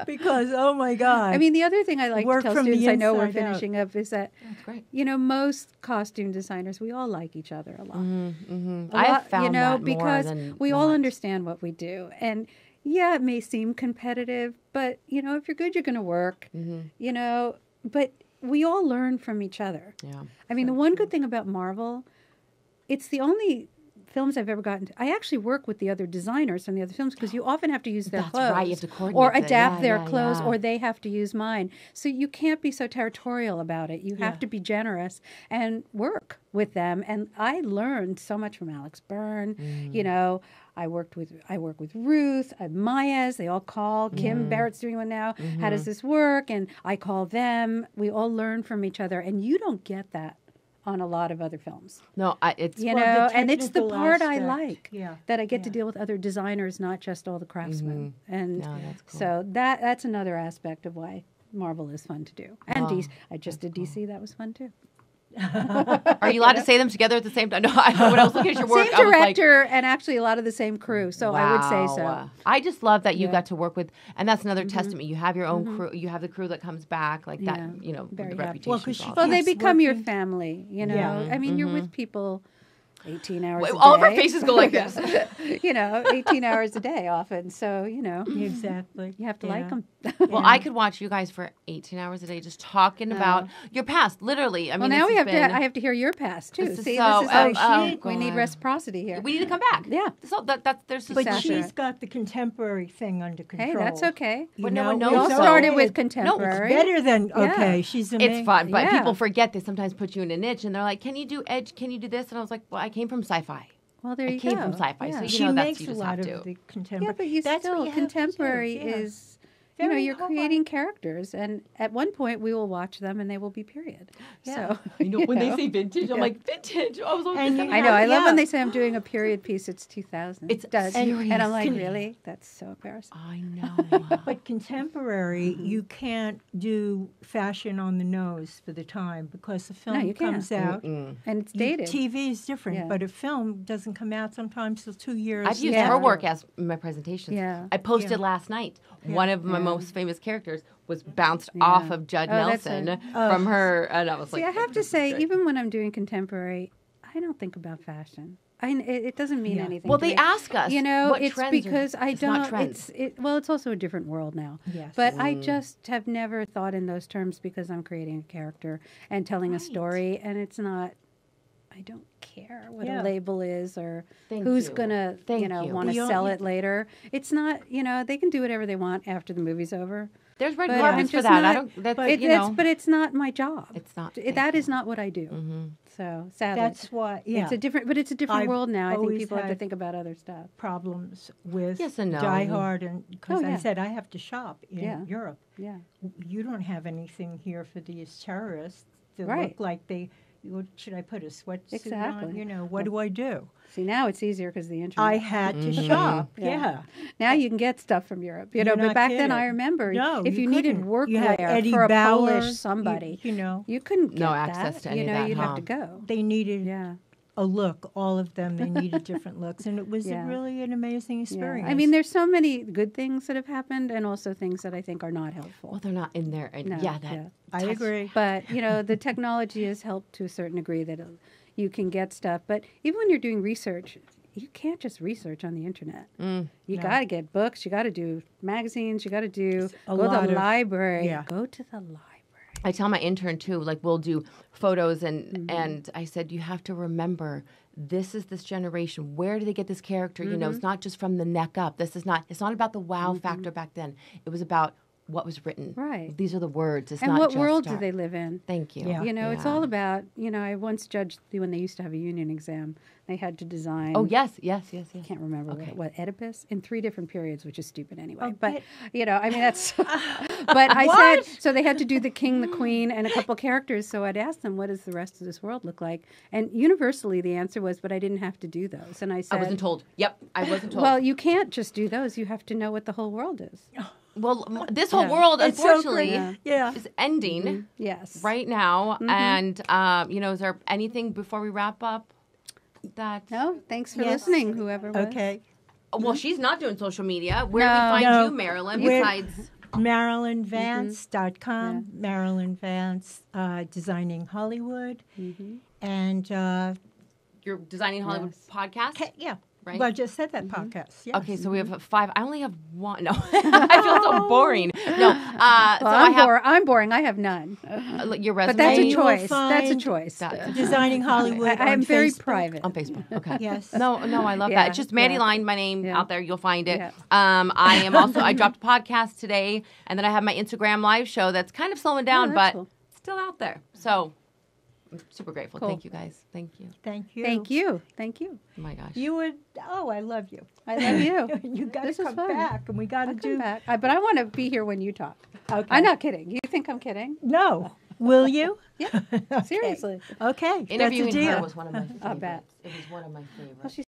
Speaker 1: because oh my god
Speaker 3: I mean, the other thing I like to tell students, I know we're
Speaker 1: inside out.
Speaker 3: finishing up, is that
Speaker 2: great.
Speaker 3: you know most costume designers we all like each other a lot.
Speaker 2: Mm-hmm.
Speaker 3: A
Speaker 2: I have
Speaker 3: lot,
Speaker 2: found
Speaker 3: you know
Speaker 2: that more
Speaker 3: because
Speaker 2: than
Speaker 3: we all
Speaker 2: not.
Speaker 3: understand what we do, and yeah, it may seem competitive, but you know if you're good, you're going to work.
Speaker 2: Mm-hmm.
Speaker 3: You know, but we all learn from each other.
Speaker 2: Yeah.
Speaker 3: I mean, the one good thing about Marvel, it's the only films I've ever gotten. To, I actually work with the other designers from the other films because you often have to use their
Speaker 2: That's
Speaker 3: clothes,
Speaker 2: right, you have to
Speaker 3: or
Speaker 2: coordinate the-
Speaker 3: adapt
Speaker 2: yeah,
Speaker 3: their
Speaker 2: yeah,
Speaker 3: clothes,
Speaker 2: yeah.
Speaker 3: or they have to use mine. So you can't be so territorial about it. You have to be generous and work with them. And I learned so much from Alex Byrne. You
Speaker 2: Mm.
Speaker 3: know, I worked with I work with Ruth, uh, Mayes. They all call. Kym Barrett's doing one now. How
Speaker 2: Mm-hmm.
Speaker 3: does this work? And I call them. We all learn from each other, and you don't get that on a lot of other films.
Speaker 2: No, I, it's
Speaker 3: You
Speaker 1: Well,
Speaker 3: know, and it's the part I like
Speaker 1: yeah,
Speaker 3: that I get to deal with other designers, not just all the craftsmen. And
Speaker 2: No, cool.
Speaker 3: so that that's another aspect of why Marvel is fun to do. And
Speaker 2: Oh,
Speaker 3: DC, I just did DC. That was fun too.
Speaker 2: Are you allowed to say them together at the same time? No, I, when I was looking at your work,
Speaker 3: same
Speaker 2: I was like,
Speaker 3: director and actually a lot of the same crew. So I would say so.
Speaker 2: I just love that you
Speaker 3: Yeah.
Speaker 2: got to work with, and that's another mm-hmm. testament. You have your own mm-hmm. crew. You have the crew that comes back, like
Speaker 3: Yeah.
Speaker 2: that. You know,
Speaker 3: Very
Speaker 2: the reputation.
Speaker 1: Well, 'cause she
Speaker 3: Well, they
Speaker 1: Yes,
Speaker 3: become your family. You know,
Speaker 1: Yeah.
Speaker 3: I mean, you're mm-hmm. with people. 18 hours
Speaker 2: Wait,
Speaker 3: a
Speaker 2: all of our faces go like this.
Speaker 3: you know, 18 hours a day often. So, you know,
Speaker 1: exactly
Speaker 3: you have to.
Speaker 1: Yeah.
Speaker 3: like them.
Speaker 2: Well, I could watch you guys for 18 hours a day just talking about your past, literally. I mean,
Speaker 3: well, now we have
Speaker 2: been-
Speaker 3: to. I have to hear your past too.
Speaker 2: This is
Speaker 3: See,
Speaker 2: so-
Speaker 3: this is
Speaker 2: oh,
Speaker 3: like
Speaker 2: oh,
Speaker 3: we need reciprocity here.
Speaker 2: We need to come back.
Speaker 3: Yeah.
Speaker 2: So that, that, there's just
Speaker 1: but
Speaker 3: Exactly.
Speaker 1: she's got the contemporary thing under control
Speaker 3: hey, that's okay.
Speaker 2: But no one knows
Speaker 3: We all
Speaker 2: so-
Speaker 3: started with
Speaker 1: it's
Speaker 3: contemporary.
Speaker 1: better than
Speaker 3: Yeah.
Speaker 1: okay she's amazing.
Speaker 2: It's fun, but
Speaker 3: Yeah.
Speaker 2: people forget they sometimes put you in a niche and they're like, "Can you do edge? Can you do this?" And I was like, "Well, I came from sci-fi.
Speaker 3: Well, there
Speaker 2: I
Speaker 3: you
Speaker 2: came
Speaker 3: go.
Speaker 2: from sci-fi,
Speaker 3: Yeah.
Speaker 2: so you
Speaker 1: she
Speaker 2: know that's
Speaker 1: makes
Speaker 2: you
Speaker 1: a
Speaker 2: just
Speaker 1: lot
Speaker 2: have
Speaker 1: of
Speaker 2: to.
Speaker 1: the contemporary.
Speaker 3: Yeah, but you
Speaker 1: That's what
Speaker 3: still
Speaker 1: you have
Speaker 3: contemporary
Speaker 1: yeah.
Speaker 3: Is you know you're
Speaker 1: hard.
Speaker 3: creating characters, and at one point we will watch them, and they will be period. So
Speaker 2: You know, when they say vintage, I'm
Speaker 3: Yeah.
Speaker 2: like vintage. I was always
Speaker 1: And you
Speaker 3: I know. I love
Speaker 1: Yeah.
Speaker 3: when they say I'm doing a period piece. It's 2000.
Speaker 2: It's
Speaker 3: does, and, and I'm like, really? That's so embarrassing.
Speaker 2: I know.
Speaker 1: But contemporary,
Speaker 3: Mm-hmm.
Speaker 1: you can't do fashion on the nose for the time because the film
Speaker 3: you can't.
Speaker 1: comes out.
Speaker 2: Mm.
Speaker 3: And it's
Speaker 1: You-
Speaker 3: dated.
Speaker 1: TV is different,
Speaker 3: Yeah.
Speaker 1: but a film doesn't come out sometimes till two years.
Speaker 2: I've used
Speaker 3: Yeah.
Speaker 2: her work as my presentations.
Speaker 3: Yeah.
Speaker 2: I posted
Speaker 1: Yeah.
Speaker 2: last night. One of my
Speaker 3: Yeah.
Speaker 2: most famous characters was bounced
Speaker 3: Yeah.
Speaker 2: off of Judd
Speaker 3: Oh,
Speaker 2: Nelson
Speaker 3: a-
Speaker 2: from her, and I was
Speaker 3: See,
Speaker 2: like,
Speaker 3: I have to say,
Speaker 2: great."
Speaker 3: even when I'm doing contemporary, I don't think about fashion. I, it, it doesn't mean
Speaker 1: Yeah.
Speaker 3: anything.
Speaker 2: Well, they
Speaker 3: me.
Speaker 2: ask us.
Speaker 3: You know, it's
Speaker 2: trends are-
Speaker 3: because I
Speaker 2: it's
Speaker 3: don't. It's it, well, it's also a different world now.
Speaker 1: Yes.
Speaker 3: But I
Speaker 2: Mm.
Speaker 3: just have never thought in those terms because I'm creating a character and telling a story, and it's not. I don't care what
Speaker 1: Yeah.
Speaker 3: a label is or
Speaker 2: Thank
Speaker 3: who's
Speaker 2: you.
Speaker 3: gonna, you know, want to sell it later. It's not, you know, they can do whatever they want after the movie's over.
Speaker 2: There's red
Speaker 3: but
Speaker 2: carpets for
Speaker 3: just
Speaker 2: that. I don't. That's
Speaker 1: but
Speaker 3: It,
Speaker 2: you
Speaker 3: it's,
Speaker 2: know.
Speaker 3: but it's not my job.
Speaker 2: It's not.
Speaker 3: It- that is not what I do.
Speaker 2: hmm
Speaker 3: So sadly,
Speaker 1: That's why, yeah,
Speaker 3: it's a different, but it's a different
Speaker 1: I've
Speaker 3: world now. I think people have to think about other stuff.
Speaker 1: problems with
Speaker 2: Yes and no.
Speaker 1: Die Hard, and because
Speaker 3: Oh,
Speaker 1: I said I have to shop in
Speaker 3: Yeah.
Speaker 1: Europe.
Speaker 3: Yeah.
Speaker 1: You don't have anything here for these terrorists that
Speaker 3: Right.
Speaker 1: look like they. What should I put a sweatsuit on? You know, what do I do?
Speaker 3: See, now it's easier because the internet.
Speaker 1: I had to
Speaker 2: Mhm.
Speaker 1: shop.
Speaker 3: Yeah.
Speaker 1: Yeah.
Speaker 3: Now you can get stuff from Europe, you know.
Speaker 1: You're
Speaker 3: But
Speaker 1: not
Speaker 3: back then, I remember
Speaker 1: No,
Speaker 3: if you,
Speaker 1: you
Speaker 3: needed
Speaker 1: couldn't.
Speaker 3: workwear
Speaker 1: You had Eddie
Speaker 3: for a
Speaker 1: Bauer,
Speaker 3: Polish somebody,
Speaker 1: You, know,
Speaker 3: you couldn't get
Speaker 2: No
Speaker 3: that.
Speaker 2: access to any
Speaker 3: you
Speaker 2: of
Speaker 3: know,
Speaker 2: that,
Speaker 3: you'd
Speaker 2: huh?
Speaker 3: have to go.
Speaker 1: they needed
Speaker 3: Yeah,
Speaker 1: a look. All of them, they needed different looks, and it was
Speaker 3: Yeah.
Speaker 1: really an amazing
Speaker 3: yeah.
Speaker 1: experience.
Speaker 3: I mean, there's so many good things that have happened, and also things that I think are not helpful.
Speaker 2: Well, they're not in there. And
Speaker 3: No,
Speaker 2: yeah, that.
Speaker 3: yeah.
Speaker 1: I agree.
Speaker 3: But you know, the technology has helped to a certain degree that uh, you can get stuff. But even when you're doing research, you can't just research on the internet.
Speaker 2: Mm.
Speaker 3: You
Speaker 1: No.
Speaker 3: got to get books. You got to do magazines. You got to do
Speaker 1: a
Speaker 3: go to the
Speaker 1: of-
Speaker 3: library.
Speaker 1: yeah.
Speaker 3: Go to the library.
Speaker 2: I tell my intern too, like we'll do photos and
Speaker 3: Mm-hmm.
Speaker 2: and I said you have to remember this is this generation. Where do they get this character? You know, it's
Speaker 3: Mm-hmm.
Speaker 2: not just from the neck up. This is not it's not about the wow factor back then. It was about what was written.
Speaker 3: Right.
Speaker 2: These are the words. It's
Speaker 3: and
Speaker 2: not
Speaker 3: what
Speaker 2: just
Speaker 3: world do they live in?
Speaker 2: Thank you.
Speaker 1: Yeah.
Speaker 3: You know, it's all about, you know, I once judged the- when they used to have a union exam, they had to design.
Speaker 2: Oh yes, yes, yes, yes.
Speaker 3: I can't remember
Speaker 2: Okay.
Speaker 3: what, what Oedipus in three different periods, which is stupid anyway.
Speaker 1: Oh,
Speaker 3: but
Speaker 1: get-
Speaker 3: you know, I mean that's. but I
Speaker 1: What?
Speaker 3: said so they had to do the king, the queen, and a couple characters. So I'd ask them, "What does the rest of this world look like?" And universally, the answer was, "But I didn't have to do those." And I said,
Speaker 2: I wasn't told. Yep, I wasn't told.
Speaker 3: "Well, you can't just do those. You have to know what the whole world is."
Speaker 2: Well, this whole
Speaker 3: Yeah.
Speaker 2: world,
Speaker 1: It's
Speaker 2: unfortunately,
Speaker 1: great. Yeah.
Speaker 2: is ending
Speaker 3: Yes.
Speaker 2: right now. And um, you know, is there anything before we wrap up that?
Speaker 3: No, thanks for
Speaker 1: Yes.
Speaker 3: listening, whoever was.
Speaker 1: Okay.
Speaker 2: Well, she's not doing social media. Where do we find
Speaker 1: No.
Speaker 2: you, Marilyn?
Speaker 1: We're-
Speaker 2: Besides,
Speaker 1: MarilynVance.com, Marilyn Vance, uh, Designing Hollywood.
Speaker 3: Mm-hmm.
Speaker 1: And uh,
Speaker 2: your designing Hollywood
Speaker 3: Yes.
Speaker 2: podcast.
Speaker 1: ca- yeah,
Speaker 2: Right.
Speaker 1: well, I just said that podcast. Yes.
Speaker 2: Okay, so we have five. I only have one. No, I feel so boring. No, uh,
Speaker 3: Well,
Speaker 2: I
Speaker 3: I'm,
Speaker 2: have
Speaker 3: bor- I'm boring. I have none.
Speaker 2: uh, your resume.
Speaker 3: But that's a choice. That's a choice.
Speaker 2: That-
Speaker 1: Designing Hollywood.
Speaker 3: I, I am
Speaker 1: on
Speaker 3: very
Speaker 1: Facebook.
Speaker 3: private.
Speaker 2: on Facebook. Okay.
Speaker 1: Yes.
Speaker 2: No, no, I love
Speaker 3: Yeah,
Speaker 2: that. It's just Mandi
Speaker 3: yeah.
Speaker 2: Line, my name
Speaker 3: Yeah.
Speaker 2: out there. You'll find it.
Speaker 3: Yeah.
Speaker 2: Um, I am also. I dropped a podcast today, and then I have my Instagram live show that's kind of slowing down,
Speaker 3: Oh,
Speaker 2: but
Speaker 3: cool.
Speaker 2: still out there. So I'm super grateful.
Speaker 3: Cool.
Speaker 2: Thank you guys. Thank you.
Speaker 1: Thank you.
Speaker 3: Thank you. Thank you.
Speaker 2: Oh my gosh.
Speaker 1: You would. Oh, I love you.
Speaker 3: I love you.
Speaker 1: you got to
Speaker 3: This
Speaker 1: come back, and we got to
Speaker 3: I'll
Speaker 1: do.
Speaker 3: come back. I, but I want to be here when you talk.
Speaker 1: Okay.
Speaker 3: I'm not kidding. You think I'm kidding?
Speaker 1: No. Will you?
Speaker 3: Yeah.
Speaker 1: Okay.
Speaker 3: Seriously.
Speaker 1: Okay.
Speaker 2: Interviewing
Speaker 1: that's a deal.
Speaker 2: her was one of my favorites.
Speaker 3: bet.
Speaker 2: It was one of my favorites.
Speaker 3: Well, she's